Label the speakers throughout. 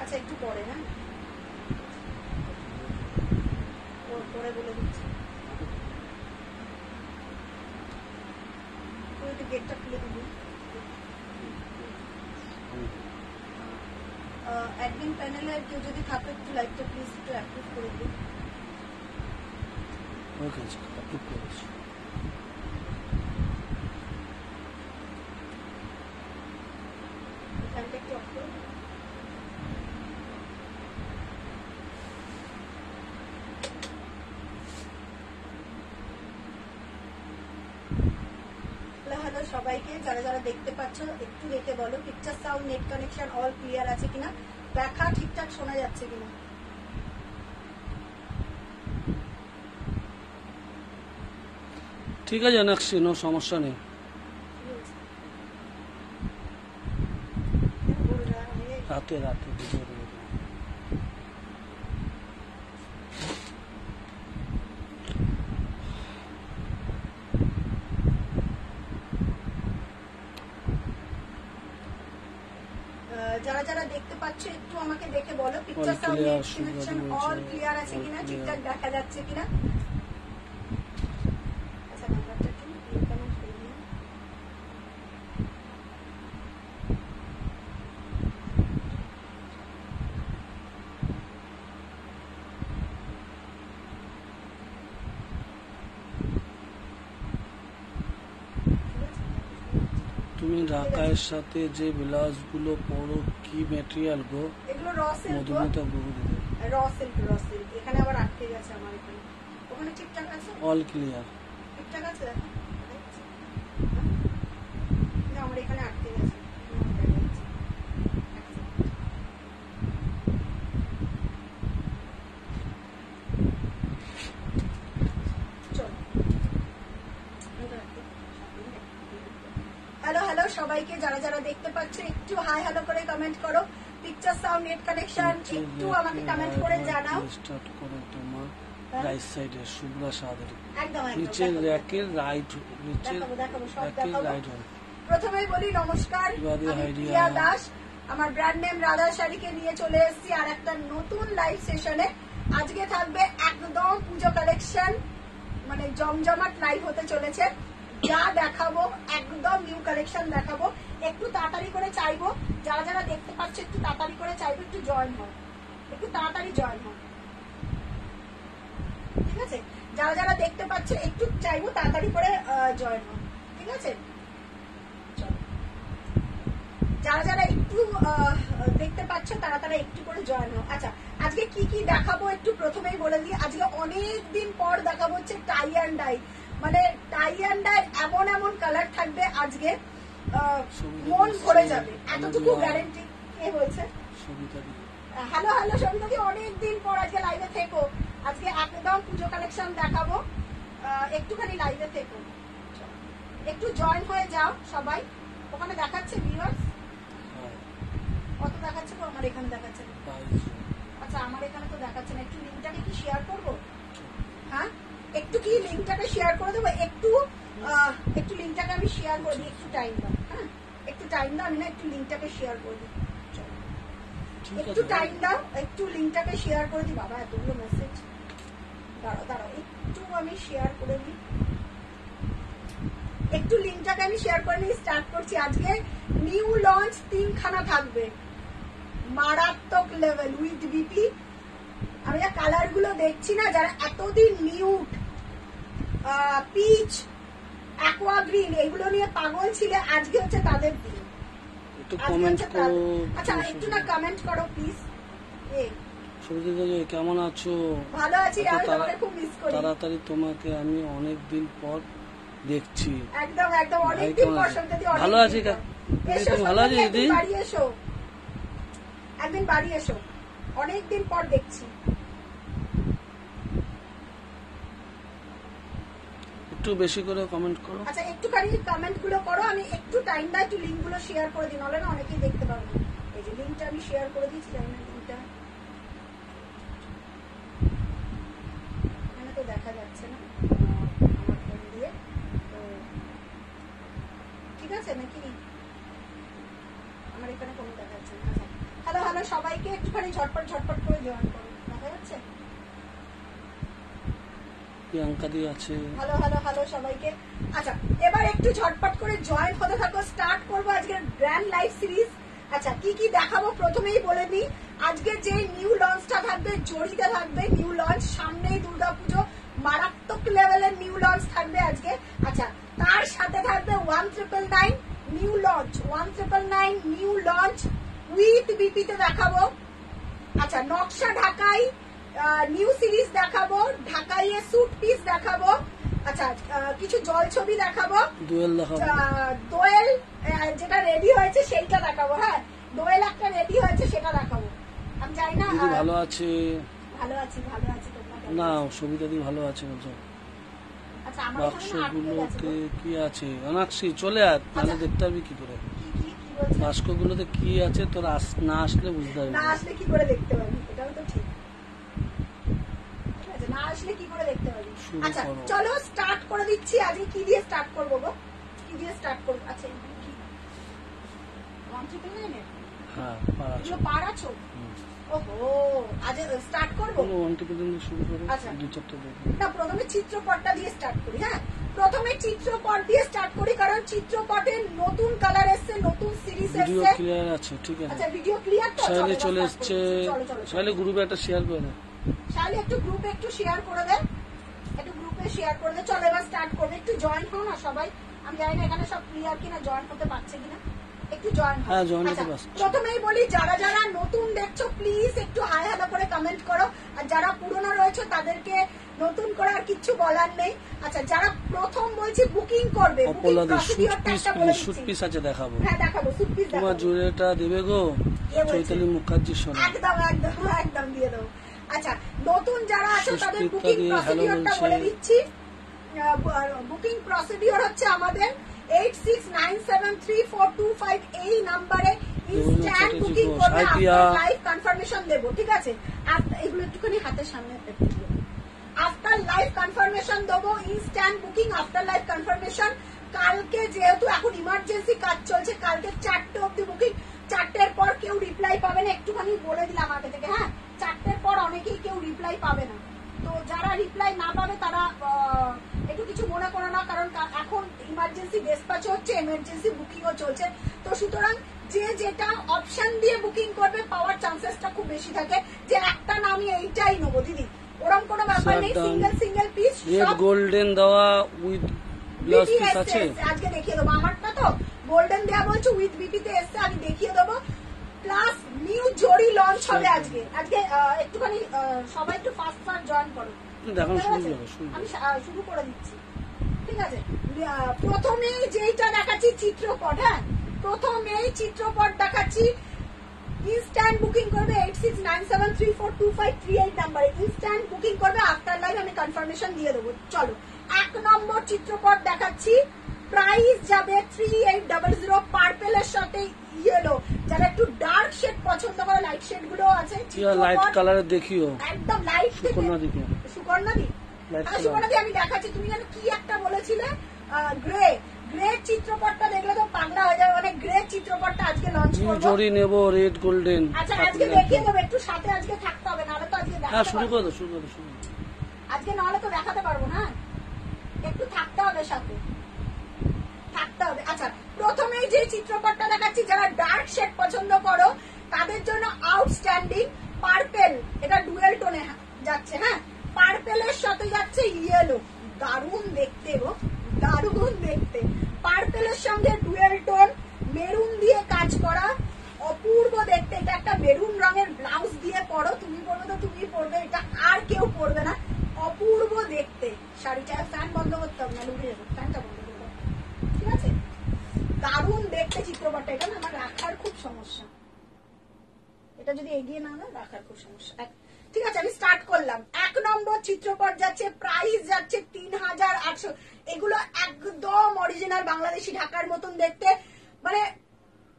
Speaker 1: আচ্ছা একটু পরে হ্যাঁ? পরে বলে দিচ্ছি। তুই একটু গেটটা খুলে দিবি। অ্যাডমিন প্যানেলে কেউ যদি থাকে একটু লাইভটা প্লিজ একটু অ্যাক্টিভ করে দিন
Speaker 2: হয়ে গেছে অ্যাপ্রুভ করেছি
Speaker 1: ফ্যানটা একটু অফ করে দিন। হ্যালো হ্যালো সবাইকে যারা যারা দেখতে পাচ্ছ, একটু দেখে বলো picture sound net connection all clear আছে কিনা? দেখা ঠিকঠাক শোনা যাচ্ছে কিনা?
Speaker 2: ঠিক আছে নেক্সট নো সমস্যা নেই। রাতে রাতে ভিডিও করে দেবো।
Speaker 1: আহ, যারা যারা দেখতে পাচ্ছ একটু আমাকে দেখে বলো picture
Speaker 2: All
Speaker 1: sound
Speaker 2: clear,
Speaker 1: net connection all clear আছে কিনা ঠিকঠাক দেখা যাচ্ছে কিনা? আচ্ছা?
Speaker 2: তুমি ঢাকায়ের সাথে যে ব্লাউজগুলো পরো কি ম্যাটেরিয়াল গো? মধুমিতা গুরুদেব
Speaker 1: র সিল্ক র সিল্ক এখানে আবার আটকে গেছে আমার এখানে। ওখানে ঠিকঠাক আছে?
Speaker 2: অল ক্লিয়ার
Speaker 1: ঠিকঠাক আছে? দেখো না আমার এখানে আটকে গেছে এখানে আমার দেখা যাচ্ছে। এক second। চলো। হ্যালো হ্যালো সবাইকে যারা যারা দেখতে পাচ্ছ একটু হাই হ্যালো করে কমেন্ট করো পিকচার সাউন্ড নেট কানেকশন একটু আমাকে কমেন্ট করে জানাও।
Speaker 2: স্টার্ট করো তোমার
Speaker 1: হ্যাঁ?
Speaker 2: রাইট সাইডে শুভ্রা সাদের। র্যাকের রাইট র্যাকের হয়
Speaker 1: প্রথমেই বলি নমস্কার প্রিয়া দাস। আমার ব্র্যান্ড নেম রাধা শাড়িকে নিয়ে চলে এসেছি আর একটা নতুন লাইভ সেশনে আজকে থাকবে একদম পুজো কালেকশন মানে জমজমাট লাইভ হতে চলেছে। যা দেখাবো একদম নিউ কালেকশন দেখাবো। একটু তাড়াতাড়ি করে চাইব। যারা যারা দেখতে পাচ্ছে, একটু তাড়াতাড়ি করে চাইবে, একটু জয়েন হয় একটু তাড়াতাড়ি জয়েন হয় ঠিক আছে? যারা যারা দেখতে পাচ্ছে, একটু চাইব তাড়াতাড়ি করে জয়েন হয় ঠিক আছে? যারা যারা একটু দেখতে পাচ্ছ, তারা তারা একটু করে জয়েন হোক আচ্ছা আজকে কি কি দেখাবো একটু প্রথমেই বলে দিই। আজকে অনেক দিন পর দেখাবো হচ্ছে টাই অ্যান্ড ডাই মানে টাই অ্যান্ড ডাই এমন এমন কালার থাকবে আজকে। মন ভরে যাবে। এতটুকু গ্যারেন্টি কে
Speaker 2: দি।
Speaker 1: হ্যালো হ্যালো সবিতাদি অনেক দিন পর আজকে লাইভে থেকো। আজকে একদম পুজো কালেকশন দেখাবো। একটুখানি লাইভে থেকো। একটু জয়েন হয়ে যাও সবাই। ওখানে দেখাচ্ছে ভিউয়ার্স কত দেখাচ্ছে গো? আমার এখানে দেখাচ্ছে আচ্ছা আমার এখানে তো দেখাচ্ছে না। একটু লিঙ্কটাকে কি শেয়ার করব? হ্যাঁ? একটু কি লিঙ্কটাকে শেয়ার করে দেবো? একটু একটু লিঙ্কটাকে আমি শেয়ার করে দিই একটু টাইম দাও হ্যাঁ? একটু টাইম দাও আমি না একটু লিঙ্কটাকে শেয়ার করে দিই। একটু টাইম দাও একটু লিঙ্কটাকে শেয়ার করে দিই। বাবা এতগুলো মেসেজ দাঁড়াও দাঁড়াও একটু আমি শেয়ার করে দিই। একটু লিঙ্কটাকে আমি শেয়ার করে নিয়ে স্টার্ট করছি। আজকে নিউ লঞ্চ তিনখানা থাকবে। মারাত্মক লেভেল উইথ বিপি আমি যা কালারগুলো দেখছি না যারা এতদিন মিউট পিচ অ্যাকোয়া গ্রিন এগুলো নিয়ে পাগল ছিলে আজকে হচ্ছে তাদের দিন।
Speaker 2: একটু কমেন্ট করো
Speaker 1: আচ্ছা একটু না কমেন্ট করো প্লিজ এ।
Speaker 2: সবিতা দি, কেমন আছো?
Speaker 1: ভালো আছি খুব মিস করি।
Speaker 2: তাড়াতাড়ি তোমাকে আমি অনেক দিন পর দেখছি।
Speaker 1: একদম একদম পর সত্যি অনেক
Speaker 2: ভালো
Speaker 1: দিন
Speaker 2: আছি
Speaker 1: পর।
Speaker 2: তুমি ভালো আছি দিদি?
Speaker 1: বাড়ি এসো। একদিন বাড়ি এসো। অনেকদিন পর দেখছি।
Speaker 2: একটু বেশি করে কমেন্ট করো।
Speaker 1: আচ্ছা একটুখানি কমেন্টগুলো করো, আমি একটু টাইম দাও একটু লিঙ্কগুলো শেয়ার করে দিই, নাহলে না অনেকেই দেখতে পারবে। এই যে লিঙ্কটা আমি শেয়ার করে দিচ্ছি জানি না লিঙ্কটা এখানে তো দেখা যাচ্ছে না, আমার ফোন দিয়ে। তো, ঠিক আছে নাকি? আমার এখানে কোনো দেখা যাচ্ছে না। আচ্ছা হ্যালো হ্যালো ঝটপট ঝটপট করে জয়েন করো দেখা যাচ্ছে
Speaker 2: প্রিয়াঙ্কা দি আছে।
Speaker 1: হ্যালো সবাইকে। আচ্ছা এবার একটু ঝটপট করে জয়েন হতে থাকো স্টার্ট করব আজকের গ্র্যান্ড লাইফ সিরিজ আচ্ছা কি কি দেখাবো প্রথমেই বলে দিই আজকে যে নিউ লঞ্চটা থাকবে জড়িতে থাকবে নিউ লঞ্চ সামনেই দুর্গাপুজো মারাত্মক লেভেলের নিউ লঞ্চ থাকবে আজকে। আচ্ছা তার সাথে থাকবে one triple nine new launch one triple nine new launch with বিপিতে দেখাবো। আচ্ছা নকশা ঢাকাই নিউ সিরিজ দেখাবো ঢাকাইয়ে স্যুট পিস দেখাবো আচ্ছা কিছু জল ছবি দেখাবো
Speaker 2: দুয়েল
Speaker 1: দোয়েল যেটা রেডি হয়েছে সেইটা দেখাবো হ্যাঁ দোয়েল একটা রেডি হয়েছে সেটা দেখাবো। আমি জানি না
Speaker 2: ভালো আছে?
Speaker 1: ভালো আছি ভালো আছি
Speaker 2: না সুবিধা দি ভালো আছে বলছো।
Speaker 1: আচ্ছা
Speaker 2: বাক্সগুলোতে কি আছে? অনাক্ষী চলে আয় তাহলে
Speaker 1: আচ্ছা।
Speaker 2: দেখতে পাবি কি করে।
Speaker 1: কি কি
Speaker 2: আছে? তোর না আসলে বুঝতে পারবি
Speaker 1: না। আসলে কি করে দেখতে পারবি এটাও তো ঠিক ঠিক আছে না আসলে কি করে দেখতে
Speaker 2: শুরু
Speaker 1: আচ্ছা চলো স্টার্ট করে দিচ্ছি। আজকে কি দিয়ে স্টার্ট করব গো? কি দিয়ে স্টার্ট করব? আচ্ছা
Speaker 2: হ্যাঁ
Speaker 1: আচ্ছা। প্রথমে চিত্রপটটা দিয়ে স্টার্ট করি হ্যাঁ? প্রথমে চিত্রপট দিয়ে স্টার্ট করি কারণ চিত্রপটে নতুন কালার এসছে নতুন সিরিজ
Speaker 2: ভিডিও ক্লিয়ার আছে ঠিক আছে।
Speaker 1: আচ্ছা ভিডিও ক্লিয়ার তো?
Speaker 2: চলে এসছে। গ্রুপে একটা শেয়ার করে
Speaker 1: শালি একটু গ্রুপে একটু শেয়ার করে দে একটু গ্রুপে শেয়ার করে দে চলো এবার স্টার্ট করবে। একটু জয়েন হও না সবাই? আমি জানি না এখানে সব ক্লিয়ার কিনা জয়েন হতে পারছে কিনা। একটু জয়েন
Speaker 2: হ্যাঁ, join হতে পারছে।
Speaker 1: প্রথমেই বলি যারা যারা নতুন দেখছ প্লিজ একটু হাই হ্যালো করে কমেন্ট করো। আর যারা পুরনো রয়েছে তাদেরকে নতুন করে আর বলার নেই। আচ্ছা যারা প্রথম বলছি বুকিং করবে। বুকিং
Speaker 2: পিস
Speaker 1: একটা বলে
Speaker 2: শুট পিস আছে দেখাবো।
Speaker 1: হ্যাঁ দেখাবো সুট পিস
Speaker 2: তোমার জুড়েটা দেবে গো? চৈতালি মুখার্জি শোনা
Speaker 1: একদম একদম একদম দিয়ে দেবো। আচ্ছা নতুন যারা আছে তাদের বুকিং প্রসিডিওরটা বলে দিচ্ছি। বুকিং প্রসিডিওর হচ্ছে আমাদের eight six nine seven three four two five এই নাম্বারে ইনস্ট্যান্ট বুকিং করবে
Speaker 2: hi
Speaker 1: লাইভ কনফার্মেশন দেবো ঠিক আছে? এগুলো একটুখানি হাতের সামনে আফটার লাইভ কনফার্মেশন দেবো instant booking after live confirmation কালকে যেহেতু এখন ইমার্জেন্সি কাজ চলছে কালকে চারটে অব্দি বুকিং চারটের পর কেউ রিপ্লাই পাবে না একটুখানি বলে দিলাম আগে থেকে হ্যাঁ? চারটের পর অনেকেই কেউ রিপ্লাই পাবে না। তো যারা রিপ্লাই না পাবে তারা একটু কিছু মনে করো না কারণ এখন ইমার্জেন্সি ডেসপাচ হচ্ছে এমার্জেন্সি বুকিংও চলছে। তো সুতরাং যে যেটা অপশন দিয়ে বুকিং করবে পাওয়ার চান্সেসটা খুব বেশি থাকে। যে একটা না আমি এইটাই নেব দিদি। ওরকম কোনো ব্যাপার নেই সিঙ্গেল সিঙ্গেল পিস
Speaker 2: গোল্ডেন দেওয়া উইথ ব্লাউজ পিস আছে?
Speaker 1: আজকে দেখিয়ে দেবো। আমারটা তো গোল্ডেন দেওয়া বলছো উইথ বিপিতে এসছে আমি দেখিয়ে দেবো। প্লাস নিউ জরি লঞ্চ হবে আজকে। আজকে একটুখানি সবাই একটু ফাস্ট ফাস্ট জয়েন করো। আমি শুরু করে দিচ্ছি। ঠিক আছে? প্রথমেই যেইটা দেখাচ্ছি চিত্রপট হ্যাঁ? প্রথমেই চিত্রপট দেখাচ্ছি ইনস্ট্যান্ট বুকিং করবে eight six nine seven three four two five three eight নাম্বারে ইনস্ট্যান্ট বুকিং করবে আফটার লাইভ আমি কনফার্মেশন দিয়ে দেবো। চলো এক নম্বর চিত্রপট দেখাচ্ছি। প্রাইস যাবে থ্রি এইট ডাবল জিরো পার্পেলের সাথে ইয়েলো যারা একটু ডার্ক শেড পছন্দ করে লাইট শেডগুলো আছে
Speaker 2: লাইট কালার দেখিও?
Speaker 1: একদম লাইট
Speaker 2: সুকন্যা দিকে
Speaker 1: সুকর্ণা দি। সুকর্ণা দি আমি দেখাচ্ছি। তুমি যেন কি একটা বলেছিলে? গ্রে গ্রে চিত্রপটটা দেখলে তো পাগলা হয়ে যাবে। মানে গ্রে চিত্রপটটা আজকে লঞ্চ করব।
Speaker 2: জরি নেব রেড গোল্ডেন
Speaker 1: আচ্ছা আজকে দেখিয়ে দেবো। একটু সাথে আজকে থাকতে হবে নাহলে তো আজকে
Speaker 2: হ্যাঁ শুরু
Speaker 1: পারব
Speaker 2: করে শুরু করে শুরু
Speaker 1: আজকে নাহলে তো দেখাতে পারব না। একটু থাকতে হবে সাথে। থাকতে হবে। আচ্ছা প্রথমেই যে চিত্রপটটা দেখাচ্ছি, যারা ডার্ক শেড পছন্দ করো, তাদের জন্য আউটস্ট্যান্ডিং পার্পেল এটা ডুয়েল টোনে যাচ্ছে হ্যাঁ? পার্পেলের সাথে যাচ্ছে ইয়েলো দারুণ দেখতে গো, দারুণ দেখতে। পার্পেলের সঙ্গে ডুয়েল টোন মেরুন দিয়ে কাজ করা, অপূর্ব দেখতে। এটা একটা মেরুন রঙের ব্লাউজ দিয়ে পরো, তুমি পরবে তো তুমি পরবে, এটা আর কেউ পরবে না। অপূর্ব দেখতে। শাড়িটা ফ্যান বন্ধ করতে হবে, না লুটে যাবে ফ্যানটা। ঠিক আছে? দারুণ দেখতে চিত্রপটটা এটা আমার রাখার খুব সমস্যা। এটা যদি এগিয়ে না না রাখার খুব সমস্যা। ঠিক আছে, আমি স্টার্ট করলাম। এক নম্বর চিত্রপট যাচ্ছে প্রাইস যাচ্ছে তিন হাজার আটশো। এগুলো একদম অরিজিনাল বাংলাদেশি ঢাকার মতন দেখতে। মানে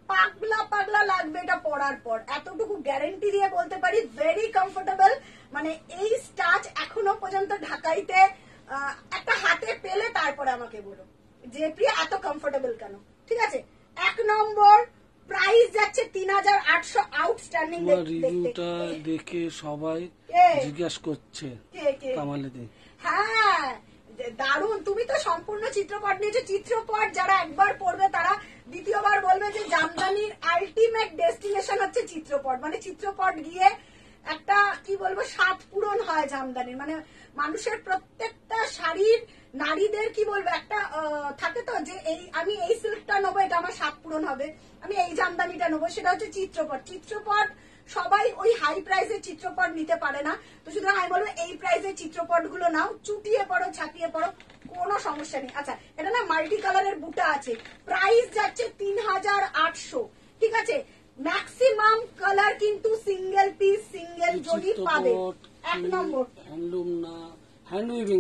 Speaker 1: পাগলা পাগলা লাগবে এটা পরার পর। এতটুকু গ্যারেন্টি দিয়ে বলতে পারি ভেরি কমফোর্টেবল মানে এই স্টাচ এখনও পর্যন্ত ঢাকাইতে একটা হাতে পেলে তারপরে আমাকে বলো। যে প্রিয়া এত কমফোর্টেবল কেন? ঠিক আছে? এক নম্বর প্রাইস যাচ্ছে তিন হাজার আটশো আউটস্ট্যান্ডিং
Speaker 2: রিভিউটা দেখে সবাই? জিজ্ঞাসা করছে
Speaker 1: কে কে? হ্যাঁ দারুণ। তুমি তো সম্পূর্ণ চিত্রপট নিয়েছো। চিত্রপট যারা একবার পড়বে তারা দ্বিতীয়বার বলবে যে জামদানির আলটিমেট ডেস্টিনেশন হচ্ছে চিত্রপট। মানে চিত্রপট গিয়ে একটা কি বলব স্বাদ পূরণ হয় জামদানির। মানে মানুষের প্রত্যেকটা শাড়ির নারীদের কি বলব একটা থাকে তো যে এই আমি এই সিল্কটা নেব এটা আমার স্বাদ পূরণ হবে। আমি এই জামদানিটা নেব সেটা হচ্ছে চিত্রপট। চিত্রপট সবাই ওই হাই প্রাইসের চিত্রপট নিতে পারে না। তো সুতরাং আমি বলব এই প্রাইসের চিত্রপটগুলো নাও চুটিয়ে পড়ো ছাপিয়ে পড়ো কোনো সমস্যা নেই। আচ্ছা এটা না মাল্টি কালারের বুটা আছে। প্রাইস যাচ্ছে তিন হাজার আটশো। ঠিক আছে? ম্যাক্সিমাম কালার কিন্তু সিঙ্গেল পিস সিঙ্গেল জড়ি পাবে। এক নম্বর।
Speaker 2: হ্যান্ডলুম না হ্যান্ড উইভিং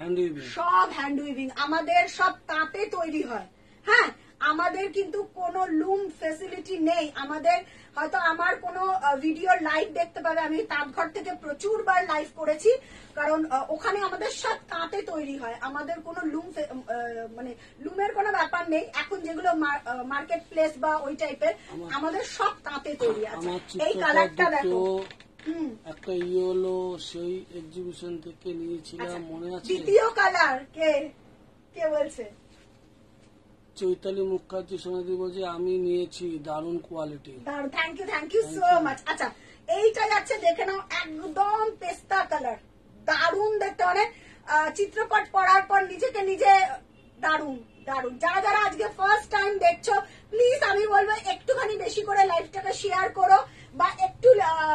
Speaker 2: হ্যান্ড উইভিং
Speaker 1: সব হ্যান্ড উইভিং আমাদের সব তাঁতে তৈরি হয়। হ্যাঁ আমাদের কিন্তু কোনো লুম ফেসিলিটি নেই। আমাদের হয়তো আমার কোনো ভিডিও লাইভ দেখতে পাবে। আমি তাঁতঘর থেকে প্রচুর বার লাইভ করেছি। কারণ ওখানে আমাদের সব তাঁতে তৈরি হয়। আমাদের কোনো লুম মানে লুমের কোনো ব্যাপার নেই। এখন যেগুলো মার্কেট প্লেস বা ওই টাইপের আমাদের সব তাঁতে তৈরি আছে। এই কালারটা দেখো।
Speaker 2: একটা ইয়েলো সেই এক্সিবিশন থেকে
Speaker 1: আচ্ছা,
Speaker 2: নিয়েছিলাম মনে আছে?
Speaker 1: দ্বিতীয় কালার কে? কে বলছে?
Speaker 2: চৈতালি মুখার্জি সোনাদি বলছে আমি নিয়েছি দারুণ quality
Speaker 1: thank you thank you so much আচ্ছা এইটা যাচ্ছে দেখে নাও একদম পেস্তা কালার দারুণ দেখতে মানে চিত্রপট পড়ার পর নিজেকে নিজে দারুণ। দারুণ। যারা যারা আজকে ফার্স্ট টাইম দেখছ প্লিজ আমি বলব একটুখানি বেশি করে লাইভটাকে শেয়ার করো বা একটু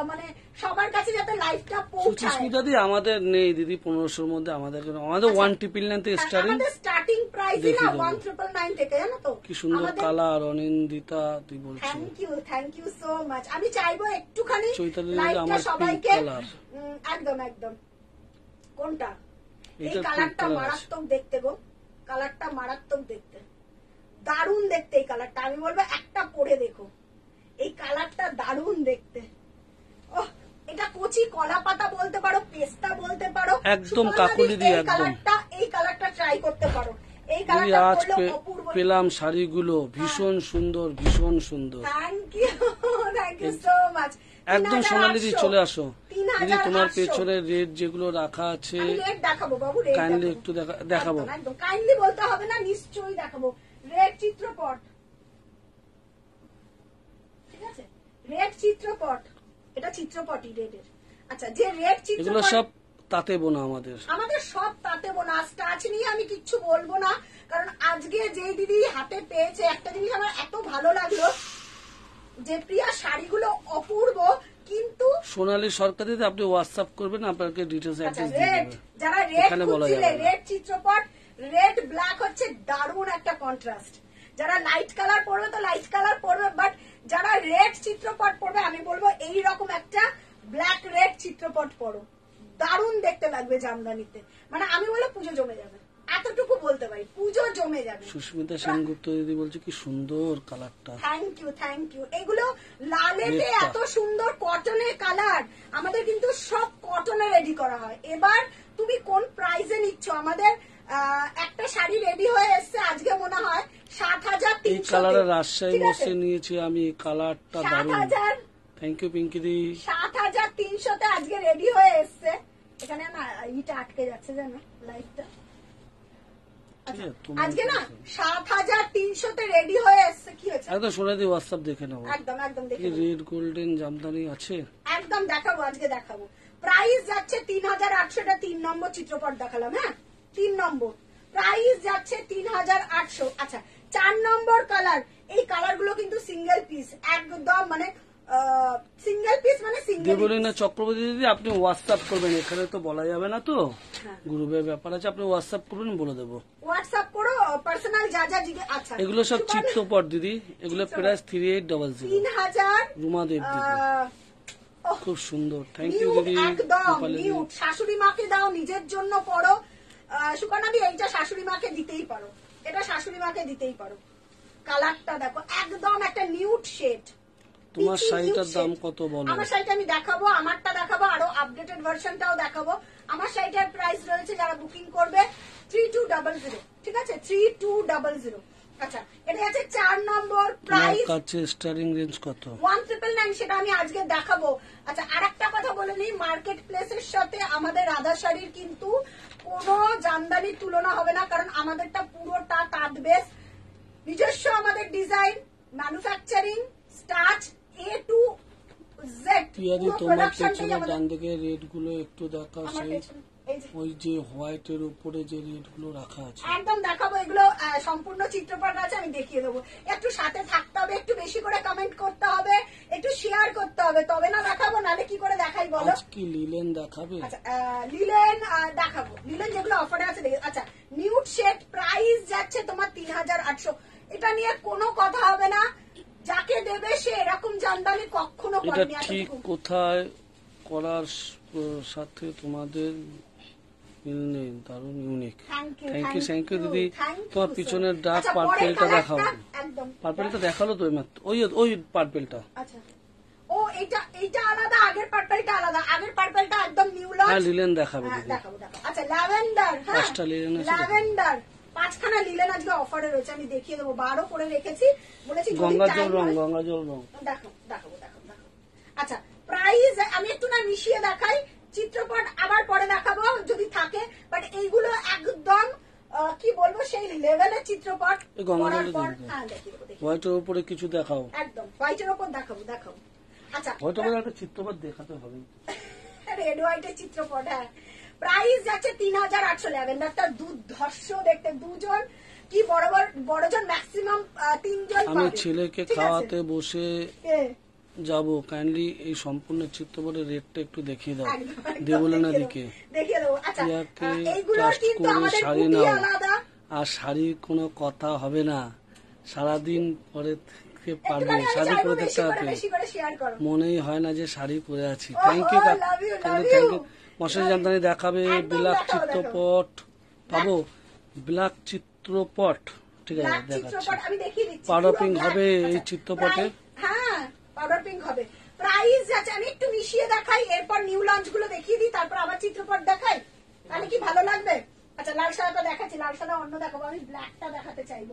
Speaker 1: মানে সবার কাছে যাতে লাইভটা পৌঁছায়।
Speaker 2: সুচিস্মিতা দি আমাদের নেই দিদি পনেরোশোর মধ্যে আমাদের জন্য আমাদের ওয়ান ট্রিপল নাইন থেকে স্টার্টিং
Speaker 1: স্টার্টিং প্রাইসই
Speaker 2: দেখিয়ে
Speaker 1: না ওয়ান ট্রিপল নাইন থেকে জানো তো?
Speaker 2: কি সুন্দর কালার অনিন্দিতা তুই বলছিস
Speaker 1: thank you thank you so much আমি চাইব একটুখানি লাইভটা সবাইকে একদম একদম। কোনটা? এই কালারটা মারাত্মক দেখতে গো। কালারটা মারাত্মক দেখতে। দারুণ দেখতে এই কালারটা। আমি বলব একটা পরে দেখো। এই কালারটা দারুণ দেখতে। ওহ এটা কচি কলা পাতা বলতে পারো পেস্তা বলতে পারো।
Speaker 2: একদম কাকলি দিয়ে
Speaker 1: এই
Speaker 2: একদম।
Speaker 1: কালারটা এই কালারটা ট্রাই করতে পারো। এই কালারটা
Speaker 2: আজ
Speaker 1: অপূর্ব
Speaker 2: পেলাম শাড়িগুলো ভীষণ সুন্দর ভীষণ সুন্দর।
Speaker 1: Thank you thank you so much
Speaker 2: একদম সোনালি দি চলে আসো। দিদি তোমার পেছনে রেট যেগুলো রাখা আছে
Speaker 1: দেখাবো বাবু
Speaker 2: কাইন্ডলি একটু দেখাবো।
Speaker 1: কাইন্ডলি বলতে হবে না নিশ্চয়ই দেখাবো। রেড চিত্রপট। ঠিক আছে? রেড চিত্রপট। এটা চিত্রপটই রেডের আচ্ছা যে রেড
Speaker 2: এগুলো সব তাতে বোনা আমাদের।
Speaker 1: আমাদের সব তাতে বোনা। স্টাচ নিয়ে আমি কিচ্ছু বলব না কারণ আজকে যে দিদি হাতে পেয়েছে একটা জিনিস আমার এত ভালো লাগল যে প্রিয়া শাড়িগুলো অপূর্ব কিন্তু
Speaker 2: সোনালী সরকার আপনি হোয়াটসঅ্যাপ করবেন আপনাকে ডিটেলস অ্যাড্রেস
Speaker 1: রেড যারা রেড খুঁজছিলে রেড চিত্রপট রেড ব্ল্যাক হচ্ছে দারুণ একটা কন্ট্রাস্ট যারা লাইট কালার পড়বে তো লাইট কালার পড়বে বাট যারা রেড চিত্রপট পড়বে আমি বলব এই রকম একটা ব্ল্যাক রেড চিত্রপট পড়ো দারুণ দেখতে লাগবে জামদানিতে। মানে আমি বলে পুজো জমে যাবে। এতটুকু বলতে পারি পুজো জমে যাবে।
Speaker 2: সুস্মিতা সেনগুপ্ত দিদি বলছে কি সুন্দর কালারটা
Speaker 1: থ্যাংক ইউ থ্যাংক ইউ এগুলো লালেতে এত সুন্দর কটনের কালার আমাদের কিন্তু সব কটনে রেডি করা হয়। এবার তুমি কোন প্রাইসে নিচ্ছ? আমাদের একটা শাড়ি রেডি হয়ে এসছে আজকে মনে হয় সাত হাজার
Speaker 2: এই
Speaker 1: তিনশো
Speaker 2: কালারের রাজশাহী বসে নিয়েছি আমি কালারটা
Speaker 1: সাত
Speaker 2: দারুণ।
Speaker 1: হাজার
Speaker 2: থ্যাংক ইউ পিঙ্কি দি।
Speaker 1: সাত হাজার তিনশোতে আজকে রেডি হয়ে এসছে। এখানে না ইটা আটকে যাচ্ছে জানো লাইটটা আজকে না। সাত হাজার তিনশোতে রেডি হয়ে এসছে কি হয়েছে?
Speaker 2: একদম সোনালি দি হোয়াটসঅ্যাপ দেখে নেব
Speaker 1: একদম একদম দেখে
Speaker 2: রেড গোল্ডেন জামদানি আছে?
Speaker 1: একদম দেখাবো আজকে দেখাবো। প্রাইস যাচ্ছে তিন হাজার আটশোটা তিন নম্বর চিত্রপট দেখালাম হ্যাঁ? তিন নম্বর। প্রাইস যাচ্ছে তিন হাজার আটশো আচ্ছা চার নম্বর কালার এই কালারগুলো কিন্তু সিঙ্গেল পিস একদম মানে সিঙ্গেল পিস মানে সিঙ্গেল
Speaker 2: দেবলীনা চক্রবর্তী দিদি আপনি হোয়াটসঅ্যাপ করবেন এখানে তো বলা যাবে না তো।
Speaker 1: হ্যাঁ।
Speaker 2: গ্রুপের ব্যাপার আছে আপনি হোয়াটসঅ্যাপ করবেন বলে দেবো।
Speaker 1: হোয়াটসঅ্যাপ করো পার্সোনাল যা যা জিজ্ঞেস আচ্ছা।
Speaker 2: এগুলো সব চিত্রপট দিদি এগুলো price three eight double zero
Speaker 1: তিন হাজার
Speaker 2: রুমা দেব দিদি খুব সুন্দর। থ্যাংক ইউ দিদি।
Speaker 1: একদম নিউড শাশুড়ি মাকে দাও নিজের জন্য পড়ো সুকন্যা দি এইটা শাশুড়ি মাকে দিতেই পারো। এটা শাশুড়ি মাকে দিতেই পারো। কালারটা দেখো একদম একটা নিউড শেড
Speaker 2: তোমার শাড়িটার দাম কত বলো?
Speaker 1: আমার শাড়িটা আমি দেখাবো আমারটা দেখাবো আরও আপডেটেড ভার্সনটাও দেখাবো। আমার শাড়িটার প্রাইস রয়েছে যারা বুকিং করবে থ্রি টু ডাবল জিরো ঠিক আছে? থ্রি টু ডাবল জিরো আচ্ছা এটা আছে চার নম্বর প্রাইস
Speaker 2: কাছে স্টারিং রেঞ্জ কত?
Speaker 1: ওয়ান ট্রিপল নাইন সেটা আমি আজকে দেখাবো। আচ্ছা আর একটা কথা বলে নিই মার্কেট প্লেসের সাথে আমাদের রাধা শাড়ির কিন্তু কোনো জামদানির তুলনা হবে না কারণ আমাদেরটা পুরোটা তাঁত নিজস্ব আমাদের design manufacturing starch A to Z
Speaker 2: পিয়াদি তোমার পেছনে ডান দিকে রেডগুলো একটু দেখা
Speaker 1: আমার
Speaker 2: সেই
Speaker 1: পেছনে, যে।
Speaker 2: ওই যে হোয়াইটের উপরে যে রেডগুলো রাখা আছে।
Speaker 1: একদম দেখাবো এগুলো সম্পূর্ণ চিত্রপট আছে আমি দেখিয়ে দেবো। একটু সাথে থাকতে হবে একটু বেশি করে কমেন্ট করতে হবে একটু শেয়ার করতে হবে। তবে না দেখাবো নালে কি করে দেখাই বলো?
Speaker 2: কি লিলেন দেখাবে?
Speaker 1: আচ্ছা লিলেন দেখাবো। লিলেন যেগুলো অফারে আছে আচ্ছা নিউড শেড প্রাইস যাচ্ছে তোমার তিন হাজার আটশো। এটা নিয়ে কোনো কথা হবে না। যাকে দেবে সে এরকম জানদানি কখনো
Speaker 2: এটা ঠিক কোথায় করার সাথে তোমাদের মিল নেই দারুণ unique thank you thank you দিদি। তোমার পিছনের ডার্ক
Speaker 1: আচ্ছা,
Speaker 2: পার্পেলটা দেখাও। পার্পেলটা দেখাল তো এইমাত্র। ওই ওই পার্পেলটা
Speaker 1: আচ্ছা। ও এইটা এইটা আলাদা আগের পার্পলটা আলাদা। আগের পার্পলটা একদম নিউ লঞ্চ
Speaker 2: হ্যাঁ লিলেন দেখাবে
Speaker 1: হ্যাঁ,
Speaker 2: দিদি।
Speaker 1: আচ্ছা ল্যাভেন্ডার হ্যাঁ।
Speaker 2: পাঁচটা লিলেন আছে
Speaker 1: ল্যাভেন্ডার পাঁচখানা লিলেন আজকে অফারে রয়েছে আমি দেখিয়ে দেবো। বারো করে রেখেছি। বলেছি
Speaker 2: গঙ্গা জল রং গঙ্গা জল রং।
Speaker 1: দেখো দেখাবো দেখাবো দেখাবো আচ্ছা প্রাইস আমি একটু না মিশিয়ে দেখাই। চিত্রপট আবার পরে দেখাবো যদি থাকে। বাট এইগুলো একদম কি বলব সেই লেভেলের চিত্রপট করার পর হ্যাঁ
Speaker 2: হোয়াইটের উপরে কিছু দেখাও।
Speaker 1: একদম হোয়াইটের ওপর দেখাবো দেখাবো। আচ্ছা
Speaker 2: হোয়াইটের উপরে একটা চিত্রপট দেখাতে হবে।
Speaker 1: রেড হোয়াইটের চিত্রপট হ্যাঁ। প্রাইস যাচ্ছে তিন হাজার আটশো ল্যাভেন্ডারটা দুর্ধর্ষ দেখতে দুজন। কি বড় বড় বড়জন ম্যাক্সিমাম তিনজন
Speaker 2: আমি ছেলেকে খাওয়াতে বসে যাব। কাইন্ডলি এই সম্পূর্ণ চিত্রপটের রেটটা একটু দেখিয়ে দাও। দেবলেনা দিকে
Speaker 1: আচ্ছা
Speaker 2: শাড়ি নাও। আর শাড়ির কোনো কথা হবে না। সারাদিন পরে পারবে। শাড়ি পরে
Speaker 1: করো
Speaker 2: মনেই হয় না যে শাড়ি পরে আছি। থ্যাংক ইউ থ্যাংক ইউ মশারি জানতানি দেখাবে ব্ল্যাক। চিত্রপট। পাবো? ব্ল্যাক চিত্রপট। ঠিক আছে দেখাচ্ছি।
Speaker 1: চিত্রপট আমি দেখিয়ে দিচ্ছি।
Speaker 2: Powder
Speaker 1: পুরো
Speaker 2: হবে এই
Speaker 1: আচ্ছা,
Speaker 2: চিত্রপটে?
Speaker 1: হ্যাঁ পাউডার পিঙ্ক হবে। প্রাইস যাচ্ছে আমি একটু মিশিয়ে দেখাই এরপর নিউ লঞ্চগুলো দেখিয়ে দিই তারপর আবার চিত্রপট দেখাই। তাহলে কি ভালো লাগবে? আচ্ছা লাল সাদাটা দেখাচ্ছি লাল সাদা অন্য দেখাবো আমি ব্ল্যাকটা দেখাতে চাইব।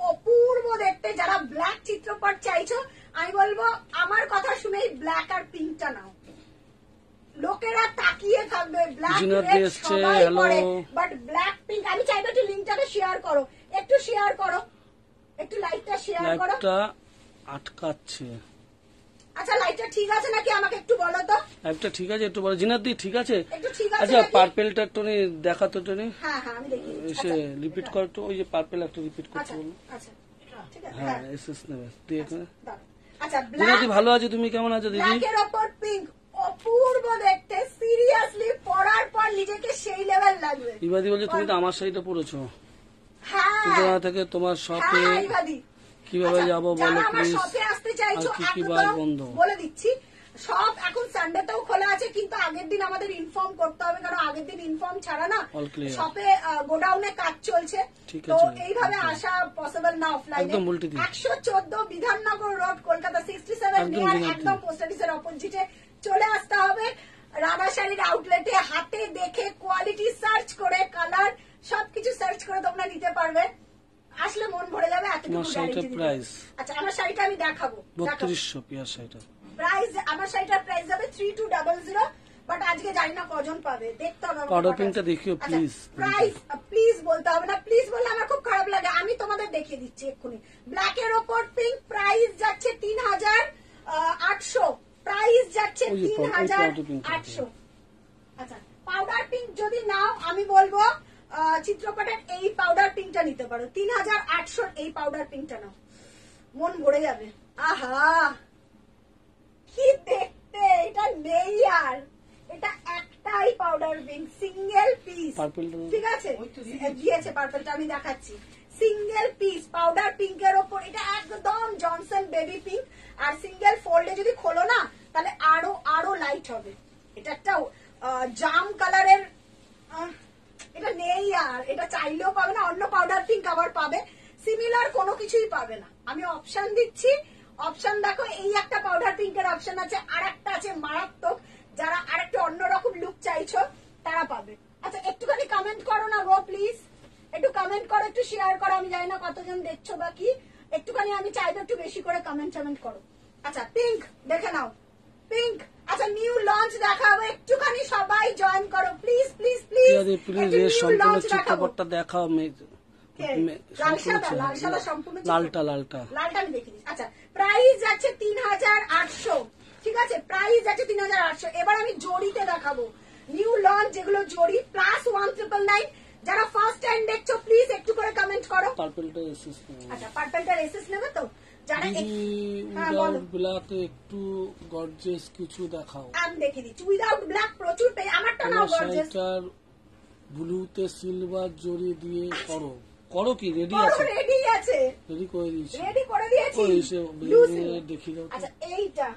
Speaker 1: অপূর্ব দেখতে যারা ব্ল্যাক চিত্রপট চাইছো আমি বলব আমার কথা শুনেই ব্ল্যাক আর পিঙ্কটা নাও। লোকেরা তাকিয়ে থাকবে ব্ল্যাক রেড সবাই করে বাট ব্ল্যাক পিঙ্ক আমি চাইব একটু শেয়ার করো একটু শেয়ার করো একটু লাইটটা শেয়ার করো।
Speaker 2: লাইটটা আটকাচ্ছে।
Speaker 1: আচ্ছা লাইটটা ঠিক আছে নাকি? আমাকে একটু বলো তো।
Speaker 2: লাইটটা ঠিক আছে একটু দি ঠিক আছে? আচ্ছা? পার্পেলটা একটু নি
Speaker 1: হ্যাঁ হ্যাঁ আমি দেখি।
Speaker 2: এসে রিপিট কর তো ওই যে পার্পেল একটা রিপিট করতে
Speaker 1: আচ্ছা
Speaker 2: বলো।
Speaker 1: আচ্ছা ঠিক আছে
Speaker 2: হ্যাঁ
Speaker 1: হ্যাঁ।
Speaker 2: নেবে। এখানে
Speaker 1: আচ্ছা ব্ল্যাক
Speaker 2: ভালো আছে? তুমি কেমন আছো দিদি?
Speaker 1: ব্ল্যাকের ওপর পিঙ্ক অপূর্ব দেখতে। সিরিয়াসলি পরার পর নিজেকে সেই লেভেল লাগবে।
Speaker 2: ইবাদি বলছে তুমি তো আমার শাড়িটা পরেছো।
Speaker 1: হ্যাঁ।
Speaker 2: থেকে তোমার শপে
Speaker 1: হ্যাঁ,
Speaker 2: কীভাবে
Speaker 1: আচ্ছা,
Speaker 2: যাব বলো প্লিজ
Speaker 1: আসতে চাইছো
Speaker 2: আর কি কি বার বন্ধ?
Speaker 1: বলে দিচ্ছি সব এখন সানডেতেও খোলা আছে কিন্তু আগের দিন আমাদের ইনফর্ম করতে হবে কারণ আগের দিন ইনফর্ম ছাড়া না শপে গোডাউনে কাজ চলছে। তো এইভাবে আসা পসিবল না অফলাইনে। একশো চোদ্দ Bidhannagar road Kolkata sixty seven near একদম। পোস্ট অফিসের অপোজিটে চলে আসতে হবে। রাধা শাড়ির আউটলেটে হাতে দেখে কোয়ালিটি সার্চ করে কালার সবকিছু সার্চ করে তোমরা নিতে পারবে। আসলে মন ভরে যাবে এতটুকু। আচ্ছা আমার শাড়িটা আমি দেখাবো।
Speaker 2: শাড়িটা।
Speaker 1: প্রাইস আমার শাড়িটার প্রাইস যাবে three two double zero but আজকে জানি না কজন পাবে। দেখতে হবে আমাকে
Speaker 2: Powder
Speaker 1: কটা
Speaker 2: pink টা
Speaker 1: আছে।
Speaker 2: দেখিও, please.
Speaker 1: প্রাইস প্লিজ বলতে হবে না। প্লিজ বললে আমার খুব খারাপ লাগে। আমি তোমাদের দেখিয়ে দিচ্ছি এক্ষুনি। ব্ল্যাক এর ওপর পিঙ্ক প্রাইস যাচ্ছে তিন হাজার আটশো। প্রাইস যাচ্ছে তিন হাজার
Speaker 2: powder pink টা
Speaker 1: আটশো। আচ্ছা পাউডার পিঙ্ক যদি নাও আমি বলব আহ, চিত্রপটের এই পাউডার পিঙ্কটা নিতে পারো। তিন হাজার আটশোর এই পাউডার পিঙ্কটা নাও। মন ভরে যাবে। আহা! কি দেখতে? এটা নেই আর। এটা একটাই পাউডার পিঙ্ক সিঙ্গেল পিস ঠিক আছে? দিয়েছে পার্পলটা আমি দেখাচ্ছি। সিঙ্গেল পিস পাউডার পিঙ্কের ওপর, এটা একদম জনসন বেবি পিঙ্ক আর সিঙ্গেল ফোল্ডে যদি খোলো না, তাহলে আরও আরও লাইট হবে। এটা একটা জাম কালারের এটা নেই আর। এটা চাইলেও পাবে না, অন্য পাউডার পিঙ্ক আবার পাবে। সিমিলার কোনো কিছুই পাবে না। আমি অপশন দিচ্ছি। অপশন দেখো, এই একটা পাউডার পিঙ্কের অপশন আছে। আর একটা আছে মারাত্মক। যারা আরেকটা অন্যরকম লুক চাইছো, তারা পাবে। আচ্ছা একটুখানি কমেন্ট করো না গো প্লিজ একটু কমেন্ট করো একটু শেয়ার করো আমি জানি না কতজন দেখছ বা কি। একটুখানি আমি চাইব একটু বেশি করে কমেন্ট টমেন্ট করো। আচ্ছা পিঙ্ক দেখে নাও। পিঙ্ক আচ্ছা নিউ লঞ্চ দেখাবো একটুখানি সবাই জয়েন করো। প্লিজ প্লিজ প্লিজ
Speaker 2: প্লিজ সম্পূর্ণ চিত্রপটটা দেখাও। লালটা লালটা।
Speaker 1: লালটা আমি দেখে আচ্ছা প্রাইস আছে তিন হাজার আটশো। ঠিক আছে প্রাইস আছে তিন হাজার আটশো। এবার আমি জড়িতে দেখাবো। নিউ লঞ্চ যেগুলো জড়ি প্লাস ওয়ান ট্রিপল নাইন যারা ফার্স্ট টাইম দেখছ প্লিজ একটু করে কমেন্ট করো।
Speaker 2: পার্পলটা এসেস
Speaker 1: আচ্ছা পার্পেলটার এসএস নেবে তো? যারা হ্যাঁ, বলো।
Speaker 2: উইদাউট ব্ল্যাকে একটু কিছু দেখাও।
Speaker 1: আমি দেখে দিচ্ছি। উইদাউট ব্ল্যাক প্রচুর পেয়ে আমারটা নাও
Speaker 2: তোমার ব্লুতে সিলভার জড়ি দিয়ে করো। করো কি? রেডি আছে?
Speaker 1: রেডি আছে।
Speaker 2: রেডি করে দিয়েছি।
Speaker 1: রেডি করে দিয়েছি।
Speaker 2: দেখি দাও
Speaker 1: আচ্ছা এইটা।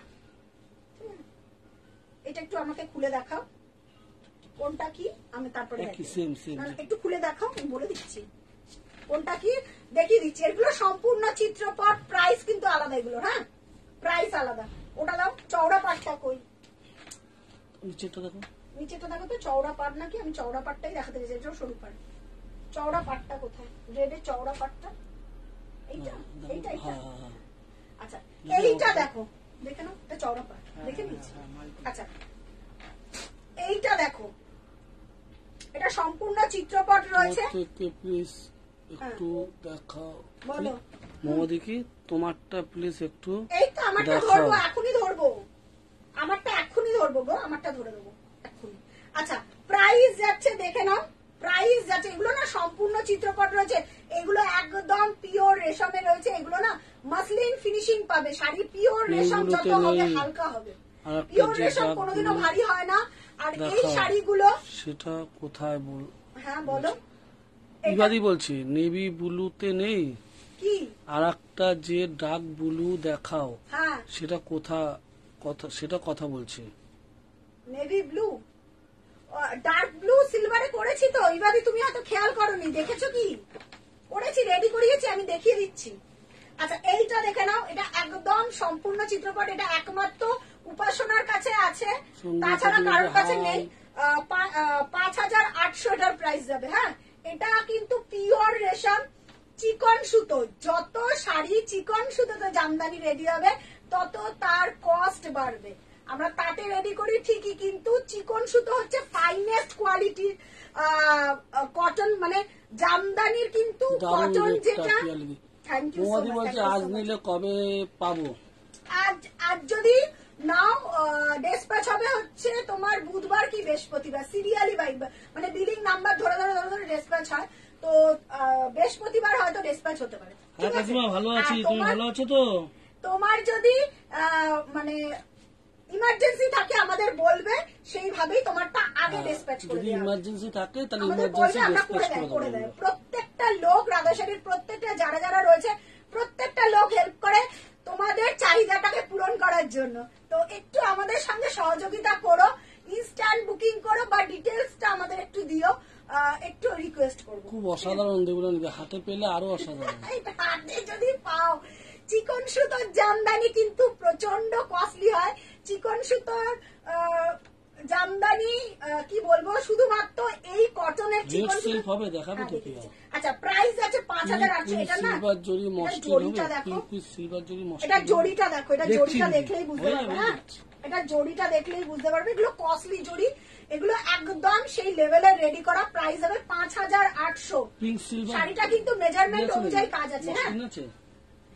Speaker 1: এটা একটু আমাকে খুলে দেখাও। কোনটা কি? আমি তারপরে একটু খুলে দেখাও আমি বলে দিচ্ছি। কোনটা কি? দেখিয়ে দিচ্ছি। এগুলো সম্পূর্ণ চিত্রপট প্রাইস কিন্তু আলাদা এগুলো হ্যাঁ? প্রাইস আলাদা। ওটা দাও চওড়া পাটটা কই?
Speaker 2: নিচেরটা দেখো।
Speaker 1: নিচেটা দেখো তো চওড়া পাট নাকি? আমি চওড়া পাটটাই দেখাতে চাইছি এটা সরু পাট। চওড়া পাটটা কোথায়? রেডের চওড়া পাটটা? এইটা?
Speaker 2: হ্যাঁ।
Speaker 1: এইটা এইটা?
Speaker 2: হ্যাঁ, হ্যাঁ।
Speaker 1: আচ্ছা এইটা দেখো। দেখে নাও এটা চওড়া পাট। দেখে নিচ্ছি। আচ্ছা এইটা দেখো। এটা সম্পূর্ণ চিত্রপট রয়েছে।
Speaker 2: প্লিজ একটু দেখাও।
Speaker 1: বলো।
Speaker 2: তোমারটা প্লিজ একটু
Speaker 1: এই তো আমারটা ধরবো এখনই ধরবো। আমারটা এখনই ধরবো গো আমারটা ধরে দেবো আচ্ছা প্রাইস যাচ্ছে দেখে নাও। প্রাইস যাচ্ছে এগুলো না সম্পূর্ণ চিত্রপট রয়েছে। এগুলো একদম পিওর রেশমে রয়েছে। এগুলো না মাসলিন ফিনিশিং পাবে। শাড়ি পিওর রেশম যত হবে হালকা হবে। পিওর রেশম কোনোদিনও ভারী হয় না। আর এই শাড়িগুলো
Speaker 2: সেটা কোথায় বল
Speaker 1: হ্যাঁ বলো।
Speaker 2: ইবাদি বলছি নেভি ব্লুতে নেই?
Speaker 1: কি?
Speaker 2: আর একটা যে ডার্ক ব্লু দেখাও
Speaker 1: হ্যাঁ।
Speaker 2: সেটা কোথা কথা সেটা কথা বলছি।
Speaker 1: Navy blue? ডার্ক ব্লু সিলভারে করেছি তো এবারে তুমি হয়তো খেয়াল করনি দেখেছ কি? করেছি রেডি করিয়েছি আমি দেখিয়ে দিচ্ছি। আচ্ছা এইটা দেখে নাও এটা একদম সম্পূর্ণ চিত্রপট এটা একমাত্র উপাসনার কাছে আছে। তাছাড়া কারোর কাছে নেই। পাঁচ হাজার আটশো এটার প্রাইস যাবে হ্যাঁ? এটা কিন্তু পিওর রেশম চিকন সুতো। যত শাড়ি চিকন সুতোতে জামদানি রেডি হবে তত তার কস্ট বাড়বে। আমরা তাতে রেডি করি ঠিকই কিন্তু চিকন সুতো হচ্ছে ফাইনেস্ট কোয়ালিটির কটন মানে জামদানির কিন্তু কটন যেটা থ্যাংক ইউ
Speaker 2: আজ নিলে কবে পাবো?
Speaker 1: আজ আজ যদি নাও ডেসপ্যাচ হবে হচ্ছে তোমার বুধবার কি বৃহস্পতিবার সিরিয়ালি বাই মানে বিলিং নাম্বার ধরে ধরে ধরে ধরে ডেসপ্যাচ হয়। তো বৃহস্পতিবার হয়তো ডেসপ্যাচ হতে পারে।
Speaker 2: হ্যাঁ ভালো আছি তুমি
Speaker 1: তোমার-
Speaker 2: ভালো আছো তো?
Speaker 1: তোমার যদি মানে ইমার্জেন্সি থাকে আমাদের বলবে সেইভাবেই তোমারটা আগে ডেসপ্যাচ করে
Speaker 2: যদি ইমার্জেন্সি থাকে তাহলে ইমার্জেন্সি ডিসপ্যাচ করে
Speaker 1: দেয় প্রত্যেকটা লোক রাধাশাড়ির প্রত্যেকটা যারা যারা রয়েছে প্রত্যেকটা লোক হেল্প করে তোমাদের চাহিদাটাকে পূরণ করার জন্য তো একটু আমাদের সঙ্গে সহযোগিতা করো ইনস্ট্যান্ট বুকিং করো বা ডিটেলসটা আমাদের একটু দিও আহ, একটু রিকোয়েস্ট করব
Speaker 2: খুব অসাধারণ দেখবেন হাতে পেলে আরও অসাধারণ।
Speaker 1: হাতে যদি পাও চিকন সুতোর জামদানি কিন্তু প্রচণ্ড কস্টলি হয়। চিকন সুতোর জামদানি কি বলব শুধুমাত্র এই কটনের চিকন
Speaker 2: সিল্ক হবে দেখাবো
Speaker 1: হ্যাঁ,
Speaker 2: তো কি
Speaker 1: আচ্ছা প্রাইস আছে পাঁচ হাজার আটশো এটা না?
Speaker 2: সিলভার জরি
Speaker 1: জরিটা
Speaker 2: হবে সিলভার জরি
Speaker 1: এটা জড়িটা দেখো এটা
Speaker 2: দিদি।
Speaker 1: দেখলেই বুঝতে পারবে হ্যাঁ।
Speaker 2: দেখছি।
Speaker 1: এটা জড়িটা দেখলেই বুঝতে পারবে। এগুলো কস্টলি জড়ি। এগুলো একদম সেই লেভেলের রেডি করা প্রাইস হবে পাঁচ হাজার আটশো। শাড়িটা কিন্তু মেজারমেন্ট অনুযায়ী কাজ আছে হ্যাঁ।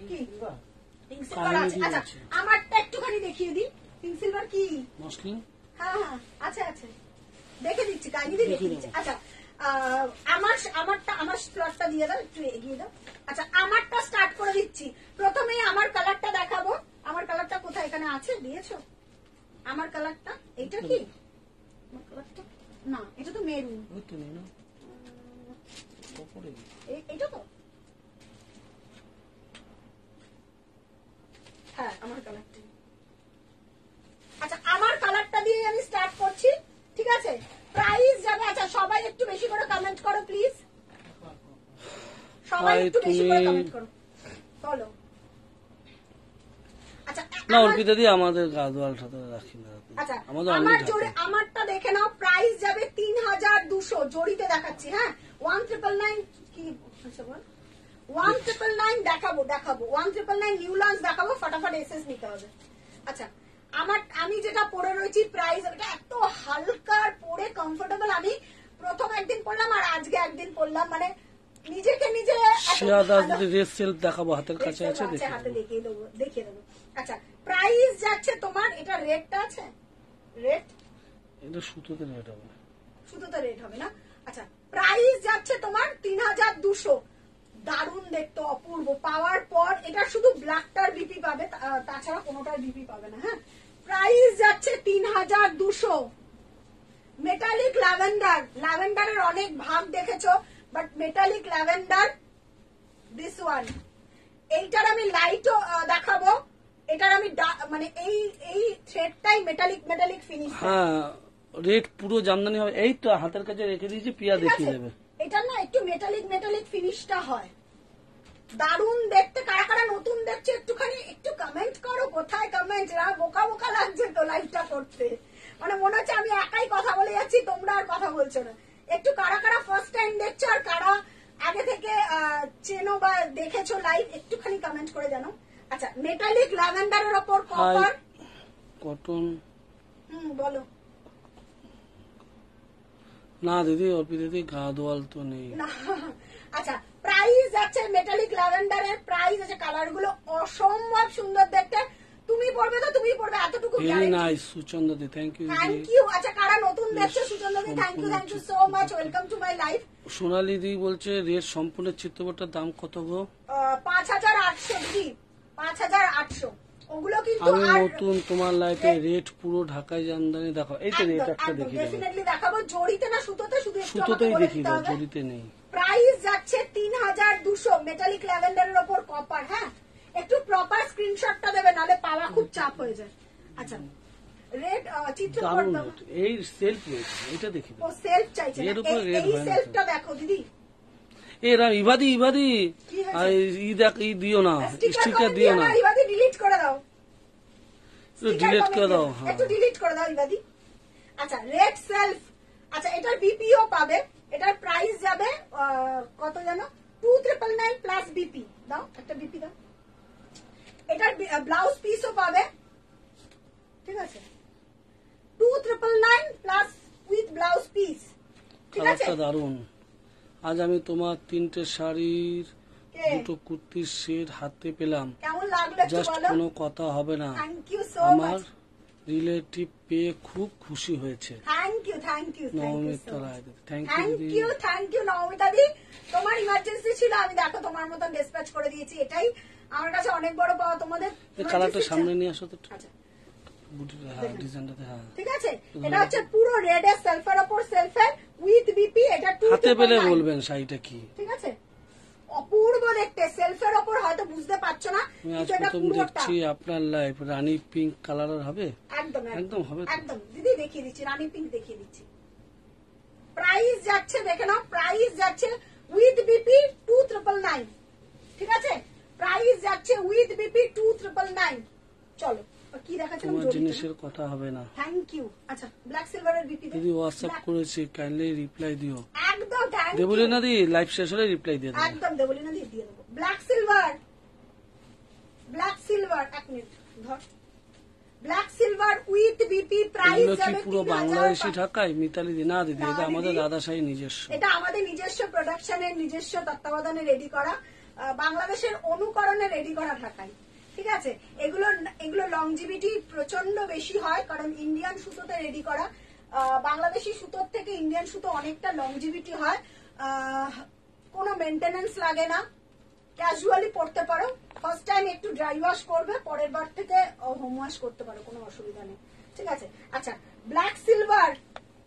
Speaker 1: কি? আচ্ছা আমারটা একটুখানি দেখিয়ে দিই। পিঙ্ক সিলভার কি? হ্যাঁ হ্যাঁ আছে আছে। দেখে দিচ্ছি কাহিনী দেখে দিচ্ছি। আচ্ছা আহ, আমার আমারটা আমার স্লটটা দিয়ে দাও একটু এগিয়ে দাও। আচ্ছা আমারটা স্টার্ট করে দিচ্ছি। প্রথমেই আমার কালারটা দেখাবো। আমার কালারটা কোথায়? এখানে আছে? দিয়েছ? আমার কালারটা? এটা কি? আমার কালারটা? না এটা তো মেরুন।
Speaker 2: ওই তো
Speaker 1: এটা তো? হ্যাঁ আমার কালারটা। আচ্ছা আমার কালারটা দিয়ে আমি স্টার্ট করছি ঠিক আছে? প্রাইস যাবে আচ্ছা সবাই একটু বেশি করে কমেন্ট করো প্লিজ সবাই একটু বেশি করে কমেন্ট করো। বলো। আচ্ছা
Speaker 2: না
Speaker 1: আমার-
Speaker 2: অর্পিতা দিয়ে আমাদের গাদওয়াল সাথে রাখি না
Speaker 1: আচ্ছা
Speaker 2: আমাদের
Speaker 1: আমার জোরে আমারটা দেখে নাও প্রাইস যাবে তিন হাজার দুশো জড়িতে দেখাচ্ছি হ্যাঁ? ওয়ান ট্রিপল নাইন কি আচ্ছা বল? ওয়ান ট্রিপল নাইন দেখাবো দেখাবো। One triple nine new launch দেখাবো ফটাফট এসএস নিতে হবে। আচ্ছা আমার আমি যেটা পরে রয়েছি প্রাইস ওটা এত হালকা পরে কমফোর্টেবল আমি প্রথম একদিন পরলাম আর আজকে একদিন পরলাম। মানে নিজেকে নিজে
Speaker 2: দেখাবো হাতের কাছে আছে
Speaker 1: দেখিয়ে দেবো দেখিয়ে দেবো। আচ্ছা প্রাইস যাচ্ছে তোমার এটা রেটটা আছে? রেট
Speaker 2: এটা সুতোতে রেট হবে।
Speaker 1: শুধু তো রেট হবে না? আচ্ছা প্রাইস যাচ্ছে তোমার তিন হাজার দুশো। দারুণ দেখতে অপূর্ব। পাওয়ার পর এটা শুধু ব্ল্যাকটার বিপি পাবে তাছাড়া কোনোটার বিপি পাবে না হ্যাঁ? প্রাইস যাচ্ছে তিন হাজার দুশো। মেটালিক ল্যাভেন্ডার ল্যাভেন্ডারের অনেক ভাগ দেখেছ but metallic lavender this one এইটার আমি লাইটও দেখাবো। এটার আমি মানে এই এই থ্রেডটাই মেটালিক মেটালিক ফিনিশ
Speaker 2: হ্যাঁ রেট পুরো জামদানি হবে। এই তো হাতের কাছে রেখে দিয়েছি পিয়া দেখিয়ে দেবে।
Speaker 1: এটা না একটু মেটালিক মেটালিক ফিনিশটা হয়। দারুণ দেখতে কারা কারা নতুন দেখছে একটুখানি একটু কমেন্ট করো কোথায় কমেন্ট বোকা বোকা লাগছে তো লাইভটা করতে। মানে মনে হচ্ছে আমি একাই কথা বলে যাচ্ছি তোমরা আর কথা বলছো না। একটু কারা কারা ফার্স্ট টাইম দেখছ আর কারা আগে থেকে চেনো বা দেখেছ লাইভ একটুখানি কমেন্ট করে জানো। আচ্ছা মেটালিক ল্যাভেন্ডারের ওপর কপার
Speaker 2: কটন
Speaker 1: হুম বলো।
Speaker 2: না দিদি অর্পি দিদি গা দোয়াল তো নেই।
Speaker 1: আচ্ছা প্রাইস আছে মেটালিক ল্যাভেন্ডারের প্রাইস আছে কালারগুলো অসম্ভব সুন্দর দেখতে। তুমি পড়বে তো তুমি পড়বে এতটুকু
Speaker 2: ভেরি নাইস সুচন্দ্র দি থ্যাংক ইউ
Speaker 1: থ্যাংক ইউ আচ্ছা কারা নতুন দেখছ সুচন্দ্রদি thank you thank you so much welcome to my life
Speaker 2: Sonali দি বলছে রেট সম্পূর্ণ চিত্রপটটার দাম কত গো?
Speaker 1: পাঁচ হাজার আটশো দিদি পাঁচ হাজার আটশো। ওগুলো কিন্তু
Speaker 2: আমি নতুন তোমার লাইফে রেট পুরো ঢাকায় জামদানি দেখো এই তো রেট একটা দেখিয়ে
Speaker 1: ডেফিনেটলি দেখাবো। জড়িতে না সুতোতে শুধু
Speaker 2: সুতোতেই
Speaker 1: বলে
Speaker 2: দেখিয়ে
Speaker 1: দিতে
Speaker 2: দাও
Speaker 1: হবে।
Speaker 2: জড়িতে নেই।
Speaker 1: প্রাইস যাচ্ছে তিন হাজার দুশো। মেটালিক ল্যাভেন্ডারের ওপর কপার হ্যাঁ? একটু প্রপার স্ক্রিনশটটা দেবে নাহলে পাওয়া খুব চাপ হয়ে যায়। আচ্ছা রেড চিত্রকর।
Speaker 2: এই সেলফ রেট এটা দেখি।
Speaker 1: ও সেলফ চাইছে এই-। সেলফটা দেখো দিদি।
Speaker 2: এরা ইবাদি ইবাদি। ই দেখ ই দিও না
Speaker 1: স্টিকার
Speaker 2: দিও না।
Speaker 1: ইবাদি ডিলিট করে দাও।
Speaker 2: ডিলিট করে দাও হ্যাঁ।
Speaker 1: একটু ডিলিট করে দাও ইবাদি। আচ্ছা রেড সেলফ আচ্ছা এটার বিপিও পাবে। এটার প্রাইস যাবে কত জানো? Two triple nine plus BP দাও একটা বিপি দাও। এটার ব্লাউজ পিসও পাবে। ঠিক আছে? Two triple nine plus with blouse piece ঠিক আছে?
Speaker 2: দারুণ। আজ আমি তোমার তিনটে শাড়ির দুটো কুর্তির সেট হাতে পেলাম।
Speaker 1: কেমন লাগল একটু
Speaker 2: জাস্ট কোনো কথা হবে না। আমার রিলেটিভ পেয়ে খুব খুশি হয়েছে।
Speaker 1: Thank you thank you thank you
Speaker 2: Nabamitra Roy thank you
Speaker 1: thank
Speaker 2: দিদি।
Speaker 1: ইউ থ্যাংক দি তোমার ইমার্জেন্সি ছিল আমি দেখো তোমার মতন ডিসপ্যাচ করে দিয়েছি এটাই। আমার কাছে অনেক বড় পাওয়া তোমাদের
Speaker 2: কালারটা সামনে নিয়ে আসো তো
Speaker 1: আচ্ছা
Speaker 2: বুটিটা হ্যাঁ ডিজাইনটাতে হ্যাঁ
Speaker 1: ঠিক আছে? এটা হচ্ছে পুরো রেড এর সেলফের ওপর সেলফের উইথ বিপি এটা
Speaker 2: হাতে পেলে বলবেন শাড়িটা কি?
Speaker 1: ঠিক আছে? অপূর্ব দেখতে সেলফের ওপর হয়তো বুঝতে পারছ না কিন্তু এটা পুরোটা
Speaker 2: আপনার লাইফ রানী পিঙ্ক কালারের হবে?
Speaker 1: একদম
Speaker 2: একদম হবে
Speaker 1: একদম। দিদি দেখিয়ে দিচ্ছি রানী পিঙ্ক দেখিয়ে দিচ্ছি। প্রাইস যাচ্ছে দেখে নাও প্রাইস যাচ্ছে with BP two triple nine ঠিক আছে? প্রাইস যাচ্ছে with BP two triple nine চলো। কি দেখাচ্ছিলাম
Speaker 2: তোমার জিনিসের কথা হবে না।
Speaker 1: থ্যাংক ইউ আচ্ছা ব্ল্যাক সিলভারের বিপি
Speaker 2: দিদি হোয়াটসঅ্যাপ করেছি কাইন্ডলি রিপ্লাই দিও।
Speaker 1: একদম থ্যাংক
Speaker 2: দেবলি না দি লাইভ শেষ হলে রিপ্লাই দিয়ে দেবে।
Speaker 1: একদম দিয়ে দেবো। ব্ল্যাক সিলভার ব্ল্যাক সিলভার এক মিনিট ধর। Black silver with BP price
Speaker 2: এগুলো
Speaker 1: যাবে
Speaker 2: পুরো
Speaker 1: 3000
Speaker 2: বাংলাদেশি ঢাকায়? মিতালি দি না দিদি এটা আমাদের
Speaker 1: দিদি।
Speaker 2: দাদাশাহী নিজস্ব।
Speaker 1: এটা আমাদের নিজস্ব প্রোডাকশনের নিজস্ব তত্ত্বাবধানে রেডি করা। বাংলাদেশের অনুকরণে রেডি করা ঢাকায়। ঠিক আছে? এগুলো এগুলো লংজিভিটি প্রচণ্ড বেশি হয় কারণ ইন্ডিয়ান সুতোতে রেডি করা। বাংলাদেশি সুতোর থেকে ইন্ডিয়ান সুতো অনেকটা লংজিভিটি হয়। কোনো মেনটেনেন্স লাগে না। ক্যাজুয়ালি পড়তে পারো। ফার্স্ট টাইম একটু ড্রাই ওয়াশ করবে পরের বার থেকে হোম ওয়াশ করতে পারো কোনো অসুবিধা নেই। ঠিক আছে? আচ্ছা ব্ল্যাক সিলভার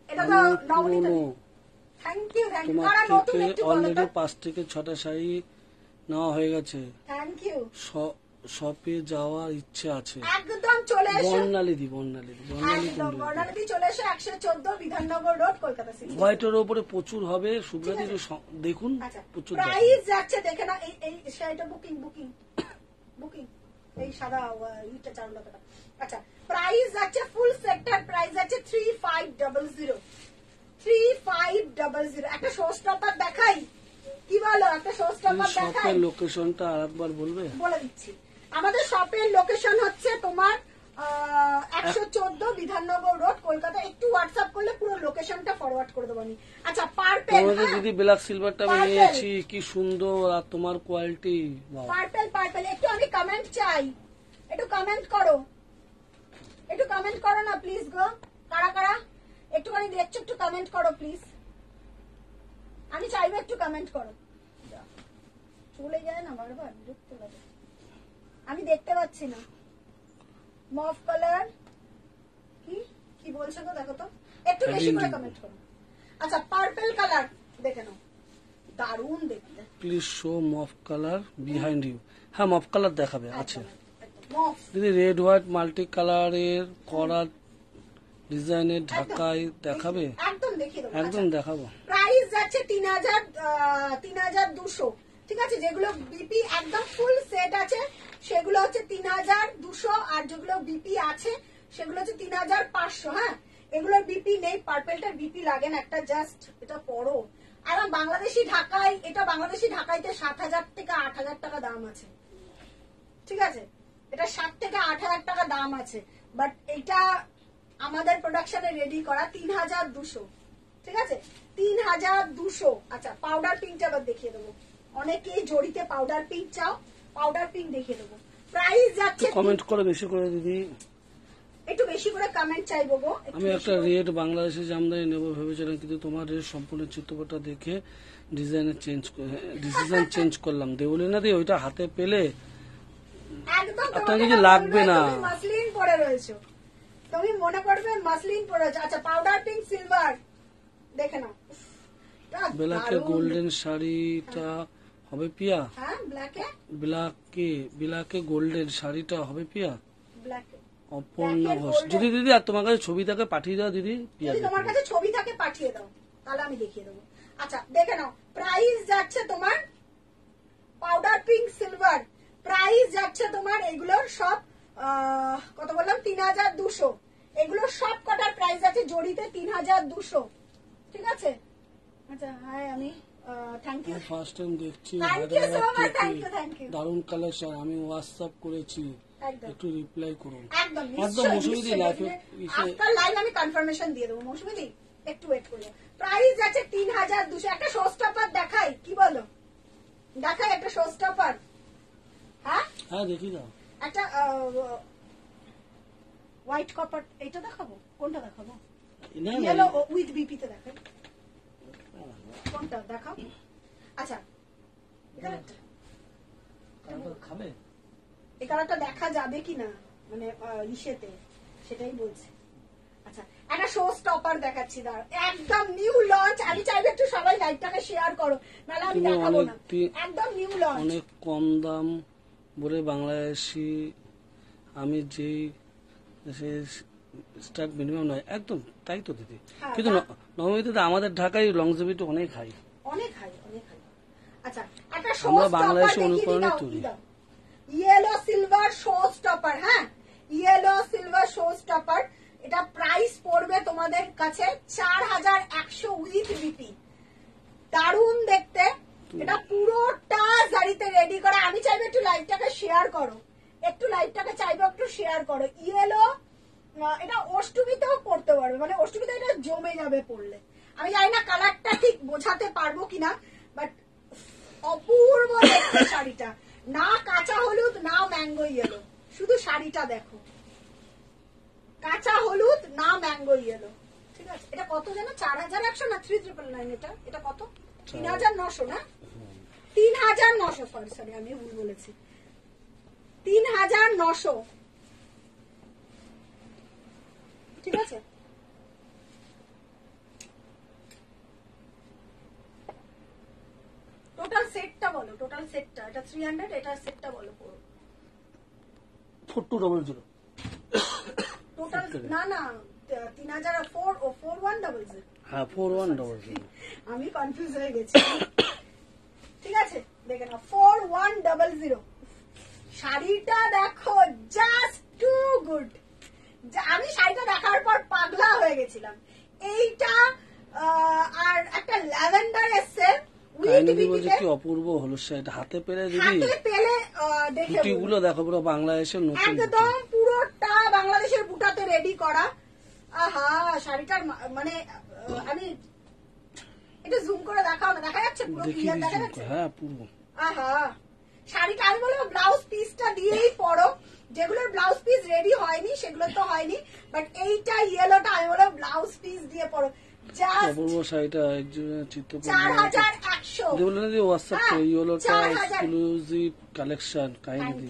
Speaker 1: এটা তো Nabanita thank you thank you কারা নতুন একটু বলো
Speaker 2: অলরেডি পাঁচ থেকে ছটা শাড়ি নেওয়া হয়ে গেছে।
Speaker 1: থ্যাংক ইউ
Speaker 2: শপে যাওয়ার ইচ্ছে আছে।
Speaker 1: একদম চলে এসো।
Speaker 2: বর্ণালী দি বর্ণালী দি বর্ণালী
Speaker 1: একদম
Speaker 2: কুণ্ডলী
Speaker 1: বর্ণালী চলে এসো একশো চোদ্দ বিধাননগর রোড কলকাতা সিটি
Speaker 2: হোয়াইটের ওপরে প্রচুর হবে একটু দেখুন
Speaker 1: আচ্ছা
Speaker 2: প্রচুর
Speaker 1: প্রাইস যাচ্ছে দেখে না এই এই শাড়িটা বুকিং বুকিং বুকিং এই সাদা ইটা চারুলতাটা আচ্ছা প্রাইস যাচ্ছে ফুল সেক্টর প্রাইস যাচ্ছে three five double zero three five double zero একটা শো স্টপার দেখাই। কি বলো? স্টপার দেখাই।
Speaker 2: শপের লোকেশনটা আরেকবার বলবে?
Speaker 1: বলে দিচ্ছি। আমাদের শপের লোকেশন হচ্ছে তোমার একশো চোদ্দ বিধাননগর রোড কলকাতা। একটু হোয়াটসঅ্যাপ করলে পুরো লোকেশনটা ফরওয়ার্ড করে দেবো আমি। আচ্ছা পার্পেল
Speaker 2: দিদি ব্ল্যাক সিলভারটা আমি নিয়েছি কি সুন্দর আর তোমার কোয়ালিটি
Speaker 1: পার্পেল পার্পেল একটু আমি কমেন্ট চাই। একটু কমেন্ট করো। একটু কমেন্ট করো না প্লিজ গো। কারা কারা? একটুখানি দেখছ একটু কমেন্ট করো প্লিজ আমি চাইব একটু কমেন্ট করো। চলে যায় না বারবার। বিরক্ত লাগে আমি দেখতে পাচ্ছি না। মফ কালার কি? কি বলছো তো দেখো তো। একটু বেশি করে কমেন্ট করো। আচ্ছা পার্পল কালার দেখে নাও। দারুণ দেখতে।
Speaker 2: Please show mauve colour behind you হ্যাঁ মফ কালার দেখাবে আছে।
Speaker 1: মফ
Speaker 2: দিদি রেড হোয়াইট মাল্টি কালারের করা ডিজাইনের ঢাকায় দেখাবে?
Speaker 1: একদম দেখিয়ে দেবো।
Speaker 2: একদম দেখাবো।
Speaker 1: প্রাইস যাচ্ছে তিন হাজার তিন হাজার দুশো। ঠিক আছে যেগুলো বিপি একদম ফুল সেট আছে। সেগুলো হচ্ছে তিন হাজার দুশো, আর যেগুলো বিপি আছে, সেগুলো হচ্ছে তিন হাজার পাঁচশো হ্যাঁ? এগুলোর বিপি নেই পার্পেলটার বিপি লাগে না, একটা জাস্ট এটা পড়ো আর বাংলাদেশি ঢাকায়, এটা বাংলাদেশি ঢাকাইতে সাত হাজার থেকে আট হাজার টাকা দাম আছে। ঠিক আছে? এটা সাত থেকে আট হাজার টাকা দাম আছে। বাট এটা আমাদের প্রোডাকশনে রেডি করা তিন হাজার দুশো। ঠিক আছে? তিন হাজার দুশো। আচ্ছা পাউডার পিঙ্কটা আবার দেখিয়ে দেবো। অনেকেই জড়িতে পাউডার পিঙ্ক চাও। পাউডার পিঙ্ক দেখিয়ে দেবো। প্রাইস যাচ্ছে
Speaker 2: কমেন্ট করে বেশি করে দিদি।
Speaker 1: একটু বেশি করে কমেন্ট চাইব গো
Speaker 2: আমি একটা রেড বাংলাদেশি জামদানি নেব ভেবেছিলাম কিন্তু তোমার রেড সম্পূর্ণ চিত্রপটটা দেখে ডিজাইনের চেঞ্জ ডিসিশন চেঞ্জ করলাম। দেবলি না দিয়ে ওইটা হাতে পেলে
Speaker 1: একদম
Speaker 2: আপনার কিছু লাগবে না।
Speaker 1: মাসলিন পরে রয়েছো। তুমি মনে করবে মাসলিন পরে রয়েছো। আচ্ছা পাউডার পিঙ্ক সিলভার দেখে নাও। দারুণ।
Speaker 2: গোল্ডেন শাড়িটা হবে পিয়া?
Speaker 1: ব্ল্যাকে
Speaker 2: ব্ল্যাকে গোল্ডেন শাড়িটা হবে পিয়া? অপর্ণা ঘোষ। যদি দিদি আর তোমার কাছে ছবি থাকে পাঠিয়ে দাও দিদি। পিয়া
Speaker 1: তোমার কাছে ছবি থাকে পাঠিয়ে দাও। তাহলে আমি দেখিয়ে দেবো। আচ্ছা দেখে নাও। প্রাইস যাচ্ছে তোমার পাউডার পিঙ্ক সিলভার প্রাইস যাচ্ছে তোমার এগুলোর সব কত বললাম? তিন হাজার দুশো। এগুলোর সব কটার প্রাইস আছে জড়িতে তিন হাজার দুশো। ঠিক আছে? আচ্ছা হ্যাঁ আমি থ্যাংক ইউ
Speaker 2: ফার্স্ট টাইম দেখছি. দারুণ কালেকশন আমি হোয়াটসঅ্যাপ করেছি। একটু রিপ্লাই করুন।
Speaker 1: একদম
Speaker 2: একদম মৌসুমী দি live এ- ইসে-
Speaker 1: আফটার লাইভ আমি কনফার্মেশন দিয়ে দেবো মৌসুমী দি একটু ওয়েট প্রাইস আছে তিন হাজার দুশো। একটা শো স্টপার দেখাই কি বলো? দেখাই একটা শো স্টপার হ্যাঁ?
Speaker 2: হ্যাঁ দেখি দাও।
Speaker 1: একটা হোয়াইট কপার এটা দেখাবো? কোনটা দেখাবো? ইয়েলো উইথ বিপি তে দেখাই কোনটা? দেখাও। আচ্ছা। এই কালারটা দেখা যাবে কিনা? মানে ইসেতে সেটাই বলছে। আচ্ছা একটা শো স্টপার দেখাচ্ছি দাঁড় একদম নিউ লঞ্চ আমি চাইব একটু সবাই লাইভটাকে শেয়ার করো নাহলে আমি দেখাবো না।
Speaker 2: অনেক
Speaker 1: একদম নিউ লঞ্চ
Speaker 2: অনেক কম দাম বলে বাংলাদেশি আমি যেই স্টার্ট মিনিমাম নয় একদম তাই তো দিদি?
Speaker 1: হ্যাঁ,
Speaker 2: কিন্তু আমাদের ঢাকায় লংজিভিটি অনেক হাই
Speaker 1: অনেক হাই অনেক হাই আচ্ছা একটা
Speaker 2: আমরা বাংলাদেশে অনুকরণে তৈরি।
Speaker 1: ইয়েলো সিলভার শো স্টপার হ্যাঁ? ইয়েলো সিলভার শো স্টপার এটা প্রাইস পড়বে তোমাদের কাছে চার হাজার একশো উইথ বিপি দারুণ দেখতে। এটা পুরোটা জারিতে রেডি করা। আমি চাইব একটু লাইভটাকে শেয়ার করো। একটু লাইভটাকে চাইব একটু শেয়ার করো। ইয়েলো এটা অষ্টমীতেও পড়তে পারবে। মানে অষ্টমীতে এটা জমে যাবে পড়লে। আমি জানি না কালারটা ঠিক বোঝাতে পারব কিনা বাট অপূর্ব দেখতে শাড়িটা। না কাঁচা হলুদ, না ম্যাঙ্গো ইয়েলো শুধু শাড়িটা দেখো। কাঁচা হলুদ, না ম্যাঙ্গো ইয়েলো ঠিক আছে? এটা কত যেন? চার হাজার একশো না থ্রি ট্রিপল নাইন এটা? এটা কত? তিন হাজার নশো না? তিন হাজার নশো সরি সরি আমি ভুল বলেছি। তিন হাজার নশো। ঠিক আছে। টোটাল সেটটা বলো টোটাল সেটটা এটা থ্রি হান্ড্রেড এটা সেটটা বলো পুরো।
Speaker 2: Four two double zero
Speaker 1: total না না তিন হাজার ফোর ও ফোর ওয়ান ডাবল জিরো
Speaker 2: হ্যাঁ ফোর ওয়ান ডবল জিরো
Speaker 1: আমি কনফিউজ হয়ে গেছি। ঠিক আছে দেখে না ফোর ওয়ান ডাবল জিরো শাড়িটা দেখো জাস্ট টু গুড আমি শাড়িটা দেখার পর পাগলা হয়ে গেছিলাম। এইটা আর একটা ল্যাভেন্ডার এসছে
Speaker 2: অপূর্ব হলো সেটা হাতে দিদি
Speaker 1: পেলে।
Speaker 2: গুলো দেখো পুরো বাংলাদেশের নতুন
Speaker 1: একদম পুরোটা বাংলাদেশের বুটাতে রেডি করা। আহা শাড়িটার মানে আমি এটা জুম করে দেখাও না দেখা যাচ্ছে পুরো ক্লিয়ার দেখা যাচ্ছে?
Speaker 2: হ্যাঁ পুরো।
Speaker 1: আহা শাড়িটা আমি বলব ব্লাউজ পিসটা দিয়েই পরো। যেগুলোর ব্লাউজ পিস রেডি হয়নি সেগুলো তো হয়নি বাট এইটা ইয়েলোটা আমি বলব ব্লাউজ পিস দিয়ে পরো।
Speaker 2: অপূর্ব শাড়িটা। এক্সক্লুসিভ কালেকশন কাহিনী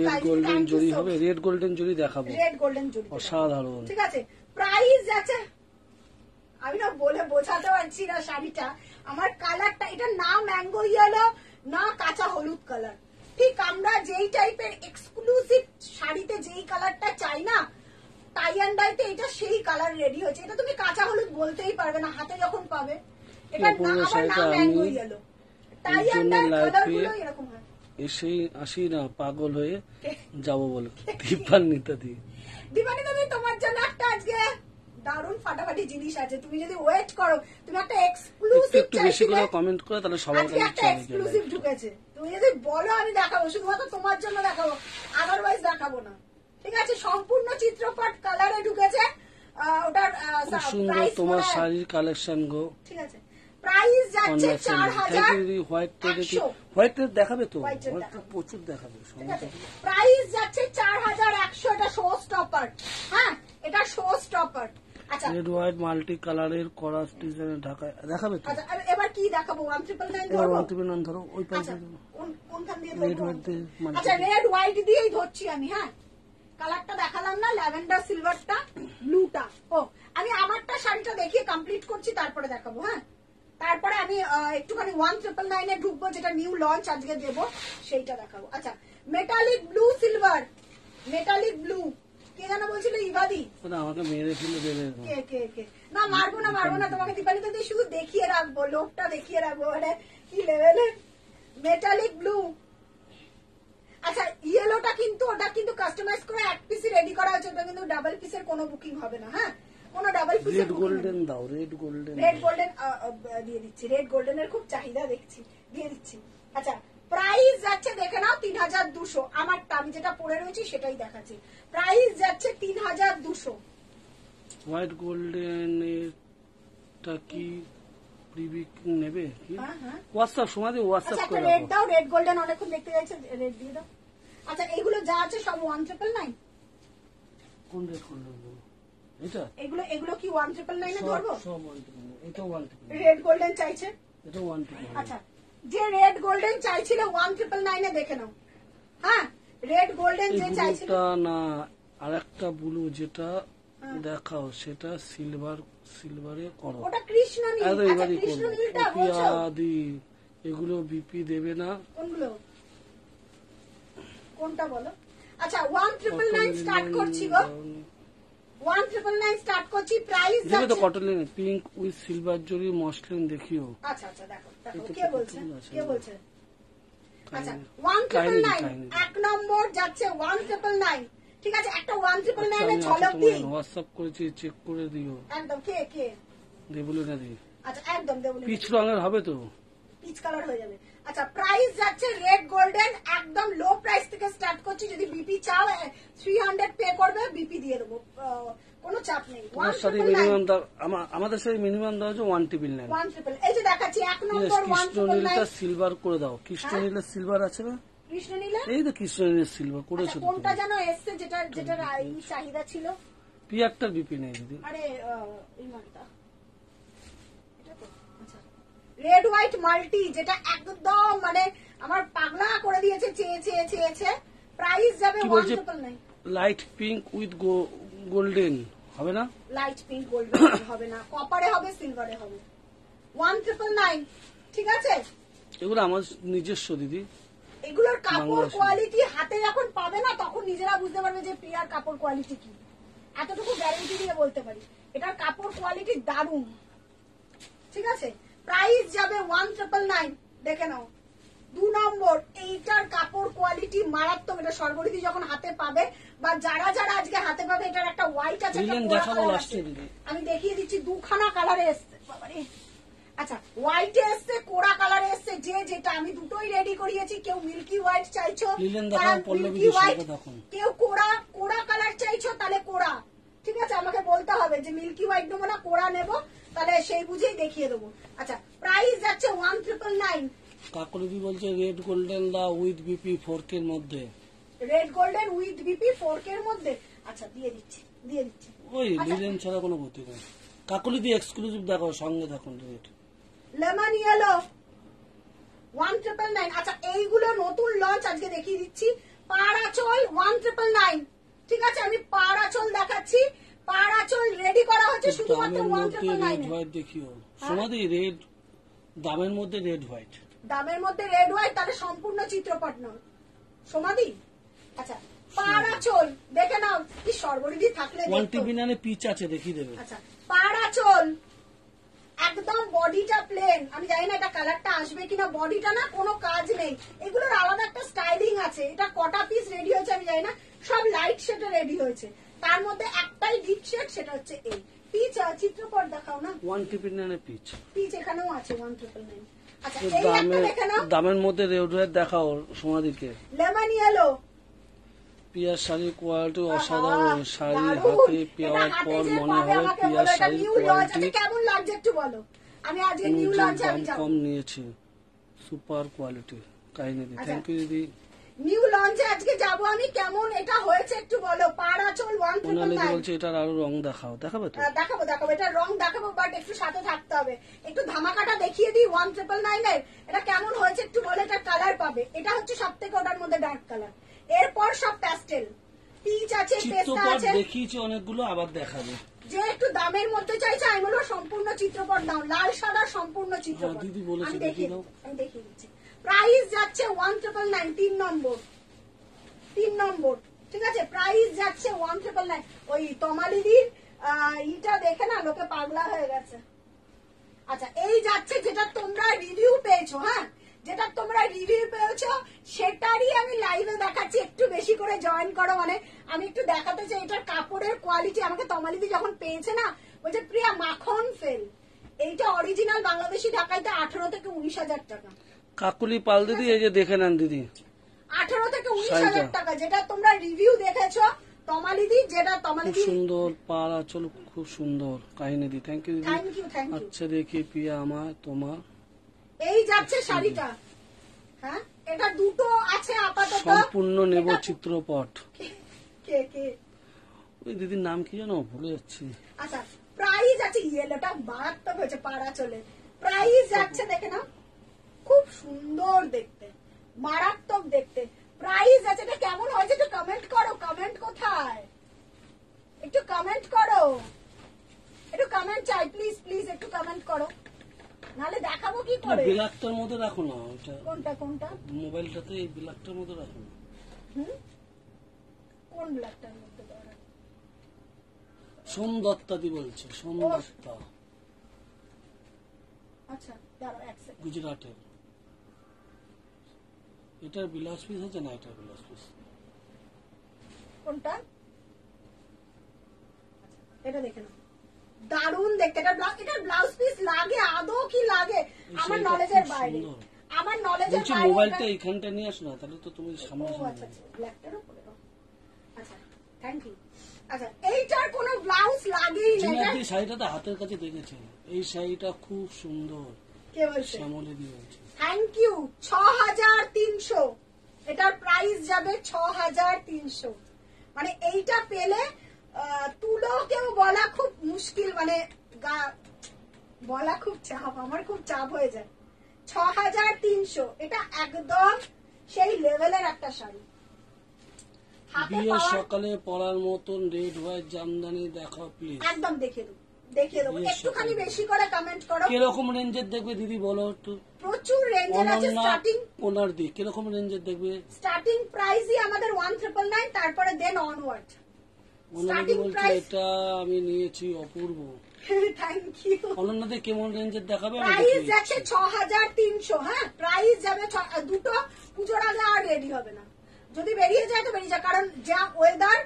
Speaker 2: রেড গোল্ডেন জরি হবে রেড গোল্ডেন জরি দেখাবো।
Speaker 1: রেড গোল্ডেন
Speaker 2: অসাধারণ।
Speaker 1: ঠিক আছে প্রাইস আছে। আমি না বলে বোঝাতে পারছি না শাড়িটা। আমার কালারটা এটা না ম্যাঙ্গো ইয়েলো না কাঁচা হলুদ কালার ঠিক আমরা যেই টাইপের এক্সক্লুসিভ শাড়িতে যেই কালারটা চাই না টাই অ্যান্ড ডাইতে এটা সেই কালার রেডি হয়েছে। এটা তুমি কাঁচা হলুদ বলতেই পারবে না হাতে যখন পাবে। এটা না আবার না mango yellow tie and dye
Speaker 2: live
Speaker 1: কালারগুলো এরকম হয়।
Speaker 2: এসেই আসি না পাগল হয়ে যাব বলে। দীপান্বিতা দি।
Speaker 1: দিবানি দাদি তোমার জন্য একটা আজকে দারুণ ফাটাফাটি জিনিস আছে। তুমি যদি ওয়েট করো তুমি একটা এক্সক্লুসিভ
Speaker 2: একটু বেশি করে কমেন্ট করে তাহলে সবার কাছে
Speaker 1: একটা এক্সক্লুসিভ ঢুকেছে। তুমি যদি বলো আমি দেখাবো। শুধুমাত্র তোমার জন্য দেখাবো। আদারওয়াইজ দেখাবো না। ঠিক আছে? সম্পূর্ণ চিত্রপট কালারে ঢুকেছে। ওটার প্রাইস
Speaker 2: তোমার শাড়ির কালেকশন গো।
Speaker 1: ঠিক আছে। প্রাইস যাচ্ছে চার হাজার
Speaker 2: হোয়াইট
Speaker 1: একশো।
Speaker 2: হোয়াইট দেখাবে তো? হোয়াইট প্রচুর দেখাবে
Speaker 1: প্রাইস যাচ্ছে চার হাজার একশো এটা শো স্টপার হ্যাঁ? এটা show stopper
Speaker 2: red white multi কালারের করা ডিজাইনের ঢাকা দেখাবে তো?
Speaker 1: আচ্ছা আর এবার কি দেখাবো? ওয়ান ট্রিপল নাইন ধরবো?
Speaker 2: ওয়ান টিভি নাম ধরো ওই
Speaker 1: আচ্ছা
Speaker 2: পাশে
Speaker 1: কোন- কোনখান দিয়ে
Speaker 2: Red
Speaker 1: ধরবো?
Speaker 2: white দিয়ে
Speaker 1: আচ্ছা রেড হোয়াইট দিয়েই ধরছি আমি হ্যাঁ? কালারটা দেখালাম না ল্যাভেন্ডার সিলভারটা ব্লুটা ও আমি আমারটা শাড়িটা দেখিয়ে কমপ্লিট করছি তারপরে দেখাবো হ্যাঁ? তারপরে আমি একটুখানি ওয়ান ট্রিপল নাইনে ঢুকবো যেটা নিউ লঞ্চ আজকে দেবো সেইটা দেখাবো। আচ্ছা metallic blue silver metallic blue কে যেন বলছিল ইভাদি?
Speaker 2: ওটা আমাকে মেরে ফেলে দেবে।
Speaker 1: কে কে কে? না মারবো না মারবো না তোমাকে দীপালি দিদি শুধু দেখিয়ে রাখব লোকটা দেখিয়ে রাখব মানে কি লেভেলের মেটালিক ব্লু আচ্ছা ইয়েলোটা কিন্তু ওটা কিন্তু কাস্টমাইজ করে এক পিসি রেডি করা হয়েছে ওটা কিন্তু ডাবল পিসের কোনো বুকিং হবে না হ্যাঁ? কোনো ডাবল পিসের
Speaker 2: রেড গোল্ডেন দাও রেড গোল্ডেন
Speaker 1: রেড গোল্ডেন দিয়ে দিচ্ছি রেড গোল্ডেনের খুব চাহিদা দেখছি দিয়ে দিচ্ছি। আচ্ছা প্রাইস যাচ্ছে দেখে নাও তিন হাজার দুশো। আমারটা আমি যেটা পরে রয়েছি সেটাই দেখাচ্ছি। প্রাইস যাচ্ছে তিন হাজার দুশো।
Speaker 2: হোয়াইট গোল্ডেন এটা কি নেবে?
Speaker 1: হ্যাঁ হ্যাঁ।
Speaker 2: হোয়াটসঅ্যাপ সময় দিয়ে হোয়াটসঅ্যাপ করে
Speaker 1: রেড দাও রেড গোল্ডেন অনেকক্ষণ দেখতে যাচ্ছে রেড দিয়ে দাও। আচ্ছা এগুলো যা আছে সব ওয়ান ট্রিপল নাইন
Speaker 2: কোন রেড গোল্ডেন এটা?
Speaker 1: এগুলো এগুলো কি ওয়ান ট্রিপল নাইনে ধরবো?
Speaker 2: সব ওয়ান টিপি এটা ওয়ান টিপি
Speaker 1: রেড গোল্ডেন চাইছে?
Speaker 2: এটা ওয়ান টিপি
Speaker 1: আচ্ছা যে রেড গোল্ডেন চাইছিল ওয়ান ট্রিপল নাইনে দেখে নাও। হ্যাঁ রেড গোল্ডেন যে চাইছিল
Speaker 2: না আরেকটা ব্লু যেটা
Speaker 1: হ্যাঁ।
Speaker 2: দেখাও সেটা সিলভার সিলভারে করো।
Speaker 1: ওটা কৃষ্ণ নীল। আচ্ছা কৃষ্ণ নীলটা বলছো?
Speaker 2: এগুলো বিপি দেবে না।
Speaker 1: কোনগুলো? কোনটা বলো? আচ্ছা ওয়ান ট্রিপল নাইন স্টার্ট করছি গো। ওয়ান ট্রিপল নাইন স্টার্ট করছি প্রাইস
Speaker 2: দেবে তো কটন পিঙ্ক উইথ সিলভার জরি মসলিন দেখিও।
Speaker 1: আচ্ছা আচ্ছা দেখো দেখো। কে বলছে? কে বলছে? আচ্ছা ওয়ান ট্রিপল নাইন এক নম্বর যাচ্ছে ওয়ান ট্রিপল নাইন ঠিক আছে একটা ওয়ান ট্রিপল
Speaker 2: আচ্ছা,
Speaker 1: নাইনের ঝলক দিই।
Speaker 2: হোয়াটসঅ্যাপ করেছি চেক করে দিও।
Speaker 1: একদম কে কে?
Speaker 2: দেবলে দি।
Speaker 1: আচ্ছা একদম দেবো
Speaker 2: পিচ রঙের হবে তো?
Speaker 1: পিচ কালার হয়ে যাবে। আচ্ছা প্রাইস যাচ্ছে রেড গোল্ডেন একদম লো প্রাইস থেকে স্টার্ট করছি। যদি বিপি চাও থ্রি হান্ড্রেড পে করবে বিপি দিয়ে দেবো। কোনো চাপ নেই। ওয়ান
Speaker 2: সাথে মিনিমাম আমাদের সাথে মিনিমাম দাও হচ্ছে one triple nine
Speaker 1: one triple এই যে দেখাচ্ছি এক নম্বর ওয়ান ট্রিপল নাইন
Speaker 2: সিলভার করে দাও।
Speaker 1: হ্যাঁ?
Speaker 2: সিলভার আছে না? এই তো কৃষ্ণনীল সিলভার করেছ
Speaker 1: আচ্ছা, কোনটা যেন এসছে যেটা এই চাহিদা ছিল?
Speaker 2: পিয়ারটার বিপি নেই দিদি।
Speaker 1: আরে এই মালটা। এটা তো? রেড হোয়াইট মাল্টি যেটা একদম মানে আমার পাগলা করে দিয়েছে চেয়ে চেয়ে চেয়েছে। প্রাইস যাবে
Speaker 2: কি
Speaker 1: one triple nine
Speaker 2: light pink with golden হবে না?
Speaker 1: লাইট পিঙ্ক গোল্ড হবে না। কপারে হবে সিলভারে হবে। ওয়ান ট্রিপল নাইন ঠিক আছে?
Speaker 2: এগুলো আমার নিজস্ব দিদি।
Speaker 1: এগুলোর কাপড় কোয়ালিটি হাতে যখন পাবে না তখন নিজেরা বুঝতে পারবে যে প্রিয়ার কাপড় কোয়ালিটি কি। এতটুকু গ্যারেন্টি দিয়ে বলতে পারি। এটার কাপড় কোয়ালিটি দারুণ। ঠিক আছে? প্রাইস যাবে ওয়ান ট্রিপল নাইন দেখে নাও। দু নম্বর এইটার কাপড় কোয়ালিটি মারাত্মক। এটা সর্বরিদি যখন হাতে পাবে বা যারা যারা আজকে হাতে পাবে এটার একটা হোয়াইট আছে। আমি দেখিয়ে দিচ্ছি দুখানা কালারে এসছে। বাবারে। আচ্ছা হোয়াইট এসছে কোড়া কালার এসছে যে যেটা আমি দুটোই রেডি করিয়েছি। কেউ মিল্কি হোয়াইট চাইছো মিল্কি হোয়াইট কেউ কোড়া কোড়া কালার চাইছো তাহলে কোড়া। ঠিক আছে আমাকে বলতে হবে যে মিল্কি হোয়াইট নেব না কোড়া নেব তাহলে সেই বুঝেই দেখিয়ে দেবো। আচ্ছা প্রাইস যাচ্ছে ওয়ান ট্রিপল নাইন
Speaker 2: কাকুলিদি বলছে রেড গোল্ডেন দা উইথ বিপি ফোরকের মধ্যে।
Speaker 1: রেড গোল্ডেন উইথ বিপি ফোরকের মধ্যে। আচ্ছা দিয়ে দিচ্ছি দিয়ে দিচ্ছি।
Speaker 2: ওই
Speaker 1: আচ্ছা।
Speaker 2: লিলেন ছাড়া কোনো গতি নেই। কাকুলিদি এক্সক্লুসিভ দেখাও সঙ্গে থাকুন red
Speaker 1: lemon yellow one triple nine আচ্ছা এইগুলো নতুন লঞ্চ আজকে দেখিয়ে দিচ্ছি। পাড়াচল ওয়ান ট্রিপল নাইন ঠিক আছে আমি পাড়াচল দেখাচ্ছি। পাড়াচল রেডি করা হচ্ছে শুধুমাত্র ওয়ান ট্রিপল নাইন
Speaker 2: হোয়াইট দেখিও।
Speaker 1: হ্যাঁ?
Speaker 2: সমাধি রেড দামের মধ্যে রেড হোয়াইট
Speaker 1: দামের মধ্যে রেড হোয়াইট তাহলে সম্পূর্ণ চিত্রপট নয়। সমাধি আচ্ছা পাড়াচল দেখে নাও কি সর্বরিধি থাকলে
Speaker 2: ওয়ান টিভি নানে পিচ আছে দেখিয়ে দেবে।
Speaker 1: আচ্ছা পাড়াচল একদম বডিটা প্লেন আমি জানি না এটা কালারটা আসবে কিনা বডিটা না কোনো কাজ নেই। এগুলোর আলাদা একটা স্টাইলিং আছে এটা কটা পিস রেডি হয়েছে আমি জানি না সব লাইট শেডে রেডি হয়েছে। তার মধ্যে একটাই ডিপ শেড সেটা হচ্ছে এই। পিচ চিত্রপট দেখাও না।
Speaker 2: ওয়ান টিভি নানে পিচ।
Speaker 1: পিচ এখানেও আছে ওয়ান ট্রিপল নাইন আচ্ছা
Speaker 2: দামের
Speaker 1: দেখে নাও।
Speaker 2: দামের মধ্যে দেখাও সমাধিকে
Speaker 1: লেমন ইয়েলো
Speaker 2: পিয়ার শাড়ির কোয়ালিটি অসাধারণ শাড়ি হাতে
Speaker 1: এটা
Speaker 2: পেওয়ার পর মনে হবে পিয়ার শাড়ির কোয়ালিটি।
Speaker 1: কেমন লাগছে একটু বলো। আমি আজকে নিউ
Speaker 2: অনুযায়ী
Speaker 1: লঞ্চে
Speaker 2: দাম
Speaker 1: আমি যাব।
Speaker 2: কম নিয়েছে। সুপার কোয়ালিটি কাহিনী
Speaker 1: আচ্ছা।
Speaker 2: থ্যাংক ইউ দিদি।
Speaker 1: নিউ লঞ্চে আজকে যাব আমি কেমন এটা হয়েছে একটু বলো। পাড়াচল ওয়ান
Speaker 2: মোনালিদি
Speaker 1: নাইন
Speaker 2: বলছে এটার আরও রং দেখাও। দেখাবে তো?
Speaker 1: দেখাবো দেখাবো। এটা রং দেখাবো বাট একটু সাথে থাকতে হবে। একটু ধামাকাটা দেখিয়ে দিই ওয়ান ট্রিপল নাইনের এটা কেমন হয়েছে একটু বলে এটা কালার পাবে। এটা হচ্ছে সব থেকে ওটার মধ্যে ডার্ক কালার এরপর সব প্যাস্টেল পিচ আছে পেস্তা আছে।
Speaker 2: দেখিয়েছি অনেকগুলো আবার দেখাবে।
Speaker 1: যে একটু দামের মধ্যে চাইছে আমি বলব সম্পূর্ণ চিত্রপট দাও লাল সাদা সম্পূর্ণ চিত্রপট
Speaker 2: হ্যাঁ, দিদি বলেছে,
Speaker 1: আমি
Speaker 2: দেখিয়ে
Speaker 1: দেখিয়ে
Speaker 2: দাও।
Speaker 1: আমি দেখিয়ে দিচ্ছি। প্রাইস যাচ্ছে ওয়ান ট্রিপল নাইন তিন নম্বর। তিন নম্বর ঠিক আছে? প্রাইস যাচ্ছে ওয়ান ট্রিপল নাইন ওই তমালিদির আহ, ইটা দেখে না লোকে পাগলা হয়ে গেছে। আচ্ছা এই যাচ্ছে যেটা তোমরা রিভিউ পেয়েছ হ্যাঁ? যেটা তোমরা রিভিউ পেয়েছ সেটারই আমি লাইভে দেখাচ্ছি। একটু বেশি করে জয়েন করো মানে আমি একটু দেখাতে চাই এটার কাপড়ের কোয়ালিটি আমাকে তমালিদি যখন পেয়েছে না বলছে প্রিয়া মাখন ফেল এইটা অরিজিনাল বাংলাদেশি ঢাকাইতে আঠারো থেকে উনিশ হাজার টাকা।
Speaker 2: কাকুলি পাল দিদি এই যে দেখে নেন দিদি।
Speaker 1: আঠারো থেকে উনিশ হাজার টাকা যেটা তোমরা রিভিউ দেখেছ তমালিদি যেটা তমালিদি
Speaker 2: সুন্দর পাড়া চলো খুব সুন্দর কাহিনী দি। থ্যাংক ইউ দিদি।
Speaker 1: থ্যাংক ইউ থ্যাংক ইউ
Speaker 2: আচ্ছা দেখি প্রিয়া আমার তোমার।
Speaker 1: এই যাচ্ছে শাড়িটা। হ্যাঁ? এটা দুটো আছে আপাতত।
Speaker 2: সম্পূর্ণ নেব চিত্রপট।
Speaker 1: কে কে
Speaker 2: ওই দিদির নাম কি জানো ভুলে যাচ্ছি।
Speaker 1: আচ্ছা প্রাইস আছে ইয়েলোটা মারাত্মক হয়েছে পাড়া চলে। প্রাইস যাচ্ছে দেখে না খুব সুন্দর দেখতে মারাত্মক দেখতে। প্রাইস আছে এটা কেমন হয়েছে একটু কমেন্ট করো কমেন্ট কোথায়? একটু কমেন্ট করো। একটু কমেন্ট চাই প্লিজ প্লিজ একটু কমেন্ট করো। নাহলে দেখাবো কি করে?
Speaker 2: বিলাকটার মধ্যে রাখো না ওটা
Speaker 1: কোনটা কোনটা?
Speaker 2: মোবাইলটাতে এই বিলাকটার মধ্যে রাখো না।
Speaker 1: হুম? কোন ব্ল্যাকটার মধ্যে?
Speaker 2: সোম দত্তাদি বলছে সোম দত্তা।
Speaker 1: আচ্ছা দাঁড়াও এক সেকেন্ড
Speaker 2: গুজরাটের। এটার বিলাস পিস আছে না এটার বিলাস পিস?
Speaker 1: কোনটা? আচ্ছা, এটা দেখে নাও। দারুণ দেখতে। এটা ব্লাউজ এটা ব্লাউজ পিস লাগে আদৌ কি লাগে? আমার নলেজের বাইরে। আমার নলেজের বাইরে
Speaker 2: মোবাইলটা এইখানটা নিয়ে আসো না তাহলে তো তুমি সামনে
Speaker 1: আচ্ছা আচ্ছা ব্ল্যাকটার উপরে আচ্ছা থ্যাংক ইউ আচ্ছা এইটার কোনো ব্লাউজ লাগেই না এটা
Speaker 2: জিনাদি শাড়িটাতে হাতের কাছে দেখেছে এই শাড়িটা খুব সুন্দর।
Speaker 1: কে বলছে?
Speaker 2: শ্যামলে দিয়ে বলছে।
Speaker 1: থ্যাংক ইউ ছ হাজার তিনশো। এটার প্রাইস যাবে ছ হাজার তিনশো। মানে এইটা পেলে তুলো কেউ বলা খুব মুশকিল মানে গা- বলা খুব চাপ আমার খুব চাপ হয়ে যায়। ছ হাজার তিনশো এটা একদম সেই লেভেলের একটা শাড়ি।
Speaker 2: বিয়ের সকালে পরার মতন রেড হোয়াইট জামদানি দেখাও প্লিজ
Speaker 1: একদম দেখে দেবো দেখিয়ে দেবো। একটুখানি বেশি করে কমেন্ট করো।
Speaker 2: কীরকম রেঞ্জের দেখবে দিদি বলো একটু?
Speaker 1: প্রচুর রেঞ্জের আছে স্টার্টিং
Speaker 2: ওনার দিক কীরকম রেঞ্জের দেখবে?
Speaker 1: স্টার্টিং প্রাইসই আমাদের ওয়ান ট্রিপল নাইন তারপরে দেন অনওয়ার্ড
Speaker 2: ওনারা বলছে এটা আমি নিয়েছি অপূর্ব।
Speaker 1: থ্যাংক ইউ
Speaker 2: অনন্যাদের কেমন রেঞ্জের দেখাবে?
Speaker 1: প্রাইস যাচ্ছে ছ হাজার তিনশো হ্যাঁ? প্রাইস যাবে দুটো পুজোর আগে আর রেডি হবে না। যদি বেরিয়ে যায় তো বেরিয়ে যায় কারণ যা ওয়েদার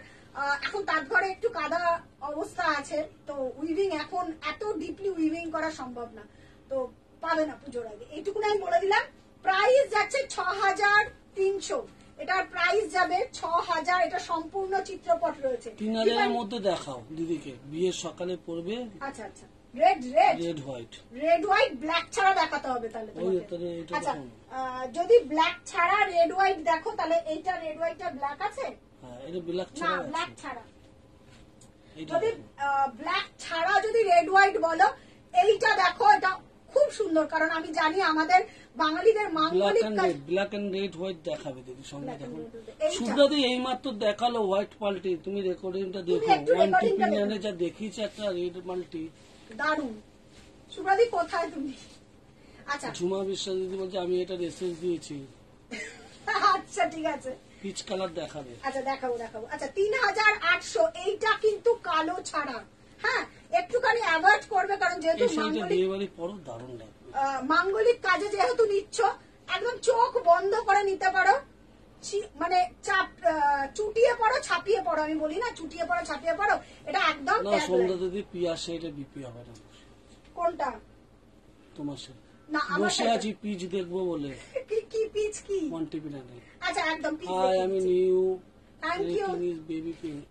Speaker 1: এখন তার ঘরে একটু কাদা অবস্থা আছে তো উইভিং এখন এত ডিপলি উইভিং করা সম্ভব না। তো পাবে না পুজোর আগে। এইটুকুন আমি বলে দিলাম। প্রাইস যাচ্ছে ছ হাজার তিনশো। এটার প্রাইস যাবে ছ হাজার এটা সম্পূর্ণ চিত্রপট রয়েছে।
Speaker 2: তিন হাজারের মধ্যে দেখাও দিদিকে। বিয়ের সকালে পরবে
Speaker 1: আচ্ছা আচ্ছা। Red red
Speaker 2: red white
Speaker 1: red white black ছাড়া দেখাতে হবে তাহলে আচ্ছা যদি ব্ল্যাক ছাড়া রেড হোয়াইট দেখো তাহলে এইটা রেড হোয়াইটটা ব্ল্যাক আছে?
Speaker 2: হ্যাঁ এটা ব্ল্যাক
Speaker 1: না
Speaker 2: ছাড়া
Speaker 1: ব্ল্যাক ছাড়া। যদি ব্ল্যাক ছাড়া যদি রেড হোয়াইট বলো এইটা দেখো এটা খুব সুন্দর কারণ আমি জানি আমাদের বাঙালিদের
Speaker 2: ব্ল্যাক
Speaker 1: মাঙ্গলিক
Speaker 2: and red black and red white দেখাবে দিদি সঙ্গে দেখুন এই মাত্র দেখাল হোয়াইট পাল্টি তুমি রেকর্ডিংটা দেখো ওয়ান টিপিনিয়ানে। যা দেখিয়েছে একটা রেড মাল্টি
Speaker 1: দারুণ। কোথায় তুমি? আচ্ছা।
Speaker 2: ঝুমা বিশ্বাস দিদি বলছে আমি এটা রেসেস দিয়েছি।
Speaker 1: আচ্ছা ঠিক আছে।
Speaker 2: পিচ কালার দেখাবে।
Speaker 1: আচ্ছা দেখাবো দেখাবো। আচ্ছা তিন হাজার আটশো এইটা কিন্তু কালো ছাড়া। হ্যাঁ একটুখানি অ্যাভয়েড করবে কারণ যেহেতু মাঙ্গলিক কাজে যেহেতু নিচ্ছ একদম চোখ বন্ধ করে নিতে পারো। মানে চাপ চুটিয়ে পড়ো ছাপিয়ে পড়ো আমি বলি না চুটিয়ে পড়ো ছাপিয়ে পড়ো এটা একদম।
Speaker 2: সন্ধ্যা দিদি পিয়া সেটা বিপি হবে না।
Speaker 1: কোনটা?
Speaker 2: তোমার সে।
Speaker 1: না আমার
Speaker 2: বসে আছি পিচ দেখব বলে।
Speaker 1: কি পিচ কি?
Speaker 2: ওয়ান
Speaker 1: আচ্ছা একদম পিচ
Speaker 2: হাই আমি new
Speaker 1: you.
Speaker 2: Is baby pink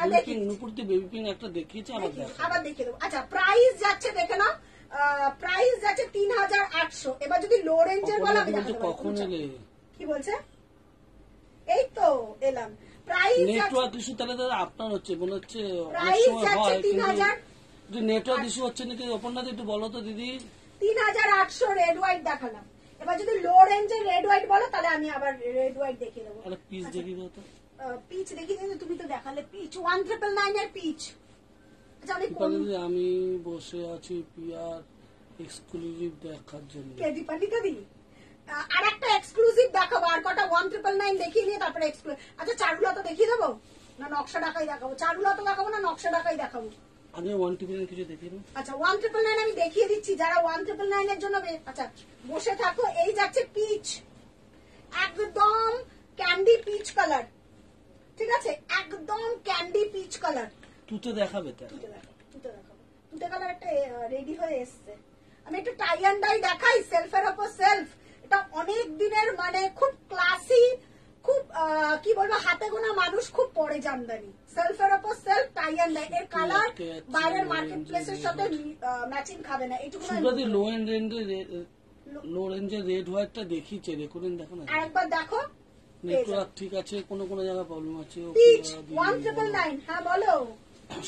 Speaker 1: R
Speaker 2: baby
Speaker 1: দেখি।
Speaker 2: পিঙ্ক নুপুরতে বেবি পিঙ্ক একটা দেখিয়েছে আবার
Speaker 1: আবার দেখিয়ে দেবো। আচ্ছা প্রাইস যাচ্ছে দেখে নাও। প্রাইস যাচ্ছে তিন হাজার আটশো। এবার যদি লো রেঞ্জের বলো আমি
Speaker 2: বলছে
Speaker 1: দেখাতে পারব।
Speaker 2: কখন এলে।
Speaker 1: কি বলছে? এই তো এলাম। প্রাইস
Speaker 2: নেটওয়ার্ক ইস্যু তাহলে দাদা আপনার হচ্ছে মনে হচ্ছে
Speaker 1: যাচ্ছে 3000
Speaker 2: যদি নেটওয়ার্ক ইস্যু হচ্ছে নাকি ওপেনটা একটু বলো তো দিদি।
Speaker 1: তিন হাজার আটশো রেড হোয়াইট দেখালাম। এবার যদি লো রেঞ্জের রেড হোয়াইট বলো তাহলে আমি আবার রেড হোয়াইট দেখিয়ে দেবো।
Speaker 2: আরে পিস দেখি তো।
Speaker 1: পিচ দেখিয়ে দিলে তুমি তো দেখালে পিচ ওয়ান ট্রিপল নাইন এর পিচ আচ্ছা আমি কোন
Speaker 2: আমি বসে আছি পিয়ার এক্সক্লুসিভ দেখার জন্য।
Speaker 1: কে দীপালিকা দি আর একটা এক্সক্লুসিভ দেখাবো আর কটা ওয়ান ট্রিপল নাইন দেখিয়ে নিয়ে তারপরে এক্সক্লুসিভ আচ্ছা চারুলতা দেখিয়ে দেবো? না নকশা ডাকাই দেখাবো? চারুলতা দেখাবো না নকশা ডাকাই দেখাবো?
Speaker 2: আগে ওয়ান কিছু
Speaker 1: আচ্ছা ট্রিপল নাইন আমি দেখিয়ে দিচ্ছি যারা ওয়ান ট্রিপল নাইন এর জন্য বে- আচ্ছা বসে থাকো এই যাচ্ছে পিচ একদম ক্যান্ডি পিচ কালার ঠিক আছে? একদম ক্যান্ডি পিচ কালার
Speaker 2: তুতে দেখাবে
Speaker 1: তুতে দেখাবো তুতে দেখাবো। তুতে কালার একটা রেডি হয়ে এসছে। আমি একটু টাই অ্যান্ড ডাই দেখাই সেলফের ওপর সেলফ এটা অনেক দিনের মানে খুব ক্লাসি খুব কি বলব হাতে গোনা মানুষ খুব পরে জামদানি। সেলফের ওপর সেলফ টাই অ্যান্ড ডাই এর কালার বাইরের মার্কেট প্লেসের সাথে ম্যাচিং খাবে না।
Speaker 2: সুব্রতি লো। এন্ড রেঞ্জের লো রেঞ্জের রেড হোয়াইটটা দেখিয়েছে রেকর্ডিং দেখো না।
Speaker 1: আরেকবার দেখো।
Speaker 2: নেটওয়ার্ক ঠিক আছে কোনো কোনো জায়গায় প্রবলেম আছে ও
Speaker 1: পিচ ওয়ান ট্রিপল নাইন হ্যাঁ বলো।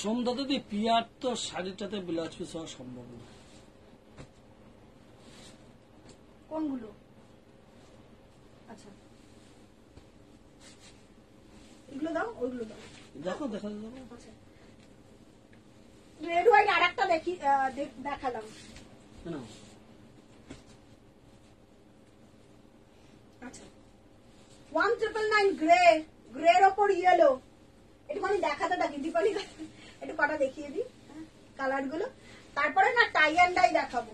Speaker 2: সন্ধ্যা দিদি পিয়ার তো শাড়িটাতে ব্লাউজ পিস হওয়া সম্ভব না।
Speaker 1: কোনগুলো? আচ্ছা। এগুলো দাও ওইগুলো দাও।
Speaker 2: দেখো দেখা যাবে
Speaker 1: রেড হোয়াইট আর দেখি দেখালাম।
Speaker 2: না
Speaker 1: আচ্ছা। ওয়ান ট্রিপল নাইন গ্রে গ্রের ওপর ইয়েলো একটুখানি দেখাতে থাকি দীপালি একটু কটা দেখিয়ে দিই কালারগুলো তারপরে না টাই অ্যান্ড ডাই দেখাবো।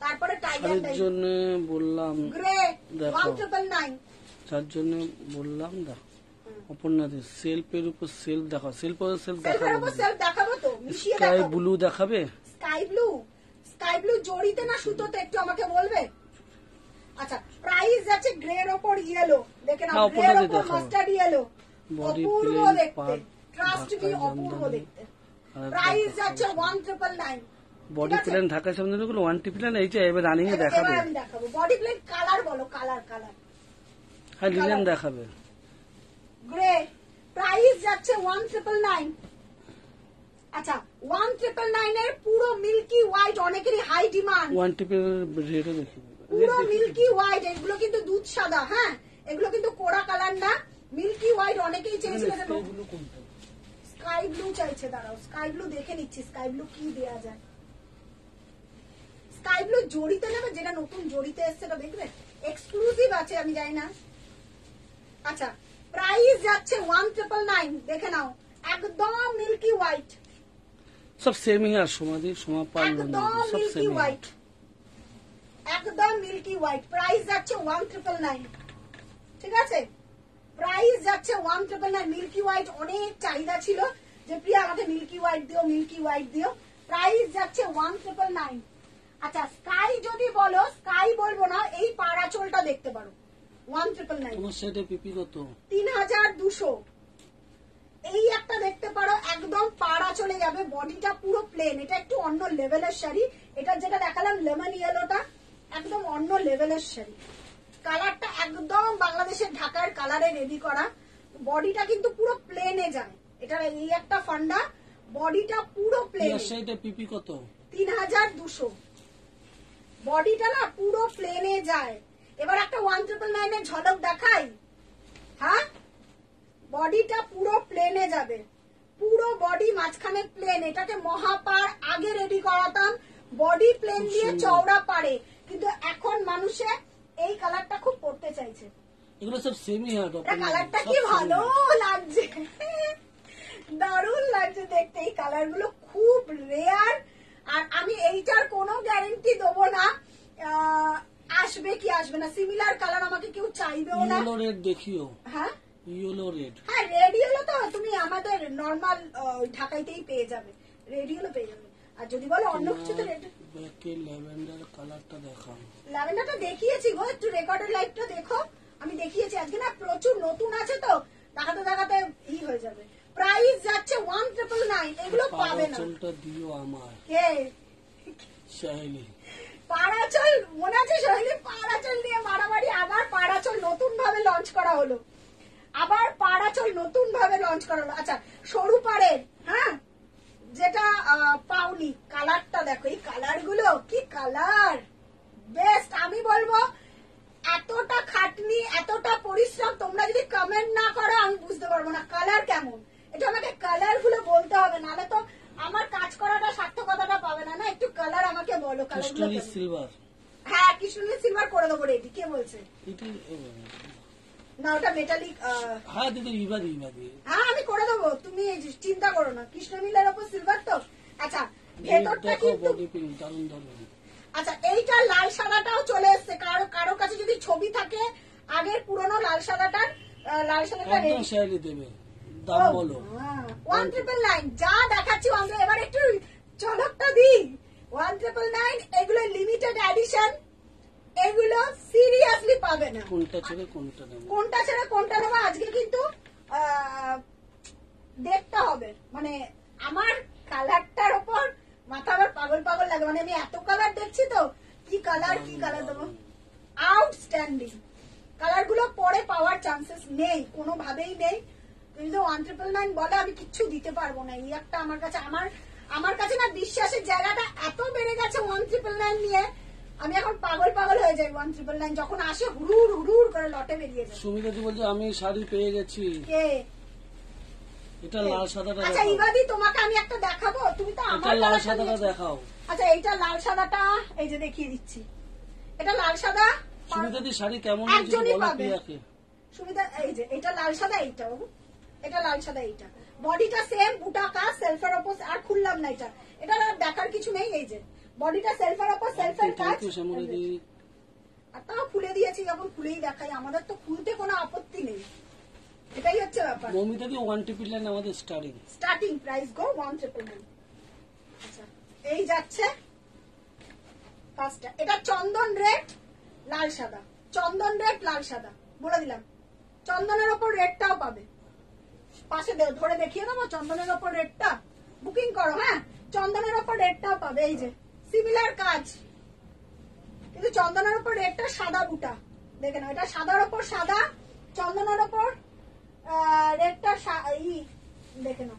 Speaker 1: তারপরে টাই অ্যান্ড ডাই
Speaker 2: জন্য বললাম
Speaker 1: গ্রে ওয়ান ট্রিপল নাইন।
Speaker 2: যার জন্য বললাম দেখ। সেলফের উপর সেলফ দেখাও। সেলফ সেলফ
Speaker 1: সেলফের
Speaker 2: দেখাবো
Speaker 1: সেলফ দেখাবো তো মিশিয়ে
Speaker 2: স্কাই ব্লু দেখাবে?
Speaker 1: স্কাই ব্লু স্কাই ব্লু জড়িতে না সুতোতে? একটু আমাকে বলবে? আচ্ছা প্রাইস আছে গ্রের ওপর ইয়েলো দেখে না গ্রের
Speaker 2: ওপরটাতে
Speaker 1: ওপর
Speaker 2: দেখাও।
Speaker 1: মাস্টার্ড ইয়েলো অপূর্ব
Speaker 2: plain,
Speaker 1: দেখতে। ট্রাস্ট মি অপূর্ব দেখতে? প্রাইস ওয়ান
Speaker 2: বডি প্ল্যান ঢাকা সামনে গুলো ওয়ান টি প্ল্যান এই যে এবার রানিং এ দেখাবো।
Speaker 1: বডি প্লেন কালার বলো কালার কালার
Speaker 2: হ্যাঁ লিলেন দেখাবে।
Speaker 1: গ্রে প্রাইস যাচ্ছে ওয়ান ট্রিপল নাইন আচ্ছা ওয়ান ট্রিপল নাইন এর পুরো মিল্কি হোয়াইট অনেকেরই হাই ডিমান্ড
Speaker 2: ওয়ান টি রেটও দেখি।
Speaker 1: পুরো মিল্কি হোয়াইট এগুলো কিন্তু দুধ সাদা হ্যাঁ? এগুলো কিন্তু কোড়া কালার না। মিল্কি হোয়াইট অনেকেই চেয়েছিল স্কাই ব্লু চাইছে দাঁড়াও স্কাই ব্লু দেখে নিচ্ছি স্কাই ব্লু কি দেয়া যায়। স্কাই ব্লু জড়িতে নেবে যেটা নতুন জড়িতে এসছে দেখবে? এক্সক্লুসিভ আছে আমি জানি না। আচ্ছা প্রাইস যাচ্ছে ওয়ান ট্রিপল নাইন দেখে নাও। একদম মিল্কি হোয়াইট
Speaker 2: সব সেম হি আর সমাধি সমা পাল
Speaker 1: একদম মিল্কি হোয়াইট একদম মিল্কি হোয়াইট প্রাইস যাচ্ছে ওয়ান ট্রিপল নাইন ঠিক আছে? প্রাইস যাচ্ছে one triple nine milky white অনেক চাহিদা ছিল। যে প্রিয়া আমাকে মিল্কি হোয়াইট দিও মিল্কি হোয়াইট দিও। প্রাইস যাচ্ছে ওয়ান ট্রিপল নাইন আচ্ছা স্কাই যদি বলো স্কাই বলব না এই পাড়াচলটা দেখতে পারো। ওয়ান ট্রিপল নাইন
Speaker 2: তোমার সেটে পিপি কত?
Speaker 1: তিন হাজার দুশো। এই একটা দেখতে পারো একদম পাড়া চলে যাবে বডিটা পুরো প্লেন এটা একটু অন্য লেভেলের শাড়ি। এটা যেটা দেখালাম লেমন ইয়েলোটা একদম অন্য লেভেলের শাড়ি। কালারটা একদম বাংলাদেশের ঢাকার কালারে রেডি করা। বডিটা কিন্তু পুরো প্লেনে যায়। এটা এই একটা ফান্ডা বডিটা পুরো প্লেন
Speaker 2: সেটে পিপি কত?
Speaker 1: তিন হাজার দুশো। বডিটা না পুরো প্লেনে যায়। এবার একটা ওয়ান ট্রিপল নাইনের ঝলক দেখাই। হ্যাঁ? বডিটা পুরো প্লেনে যাবে। পুরো বডি মাঝখানে প্লেন এটাকে মহাপার আগে রেডি করাতাম। বডি প্লেন দিয়ে চওড়া পারে কিন্তু এখন মানুষে এই কালারটা খুব পড়তে চাইছে।
Speaker 2: এগুলো সব সেমি
Speaker 1: কালারটা কি ভালো লাগছে। দারুণ লাগছে দেখতে। এই কালারগুলো খুব রেয়ার আর আমি এইটার কোনো গ্যারেন্টি দেবো না। আহ, আসবে কি আসবে না? সিমিলার কালার আমাকে কেউ চাইবেও না।
Speaker 2: ইয়েলো রেড দেখিও।
Speaker 1: হ্যাঁ?
Speaker 2: ইয়েলো রেড
Speaker 1: হ্যাঁ রেডিওলো তো তুমি আমাদের নর্মাল ঢাকাইতেই পেয়ে যাবে। রেডিওলো পেয়ে যাবে। আর যদি বলো অন্য কিছু তো রেড
Speaker 2: ব্যাকে ল্যাভেন্ডার কালারটা দেখাও।
Speaker 1: ল্যাভেন্ডারটা দেখিয়েছি গো একটু রেকর্ডের লাইভটা দেখো। আমি দেখিয়েছি আজকে না প্রচুর নতুন আছে তো দেখাতে দেখাতে ই হয়ে যাবে। প্রাইস যাচ্ছে ওয়ান ট্রিপল নাইন এগুলো পাবে না।
Speaker 2: দিও আমার
Speaker 1: কে? পাড়াচল, মনে আছে সোহেলি পাড়াচল নিয়ে মারামারি, আবার পাড়াচল নতুন ভাবে লঞ্চ করা হলো। আবার পাড়াচল নতুন ভাবে লঞ্চ করা হলো। আচ্ছা সরু পাড়ের হ্যাঁ? যেটা পাওনি কালারটা দেখো। এই কালারগুলো কি কালার বেস্ট আমি বলব, এতটা খাটনি, এতটা পরিশ্রম, তোমরা যদি কমেন্ট না করো, আমি বুঝতে পারব না। কালার কেমন? এটা আমাকে কালারগুলো বলতে হবে, নাহলে তো আমার কাজ করাটা সার্থকতাটা পাবে না না? একটু কালার আমাকে বলো কালার
Speaker 2: সিলভার
Speaker 1: হ্যাঁ কৃষ্ণলী সিলভার করে দেবো রেডি কে বলছে? না ওটা মেটালিক
Speaker 2: হ্যাঁ দিদি ইবাদি ইবাদি
Speaker 1: হ্যাঁ আমি করে দেবো তুমি চিন্তা করো না। কৃষ্ণনীলের ওপর সিলভার তো? আচ্ছা ভেতরটা কিন্তু আচ্ছা এইটা লাল সাদাটাও চলে এসছে। কারও কারও কাছে যদি ছবি থাকে আগের পুরনো লাল সাদাটার লাল সাদাটা।
Speaker 2: শাইলি দেবে। দাম বলো।
Speaker 1: ওয়ান ট্রিপল নাইন যা দেখাচ্ছি আমরা এবার একটু চলকটা দিই। ওয়ান ট্রিপল নাইন এগুলো লিমিটেড এডিশন এগুলো সিরিয়াসলি পাবে না।
Speaker 2: কোনটা ছেড়ে কোনটা নেব?
Speaker 1: কোনটা ছেড়ে কোনটা নেব? আজকে কিন্তু দেখতে হবে। মানে আমার কালারটার ওপর মাথা আবার পাগল পাগল লাগে। মানে আমি এত কালার দেখছি তো কি কালার কি কালার দেবো? আউটস্ট্যান্ডিং কালারগুলো পরে পাওয়ার চান্সেস নেই কোনোভাবেই নেই। তুমি ট্রিপল নাইন বলে আমি কিচ্ছু দিতে পারব না। এই একটা আমার কাছে আমার আমার কাছে না বিশ্বাসের জায়গাটা এত বেড়ে গেছে ওয়ান ট্রিপল নাইন নিয়ে আমি এখন পাগল পাগল হয়ে যাই ওয়ান ট্রিপল নাইন যখন আসে হুড়ুর হুড়ুর করে লটে বেরিয়ে যায়।
Speaker 2: সুমিতাদি বলছে আমি শাড়ি পেয়ে গেছি।
Speaker 1: কে?
Speaker 2: এটা লাল সাদাটা
Speaker 1: আচ্ছা ইবাদি তোমাকে আমি একটা দেখাবো। তুমি তো আমার
Speaker 2: লাল সাদাটা দেখাও।
Speaker 1: আচ্ছা এইটা লাল সাদাটা এই যে দেখিয়ে দিচ্ছি। এটা লাল সাদা
Speaker 2: সুমিতাদি শাড়ি কেমন হয়েছে
Speaker 1: একজনই পাবে। সুবিধা এই যে এটা লাল সাদা এইটা বাবু এটা লাল সাদা এইটা। বডিটা সেম বুটা কাজ সেলফের ওপর আর খুললাম না এটা। এটা আর দেখার কিছু নেই এই যে। বডিটা সেলফের ওপর সেলফের কাজ আর তাও খুলে দিয়েছি যখন খুলেই দেখাই আমাদের তো খুলতে কোনো আপত্তি নেই। এটাই হচ্ছে ব্যাপার।
Speaker 2: ওয়ান আমাদের স্টার্টিং
Speaker 1: স্টার্টিং প্রাইস গো ওয়ান ট্রিপল নাইন আচ্ছা এই যাচ্ছে এটা চন্দন রেড লাল সাদা। চন্দন রেড লাল সাদা। বলে দিলাম। চন্দনের ওপর রেডটাও পাবে। পাশে ধরে দেখিয়ে দেবো চন্দনের ওপর রেডটা বুকিং করো হ্যাঁ? চন্দনের ওপর রেডটাও পাবে এই যে। সিমিলার কাজ। কিন্তু চন্দনের ওপর রেডটা সাদা বুটা দেখে নাও এটা সাদার ওপর সাদা চন্দনের ওপর রেডটা ই দেখে নাও।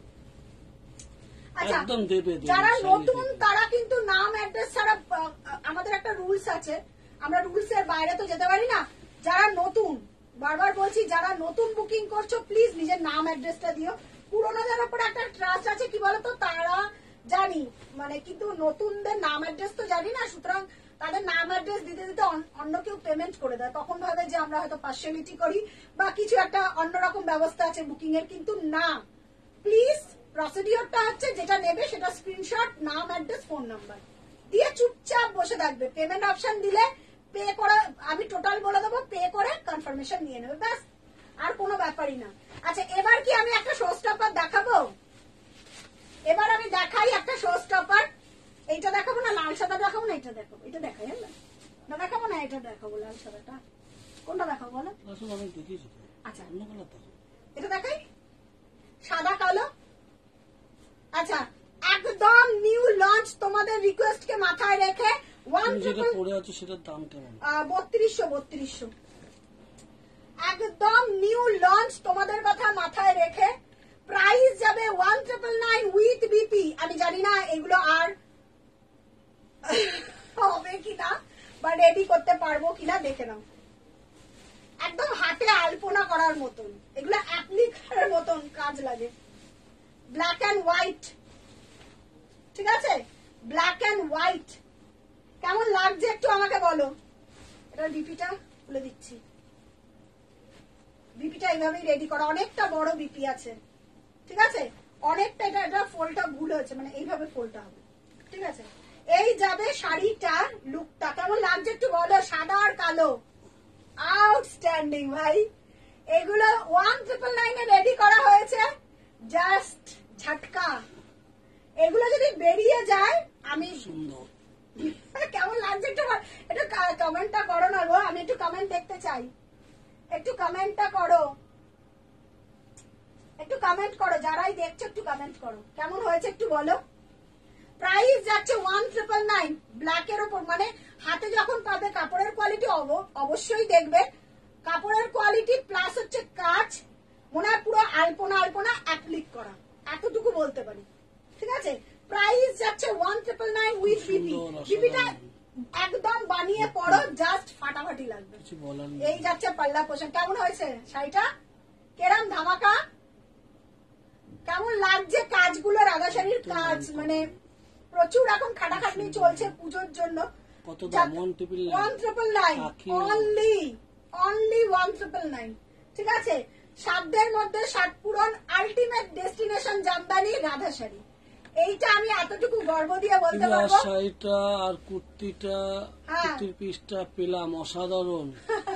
Speaker 1: আচ্ছা যারা নতুন তারা কিন্তু নাম অ্যাড্রেস ছাড়া আমাদের একটা রুলস আছে। আমরা রুলস এর বাইরে তো যেতে পারি না। যারা নতুন বারবার বলছি, যারা নতুন বুকিং করছ প্লিজ নিজের নাম অ্যাড্রেসটা দিও। পুরোনোদের উপর একটা ট্রাস্ট আছে, কি বলতো, তারা জানি। মানে কিন্তু নতুনদের নাম অ্যাড্রেস তো জানি না, সুতরাং তাদের নাম অ্যাড্রেস দিতে দিতে অন্য কেউ পেমেন্ট করে দেয়। তখন ভাবে যে আমরা হয়তো পার্সিয়ালিটি করি, বা কিছু একটা অন্যরকম ব্যবস্থা আছে বুকিং এর, কিন্তু না। প্লিজ প্রসিডিওরটা হচ্ছে যেটা নেবে, সেটা স্ক্রিনশট নাম অ্যাড্রেস ফোন নাম্বার দিয়ে চুপচাপ বসে থাকবে। পেমেন্ট অপশন দিলে পে করে আমি টোটাল বলে দেবো পে করে কনফার্মেশন নিয়ে নেবে ব্যাস। আর কোনো ব্যাপারই না। আচ্ছা এবার কি আমি একটা শো স্টপার দেখাবো? এবার আমি দেখাই একটা শো স্টপার এইটা দেখাবো না লাল সাদা দেখাবো না এটা দেখাবো। এটা দেখাই হ্যাঁ না দেখাবো না এটা দেখাবো লাল সাদাটা। কোনটা দেখাবো বলো? আচ্ছা। এটা দেখাই? সাদা কালো? আচ্ছা একদম নিউ লঞ্চ তোমাদের রিকোয়েস্ট কে মাথায় রেখে ওয়ান
Speaker 2: তুমি যেটা পরে আছো সেটার দাম কেমন
Speaker 1: বত্রিশশো বত্রিশশো। একদম নিউ লঞ্চ তোমাদের কথা মাথায় রেখে প্রাইস যাবে one triple nine with BP আমি জানি না এগুলো আর হবে কিনা বা রেডি করতে পারব কিনা দেখে নাও। একদম হাতে আলপনা করার মতন। এগুলো অ্যাপ্লিকার মতন কাজ লাগে। ব্ল্যাক অ্যান্ড হোয়াইট ঠিক আছে? ব্ল্যাক অ্যান্ড হোয়াইট কেমন লাগছে একটু আমাকে বলো? এটা বিপিটা খুলে দিচ্ছি। বিপিটা এইভাবেই রেডি করা। অনেকটা বড় বিপি আছে। ঠিক আছে? অনেকটা এটা এটা ফোলটা ভুল হয়েছে মানে এইভাবে ফোলটা হবে। ঠিক আছে? এই যাবে শাড়িটার লুকটা কেমন লাগছে একটু বলো? সাদা আর কালো। আউটস্ট্যান্ডিং ভাই। এগুলো ওয়ান ট্রিপল নাইনে রেডি করা হয়েছে। জাস্ট ঝটকা। এগুলো যদি বেরিয়ে যায়, আমি
Speaker 2: সুন্দর।
Speaker 1: কেমন লাগছে একটু একটু কমেন্টটা করো না গো, আমি একটু কমেন্ট দেখতে চাই। একটু কমেন্টটা করো। একটু কমেন্ট করো, যারাই দেখছ একটু কমেন্ট করো। কেমন হয়েছে একটু বলো। প্রাইস যাচ্ছে ওয়ান ট্রিপল নাইন ব্ল্যাকের ওপর মানে হাতে যখন পাবে কাপড়ের কোয়ালিটি অবশ্যই দেখবে। কাপড়ের কোয়ালিটি প্লাস হচ্ছে কাজ, মনে হয় পুরো আলপনা আলপনা অ্যাপ্লিক করা। এতটুকু বলতে পারি। ঠিক আছে? প্রাইস যাচ্ছে one triple nine with BP বিপিটা একদম বানিয়ে পড়ো জাস্ট ফাটাফাটি লাগবে। এই যাচ্ছে পাল্লা পোশাক কেমন হয়েছে শাড়িটা? কেরাম ধামাকা? কেমন লাগছে কাজগুলো রাধাশাড়ির কাজ? মানে প্রচুর এখন খাটাখাটনি চলছে পুজোর জন্য।
Speaker 2: কত দাম? One triple
Speaker 1: nine only only one triple nine ঠিক আছে? সাধ্যের মধ্যে ষাট পূরণ আলটিমেট ডেস্টিনেশন জামদানি রাধাশাড়ি এইটা আমি এতটুকু গর্ব দিয়ে বলতে পারব।
Speaker 2: শাড়িটা আর কুর্তিটা
Speaker 1: হ্যাঁ।
Speaker 2: কুর্তির পিসটা পেলাম অসাধারণ।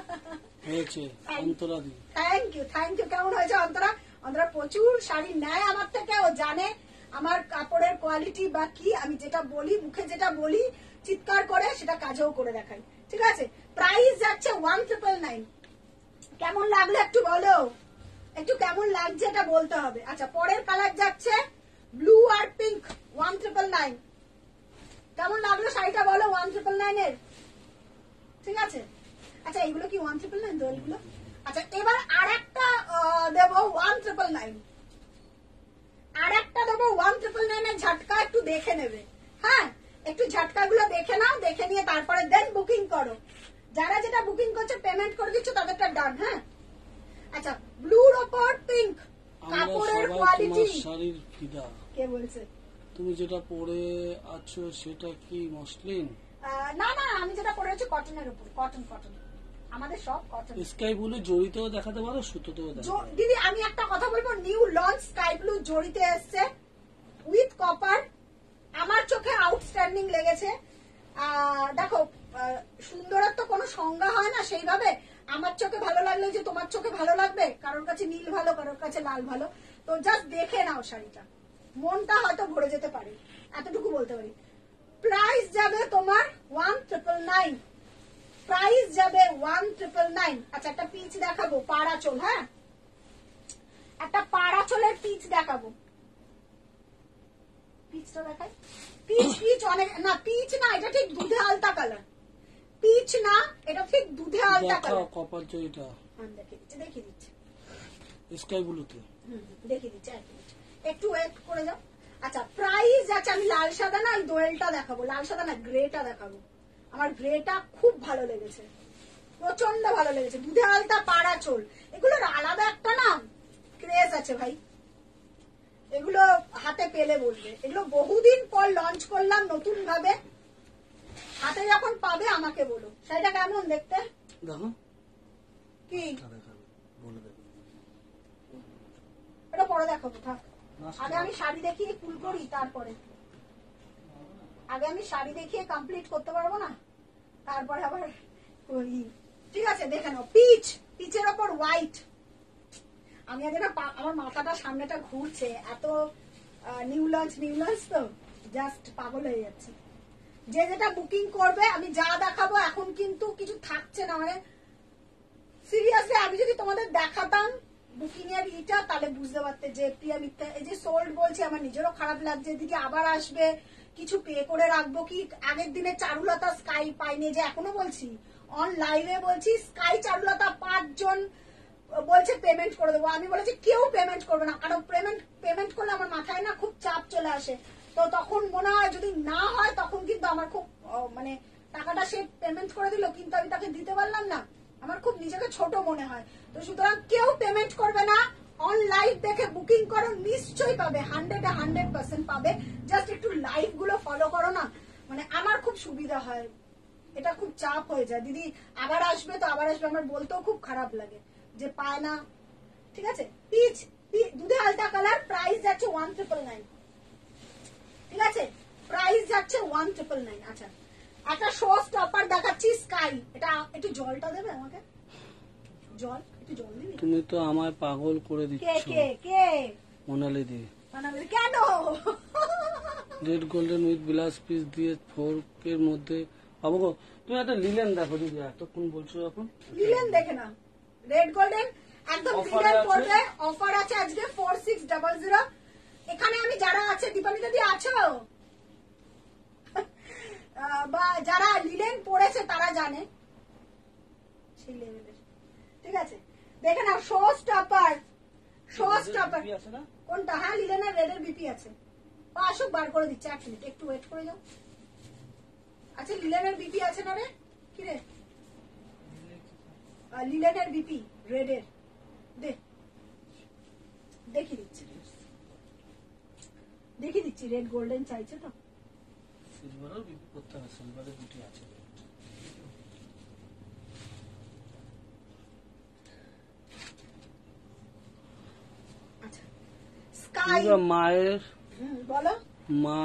Speaker 2: হয়েছে অন্তরাদি।
Speaker 1: থ্যাংক ইউ থ্যাংক ইউ কেমন হয়েছে অন্তরা? অন্তরা প্রচুর শাড়ি নেয় আমার থেকে ও জানে আমার কাপড়ের কোয়ালিটি বা কি। আমি যেটা বলি মুখে যেটা বলি চিৎকার করে সেটা কাজেও করে দেখাই। ঠিক আছে? প্রাইস যাচ্ছে ওয়ান ট্রিপল নাইন কেমন লাগল একটু বলো? একটু কেমন লাগছে এটা বলতে হবে। আচ্ছা পরের কালার যাচ্ছে? ব্লু আর পিঙ্ক ওয়ান ট্রিপল নাইন কেমন লাগল শাড়িটা বলো ওয়ান ট্রিপল নাইনের ঠিক আছে? আচ্ছা এগুলো কি ওয়ান ট্রিপল নাইন দোলগুলো? আচ্ছা এবার আর একটা দেবো ওয়ান ট্রিপল নাইন আর একটা দেবো ওয়ান ট্রিপল নাইনের ঝটকা একটু দেখে নেবে। হ্যাঁ একটু ঝটকাগুলো দেখে নাও দেখে নিয়ে তারপরে দেন বুকিং করো। যারা যেটা বুকিং করছে পেমেন্ট করে দিচ্ছ তাদেরটা ডান হ্যাঁ? আচ্ছা ব্লুর ওপর পিঙ্ক কাপড়ের কোয়ালিটি
Speaker 2: শাড়ির ফিদা
Speaker 1: কে বলছে?
Speaker 2: তুমি যেটা পরে আছো সেটা কি মসলিন?
Speaker 1: না না আমি যেটা পরে আছি কটনের উপর কটন কটন। আমাদের সব কটন।
Speaker 2: স্কাই ব্লু জড়িতেও দেখাতে পারো সুতোতেও দেখাতে
Speaker 1: দিদি আমি একটা কথা বলব নিউ লঞ্চ স্কাই ব্লু জড়িতে এসছে উইথ কপার। আমার চোখে আউটস্ট্যান্ডিং লেগেছে। আহ, দেখো আহ, সুন্দরত্ব কোনো সংজ্ঞা হয় না সেইভাবে। আমার চোখে ভালো লাগলে যে তোমার চোখে ভালো লাগবে কারোর কাছে নীল ভালো কারোর কাছে লাল ভালো। তো জাস্ট দেখে নাও শাড়িটা। মনটা হয়তো ভরে যেতে পারে। এতটুকু বলতে পারি। প্রাইস যাবে তোমার ওয়ান ট্রিপল নাইন প্রাইস যাবে ওয়ান ট্রিপল নাইন আচ্ছা একটা পিচ দেখাবো পাড়া চোল হ্যাঁ? একটা পাড়া চোলের পিচ দেখাবো। পিচটা দেখাই। পিচ পিচ অনেক না পিচ না এটা ঠিক দুধে আলতা কালার পিচ না এটা ঠিক দুধে আলতা কালার আমি দেখিয়ে দিচ্ছি দেখিয়ে দিচ্ছি।
Speaker 2: স্কাই ব্লুতে।
Speaker 1: হুম, দেখিয়ে দিচ্ছি একটু ওয়েট করে যাও। আচ্ছা প্রাইস আছে আমি লাল সাদা না ওই দোয়েলটা দেখাবো। লাল সাদা না গ্রেটা দেখাবো। আমার গ্রেটা খুব ভালো লেগেছে। প্রচণ্ড ভালো লেগেছে। দুধে আলতা পাড়া চোল। এগুলোর আলাদা একটা না ক্রেজ আছে ভাই। এগুলো হাতে পেলে বলবে। এগুলো বহুদিন পর লঞ্চ করলাম নতুন ভাবে হাতে যখন পাবে আমাকে বলো। সেটা কেমন দেখতে?
Speaker 2: দেখো।
Speaker 1: কি?
Speaker 2: এটা
Speaker 1: পরে দেখাবো থাক। আগে আমি শাড়ি দেখিয়ে ফুল করি তারপরে। আগে আমি শাড়ি দেখিয়ে কমপ্লিট করতে পারব না? তারপরে আবার ঠিক আছে, দেখে নাও। পিচ পিচের ওপর হোয়াইট আমি আগে না আমার মাথাটা সামনেটা ঘুরছে, এত নিউ লঞ্চ নিউ লঞ্চ তো? জাস্ট পাগল হয়ে যাচ্ছে। যে যেটা বুকিং করবে, আমি যা দেখাবো, এখন কিন্তু কিছু থাকছে না। মানে সিরিয়াসলি আমি যদি তোমাদের দেখাতাম বুকিং এর ইটা, তাহলে বুঝতে পারতে যে প্রিয়া মিথ্যা, এই যে সোল্ড বলছি, আমার নিজেরও খারাপ লাগছে, এদিকে আবার আসবে, কিছু পে করে রাখব কি? আগের দিনে চারুলতা স্কাই পাইনি, যে এখনও বলছি অন লাইভে বলছি, স্কাই চারুলতা পাঁচজন, বলছে পেমেন্ট করে দেবো। আমি বলেছি, কেউ পেমেন্ট করবে না, কারণ পেমেন্ট পেমেন্ট করলে আমার মাথায় না খুব চাপ চলে আসে। তো তখন মনে হয় যদি না হয়, তখন কিন্তু আমার খুব মানে টাকাটা সে পেমেন্ট করে দিল, কিন্তু আমি তাকে দিতে পারলাম না। আমার খুব নিজেকে ছোট মনে হয়। তো সুতরাং কেউ পেমেন্ট করবে না। অনলাইন দেখে বুকিং করো, নিশ্চয়ই পাবে। হান্ড্রেড হান্ড্রেড পার্সেন্ট পাবে। জাস্ট একটু লাইভগুলো ফলো করো না। মানে আমার খুব সুবিধা হয়। এটা খুব চাপ হয়ে যায়। দিদি আবার আসবে তো আবার আসবে। আমার বলতেও খুব খারাপ লাগে যে পায় না। ঠিক আছে? পিচ দুধে আলতা কালার প্রাইস যাচ্ছে ওয়ান ট্রিপল নাইন ঠিক আছে? প্রাইস যাচ্ছে ওয়ান ট্রিপল নাইন আচ্ছা। একটা শো স্টপার দেখাচ্ছি স্কাই। এটা একটু জলটা দেবে আমাকে? জল? একটু জল দিবি?
Speaker 2: তুমি তো আমায় পাগল করে দিচ্ছ।
Speaker 1: কে কে?
Speaker 2: কে মোনালি দি।
Speaker 1: বানাবে কেন?
Speaker 2: Red golden with blouse piece দিয়ে ফোর এর মধ্যে পাবো গো তুমি একটা লিলেন দেখো দিদি এতক্ষণ বলছো এখন?
Speaker 1: লিলেন দেখে না রেড গোল্ডেন একদম লিলেন পড়বে অফার আছে আজকে ফোর সিক্স ডাবল জিরো এখানে আমি যারা আছে দীপালি দিদি আছো? বা যারা লিলেন পড়েছে তারা জানে। সেই লেভেলের ঠিক আছে? দেখে নাও শো স্টপার শো স্টপার
Speaker 2: কি আছে না?
Speaker 1: কোনটা? হ্যাঁ লিলেনের রেডের বিপি আছে। ও আসুক বার করে দিচ্ছে এক মিনিট একটু ওয়েট করে যাও। আচ্ছা লিলেনের বিপি আছে না রে? কি রে? লিলেনের বিপি রেডের দে। দেখি দিচ্ছি। দেখি দিচ্ছি রেড গোল্ডেন চাইছে তো?
Speaker 2: বিক্রি করতে হবে সিলভারের দুটি আছে।
Speaker 1: আচ্ছা।
Speaker 2: মায়ের মা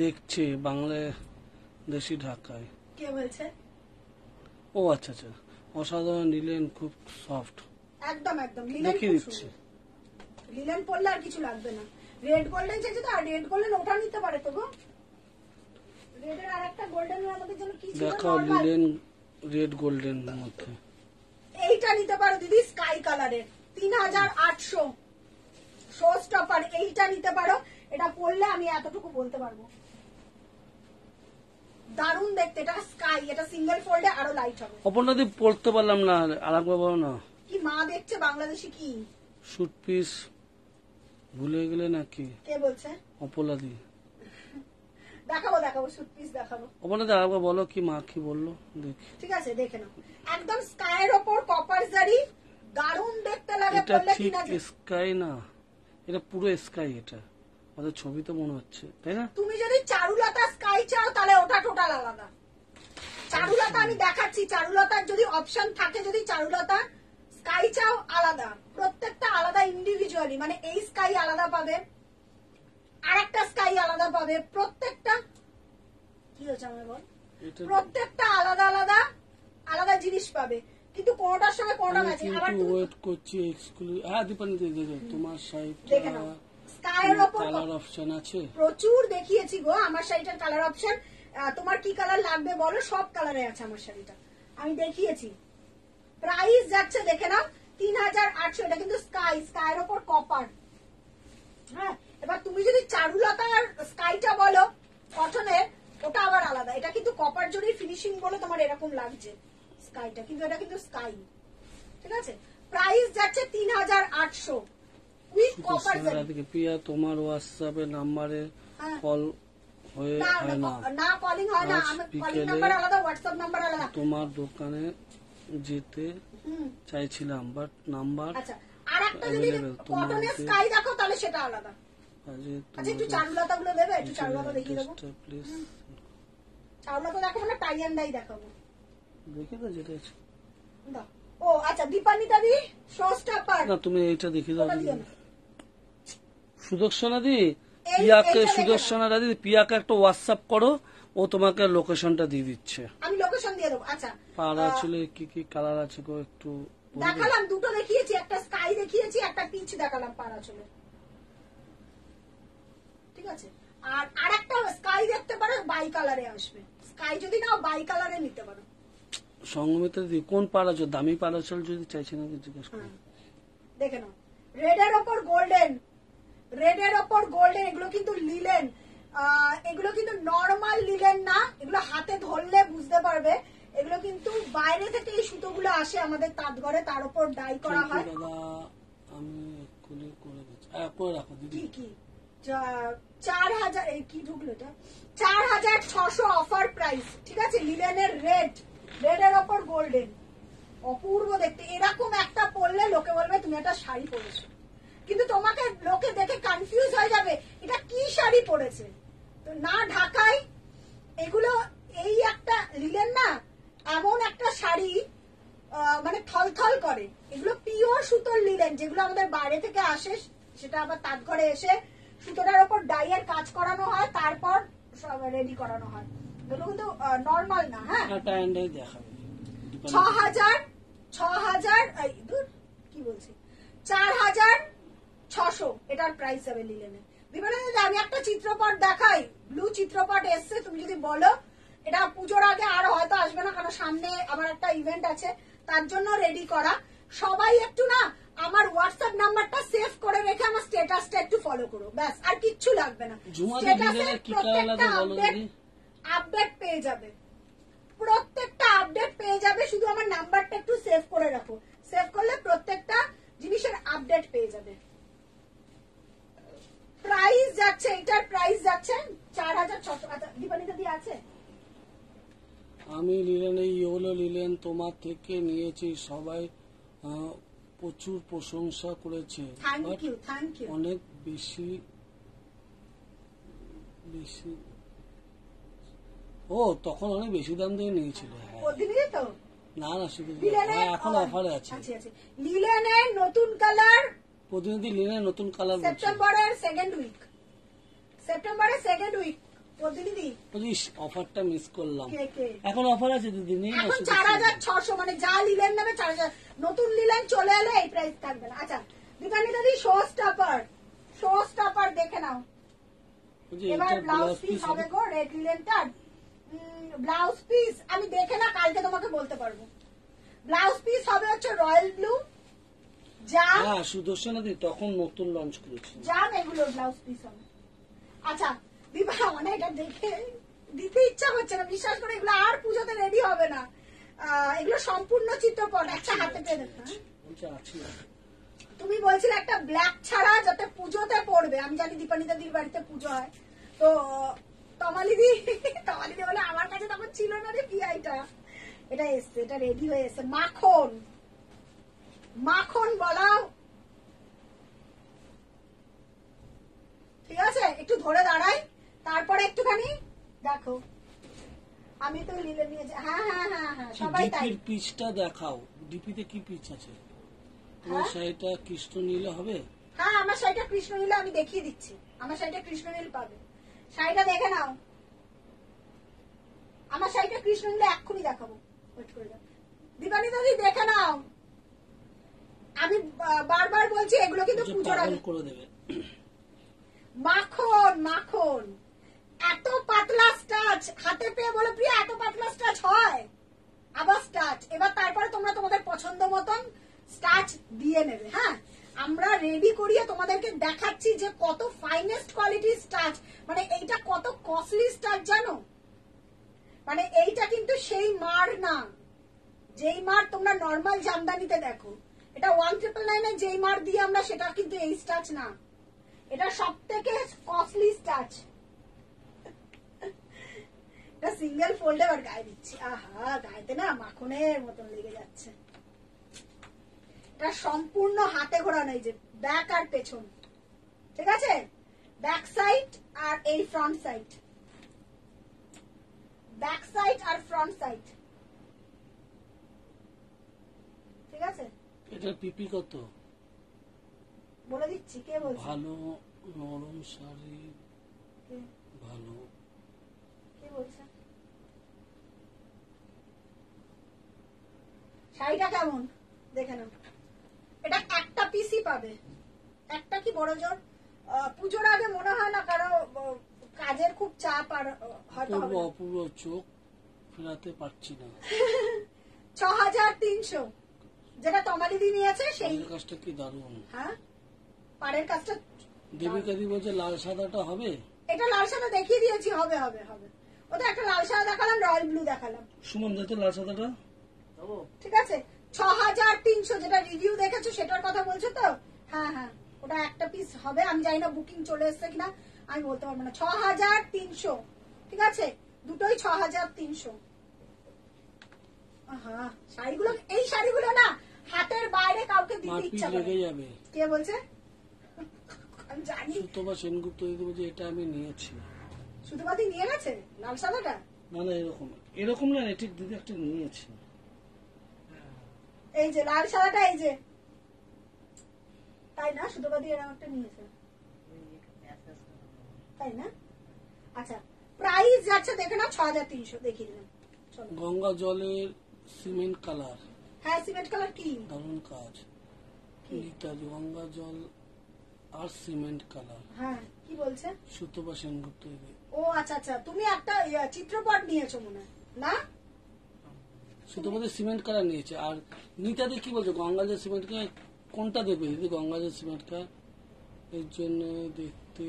Speaker 2: দেখছে বাংলাদেশি ঢাকায়।
Speaker 1: কে বলছে?
Speaker 2: ও আচ্ছা আচ্ছা। অসাধারণ নিলেন খুব সফট।
Speaker 1: একদম একদম। লিলেন
Speaker 2: দেখিয়ে দিচ্ছি।
Speaker 1: লিলেন পড়লে আর কিছু লাগবে না। রেড গোল্ডেন চাইছে তো আর রেড গোল্ডেন ওটা নিতে পারে তো গো রেডের আর একটা গোল্ডেন আমাদের জন্য কি ছিল
Speaker 2: দেখাও
Speaker 1: normal?
Speaker 2: লিলেন রেড গোল্ডেন মধ্যে।
Speaker 1: এইটা নিতে পারো দিদি স্কাই কালারের তিন হাজার আটশো। শো স্টপার এইটা নিতে পারো। এটা পড়লে আমি এতটুকু বলতে পারব। দারুণ দেখতে এটা স্কাই এটা সিঙ্গেল ফোল্ডে আরও লাইট হবে।
Speaker 2: অপরটা দিয়ে পড়তে পারলাম না আর একবার না।
Speaker 1: কি মা দেখছে বাংলাদেশি কি?
Speaker 2: শুট পিস ভুলে গেলে নাকি?
Speaker 1: কে বলছে?
Speaker 2: অপলাদি
Speaker 1: দেখাবো দেখাবো সুট পিস দেখাবো।
Speaker 2: অপলাদি আরেকবার বলো কি মা কি বলল? দেখি।
Speaker 1: ঠিক আছে দেখে নাও। একদম স্কাইয়ের ওপর কপার জারি দারুণ দেখতে লাগে
Speaker 2: এটা
Speaker 1: পড়লে
Speaker 2: ঠিক
Speaker 1: তিন হাজার
Speaker 2: স্কাই না। এটা পুরো স্কাই এটা। আমাদের ছবি তো মনে হচ্ছে তাই না?
Speaker 1: তুমি যদি চারুলতা স্কাই চাও তাহলে ওটা টোটাল আলাদা। চারুলতা আমি দেখাচ্ছি। চারুলতার যদি অপশন থাকে যদি চারুলতা স্কাই চাও আলাদা। প্রত্যেকটা আলাদা ইন্ডিভিজুয়ালি মানে এই স্কাই আলাদা পাবে। আর একটা স্কাই আলাদা পাবে। প্রত্যেকটা কি হচ্ছে আমার বল? প্রত্যেকটা আলাদা আলাদা আলাদা জিনিস পাবে। কিন্তু কোনোটার সঙ্গে কোনোটা
Speaker 2: আমি
Speaker 1: ম্যাচিং আবার তুমি
Speaker 2: ওয়েট করছি এক্সক্লুসিভ হ্যাঁ দীপানি দিদি দেখো তোমার
Speaker 1: নাও। স্কাইয়ের ওপর
Speaker 2: কালার অপশন আছে?
Speaker 1: প্রচুর দেখিয়েছি গো আমার শাড়িটার কালার অপশন তোমার কি কালার লাগবে বলো? সব কালারে আছে আমার শাড়িটা আমি দেখিয়েছি। প্রাইস যাচ্ছে দেখে নাও। তিন হাজার আটশো। এটা কিন্তু স্কাই স্কাইয়ের ওপর কপার হ্যাঁ? এবার তুমি যদি চারুলতার স্কাইটা বলো কটনের ওটা আবার আলাদা। এটা কিন্তু কপার জরির ফিনিশিং বলে তোমার এরকম লাগছে স্কাইটা। কিন্তু এটা কিন্তু স্কাই। ঠিক আছে? প্রাইস যাচ্ছে তিন হাজার আটশো। উইথ কপার
Speaker 2: প্রিয়া তোমার হোয়াটসঅ্যাপের নাম্বারে
Speaker 1: হ্যাঁ।
Speaker 2: কল হয়ে হয় না
Speaker 1: না। কলিং হয় না। কলিং নাম্বার আলাদা হোয়াটসঅ্যাপ নাম্বার আলাদা।
Speaker 2: তোমার দোকানে যেতে চাইছিলাম বাট নাম্বার
Speaker 1: আচ্ছা আর একটা যদি কটনের স্কাই দেখো তাহলে সেটা আলাদা। আচ্ছা একটু চারুলতা গুলো দেবে একটু চারুলতা দেখিয়ে দেবো। চারুলতা দেখাবো না টাই অ্যান্ড ডাই দেখাবো।
Speaker 2: দেখে তো যেটা আছে।
Speaker 1: ও আচ্ছা দীপান্বিতা দি শোস্টাপার
Speaker 2: না তুমি এইটা দেখে দাও।
Speaker 1: ওটা দিও না।
Speaker 2: সুদর্শনা দি পিয়াকে সুদর্শনা দাদি পিয়াকে একটা হোয়াটসঅ্যাপ করো ও তোমাকে লোকেশনটা দিয়ে দিচ্ছে।
Speaker 1: আমি লোকেশন দিয়ে দেবো আচ্ছা।
Speaker 2: পাড়া
Speaker 1: আহ,
Speaker 2: কি কি কালার আছে গো একটু
Speaker 1: দেখালাম দুটো দেখিয়েছি একটা স্কাই দেখিয়েছি একটা পিচ দেখালাম পাড়া চলে ঠিক আছে? আর আরেকটা স্কাই দেখতে পারো বাই কালারে আসবে। স্কাই যদি নাও বাই কালারে নিতে পারো।
Speaker 2: সঙ্গমিতা দিদি কোন পাড়াচল দামি পাড়াচল যদি চাইছেন আমাকে জিজ্ঞেস করুন
Speaker 1: হ্যাঁ। দেখে নাও। রেডের ওপর গোল্ডেন রেডের ওপর গোল্ডেন এগুলো কিন্তু লিলেন এগুলো কিন্তু নর্মাল লিলেন না। এগুলো হাতে ধরলে বুঝতে পারবে। এগুলো কিন্তু বাইরে থেকে এই সুতোগুলো আসে আমাদের তাঁতঘরে তার উপর ডাই করা হয়।
Speaker 2: দাদা। আমি করে করে রাখো দিদি।
Speaker 1: কি কি? চার হাজার, এই কি ঢুকলো এটা? চার হাজার ছশো অফার প্রাইস ঠিক আছে? লিলেনের রেড রেডের ওপর গোল্ডেন অপূর্ব দেখতে। এরকম একটা পরলে লোকে বলবে, তুমি একটা শাড়ি পরেছো। কিন্তু তোমাকে লোকে দেখে কনফিউজ হয়ে যাবে, এটা কি শাড়ি পরেছে? তো না ঢাকাই এগুলো, এই একটা লিলেন না, এমন একটা শাড়ি মানে থলথল করে। এগুলো পিওর সুতোর লিলেন যেগুলো আমাদের বাইরে থেকে আসে, সেটা আবার তাঁত ঘরে এসে সুতোটার ওপর ডাইয়ের কাজ করানো হয় তারপর রেডি করানো হয়। এগুলো কিন্তু নর্মাল না হ্যাঁ?
Speaker 2: দেখাবে।
Speaker 1: ছ হাজার ছ হাজার কি বলছি? চার হাজার ছশো এটার প্রাইস যাবে লিলেনে বিভিন্ন আমি একটা চিত্রপট দেখাই। ব্লু চিত্রপট এসছে তুমি যদি বলো। এটা পুজোর আগে আর হয়তো আসবে না কারণ সামনে আমার একটা ইভেন্ট আছে। তার জন্য রেডি করা। সবাই একটু না আমার হোয়াটসঅ্যাপ নাম্বারটা সেভ করে রেখে আমার স্টেটাসটা একটু ফলো করো ব্যাস আর কিচ্ছু লাগবে না। স্ট্যাটাসে প্রত্যেকটা আপডেট আপডেট পেয়ে যাবে। প্রত্যেকটা আপডেট পেয়ে যাবে শুধু আমার নাম্বারটা একটু সেভ করে রাখো। সেভ করলে প্রত্যেকটা জিনিসের আপডেট পেয়ে যাবে। প্রাইস যাচ্ছে এটার প্রাইস যাচ্ছে চার হাজার ছশো আচ্ছা দীপালিতা দিয়ে আছে?
Speaker 2: আমি লিলেন এই ইয়েলো লিলেন তোমার থেকে নিয়েছি সবাই প্রচুর প্রশংসা করেছে
Speaker 1: থ্যাংক ইউ থ্যাংক ইউ
Speaker 2: অনেক বেশি বেশি। ও তখন অনেক বেশি দাম দিয়ে নিয়েছিল হ্যাঁ।
Speaker 1: তো?
Speaker 2: না না শুধু এখন অফারে আছে।
Speaker 1: লিলেনের নতুন কালার
Speaker 2: প্রতিনিধি লিলেন নতুন কালার
Speaker 1: সেপ্টেম্বরের সেকেন্ড উইক সেপ্টেম্বরের সেকেন্ড উইক প্রতিনিধি
Speaker 2: অফারটা মিস করলাম।
Speaker 1: কে কে?
Speaker 2: এখন অফার আছে দিদি নেই
Speaker 1: এখন চার হাজার ছশো মানে যা লিলেন নেবে চার হাজার নতুন লিলেন চলে এলে এই প্রাইস থাকবে না। আচ্ছা দীপালি দাদি শো স্টপার শো স্টপার দেখে নাও। এবার ব্লাউজ
Speaker 2: ব্লাউজ
Speaker 1: পিস
Speaker 2: পিস
Speaker 1: হবে গো রেড লিলেনটার ব্লাউজ পিস আমি দেখে না কালকে তোমাকে বলতে পারব। ব্লাউজ পিস হবে হচ্ছে রয়্যাল ব্লু জাম
Speaker 2: হ্যাঁ সুদর্শনা দি তখন নতুন লঞ্চ করেছি।
Speaker 1: জাম এগুলো ব্লাউজ পিস হবে। আচ্ছা দিবা মানে এটা দেখে দিতে ইচ্ছা হচ্ছে না। বিশ্বাস করে এগুলো আর পুজোতে রেডি হবে না। এগুলো সম্পূর্ণ চিত্রপট একটা হাতে পেয়ে
Speaker 2: আছে।
Speaker 1: তুমি বলছিলে একটা ব্ল্যাক ছাড়া যাতে পুজোতে পড়বে। আমি জানি দীপানি দিদির বাড়িতে পুজো হয়। তো তমালিদি তমালিদি বলে আমার কাছে তখন ছিল না রে পিআইটা এটা এসছে এটা রেডি হয়ে এসছে। মাখন মাখন বলাও। ঠিক আছে? একটু ধরে দাঁড়াই। তারপরে একটুখানি দেখো। আমি তো লিলে নিয়েছি হ্যাঁ হ্যাঁ হ্যাঁ হ্যাঁ সবাই তাই।
Speaker 2: ডিপির পিচটা দেখাও। ডিপিতে কি পিচ আছে? তোমার
Speaker 1: হ্যাঁ?
Speaker 2: শাড়িটা কৃষ্ণ নিলে হবে?
Speaker 1: হ্যাঁ আমার শাড়িটা কৃষ্ণনীল আমি দেখিয়ে দিচ্ছি। আমার শাড়িটা কৃষ্ণ নীল পাবে। শাড়িটা দেখে নাও। আমার শাড়িটা কৃষ্ণনীলে এক্ষুনি দেখাবো। ওয়েট করে যাও দীপালি দাদি দেখে নাও। আমি বারবার বলছি এগুলো কিন্তু পুজোর আগে।
Speaker 2: করে দেবে।
Speaker 1: মাখন মাখন। এত পাতলা স্টাচ, হাতে পেয়ে বলে প্রিয়া, এত পাতলা স্টাচ হয়। আবার স্টাচ, এবার তারপরে তোমরা তোমাদের পছন্দ মতন স্টাচ দিয়ে নেবে হ্যাঁ? আমরা রেডি করিয়ে তোমাদেরকে দেখাচ্ছি যে কত ফাইনেস্ট কোয়ালিটির স্টাচ মানে এইটা কত কস্টলি স্টাচ জানো? মানে এইটা কিন্তু সেই মার না। যেই মার তোমরা নর্মাল জামদানিতে দেখো, এটা ওয়ান ট্রিপল নাইনে যেই মার দিয়ে আমরা সেটা কিন্তু এই স্টাচ না। এটা সব থেকে কস্টলি স্টাচ। এটা সিঙ্গেল ফোল্ডে আর গায়ে দিচ্ছি। আহা গায়েতে না মাখনের মতন লেগে যাচ্ছে। এটা সম্পূর্ণ হাতে ঘোরানো যে ব্যাক আর পেছন। ঠিক আছে? ব্যাক সাইড আর এই ফ্রন্ট সাইড ব্যাক সাইড আর ফ্রন্ট সাইড ঠিক আছে?
Speaker 2: এটার পিপি কত?
Speaker 1: বলে দিচ্ছি কে বলছে?
Speaker 2: ভালো নরম শাড়ি ভালো।
Speaker 1: কে বলছে? শাড়িটা কেমন? দেখে নাও। এটা একটা পিসই পাবে। একটা কি বড় জোর? পুজোর আগে মনে হয় না কারও কাজের খুব চাপ আর হয়তো হবে
Speaker 2: অপূর্ব চোখ ফেরাতে পারছি না।
Speaker 1: ছ হাজার তিনশো। যেটা তমালিদি নিয়েছে সেই
Speaker 2: কাজটা কি দারুণ?
Speaker 1: হ্যাঁ? পাড়ের কাজটা
Speaker 2: দেবিকা দি বলছে লাল সাদাটা হবে?
Speaker 1: এটা লাল সাদা দেখিয়ে দিয়েছি হবে হবে হবে। ওটা একটা লাল সাদা দেখালাম রয়্যাল ব্লু দেখালাম।
Speaker 2: সুমন যাতে লাল সাদাটা?
Speaker 1: ঠিক আছে? ছ হাজার তিনশো যেটা রিভিউ দেখেছ সেটার কথা বলছো তো? হ্যাঁ হ্যাঁ। ওটা একটা পিস হবে আমি জানি না বুকিং চলে এসছে কিনা আমি বলতে পারব না। ছ হাজার তিনশো ঠিক আছে? দুটোই ছ হাজার তিনশো। হ্যাঁ শাড়িগুলো এই শাড়িগুলো না হাতের বাইরে কাউকে দিতে ইচ্ছা করে কে বলছে? আমি জানি।
Speaker 2: সেনগুপ্ত দিদি বলছে এটা আমি নিয়েছি।
Speaker 1: সুতোপাতি নিয়ে গেছে? লাল সাদাটা?
Speaker 2: না না এরকম। এরকম না ঠিক দিদি একটা নিয়েছি।
Speaker 1: এই যে লাল সাদাটা এই যে। তাই না? সুতোপাতি এরকম একটা নিয়েছে। তাই না? আচ্ছা প্রাইস যাচ্ছে দেখে না ছ হাজার তিনশো দেখিয়ে দিলাম।
Speaker 2: গঙ্গা জলের সিমেন্ট কালার
Speaker 1: হ্যাঁ সিমেন্ট কালার কি?
Speaker 2: দারুণ কাজ।
Speaker 1: কি?
Speaker 2: গঙ্গা জল আর সিমেন্ট কালার
Speaker 1: হ্যাঁ কি বলছে?
Speaker 2: সুতবা সেনগুপ্ত
Speaker 1: ও আচ্ছা আচ্ছা তুমি একটা ইয়ে, চিত্রপট নিয়েছো মনে হয় না
Speaker 2: সুতপাতে সিমেন্ট কালার নিয়েছে। আর নিতাদি কি বলছে? গঙ্গা জল সিমেন্ট কালার কোনটা দেখবে দিদি গঙ্গা জল সিমেন্ট কালারের জন্য দেখতে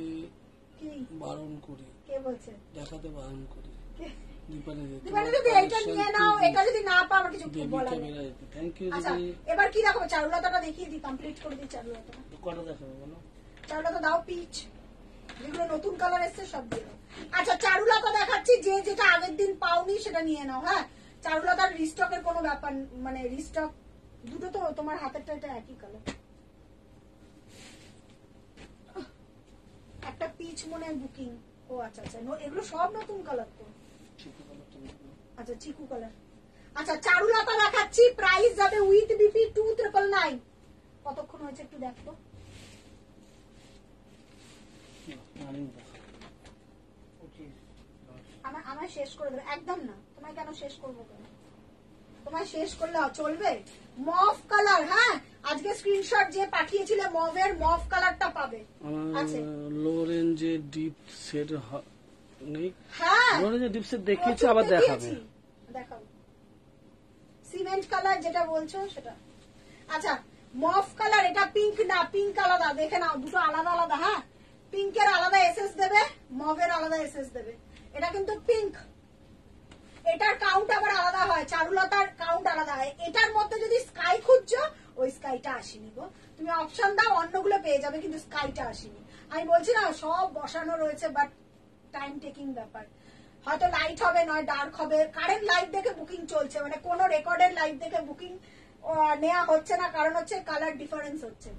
Speaker 2: বারণ করি। দেখাতে বারণ করি।
Speaker 1: আচ্ছা এবার কি চারুলতাটা দেখিয়ে দিই কমপ্লিট করে দিই চারুলতাটা।
Speaker 2: কটা দেখাবে বলো?
Speaker 1: চারুলতা দাও পিচ। যেগুলো নতুন কালার এসছে সব আচ্ছা চারুলতা দেখাচ্ছি যে যেটা আগের দিন পাওনি সেটা নিয়ে নাও হ্যাঁ? চারুলতার রিস্টকের কোনো ব্যাপার মানে রিস্টক দুটো তো তোমার হাতেরটা এটা একই কালার একটা পিচ মনে বুকিং ও আচ্ছা আচ্ছা ন- এগুলো সব নতুন কালার তো? আচ্ছা চিকু কালার আচ্ছা চারুলতা দেখাচ্ছি প্রাইস যাবে with BP two triple nine কতক্ষণ হয়েছে একটু দেখো। আমার আমার শেষ করে দেবে একদম না। তোমায় কেন শেষ করব কেন তোমায় শেষ করলে চলবে? মফ কালার হ্যাঁ? আজকে স্ক্রিনশট যে পাঠিয়েছিলে মভের মফ কালারটা পাবে। আছে।
Speaker 2: ডিপ সেট নেই?
Speaker 1: হ্যাঁ।
Speaker 2: ডিপ সেট দেখিয়েছে আবার দেখাবে।
Speaker 1: দেখাবো সিমেন্ট কালার যেটা বলছো সেটা। আচ্ছা মফ কালার এটা পিঙ্ক না পিঙ্ক আলাদা। দেখে নাও দুটো আলাদা আলাদা হ্যাঁ? পিঙ্কের আলাদা এসএস দেবে মভের আলাদা এসএস দেবে। এটা কিন্তু পিঙ্ক এটার কাউন্ট আবার আলাদা হয়, চারুলতার কাউন্ট আলাদা হয়। এটার মধ্যে যদি স্কাই খুঁজছো, ওই স্কাইটা আসেনি গো। তুমি অপশন দাও, অন্যগুলো পেয়ে যাবে, কিন্তু স্কাইটা আসেনি। আমি বলছি না, সব বসানো রয়েছে বাট টাইম টেকিং ব্যাপার। হয়তো লাইট হবে, নয় ডার্ক হবে। কারেন্ট লাইট দেখে বুকিং চলছে মানে কোন রেকর্ডের লাইট দেখে বুকিং নেওয়া হচ্ছে না। কারণ হচ্ছে কালার ডিফারেন্স হচ্ছে।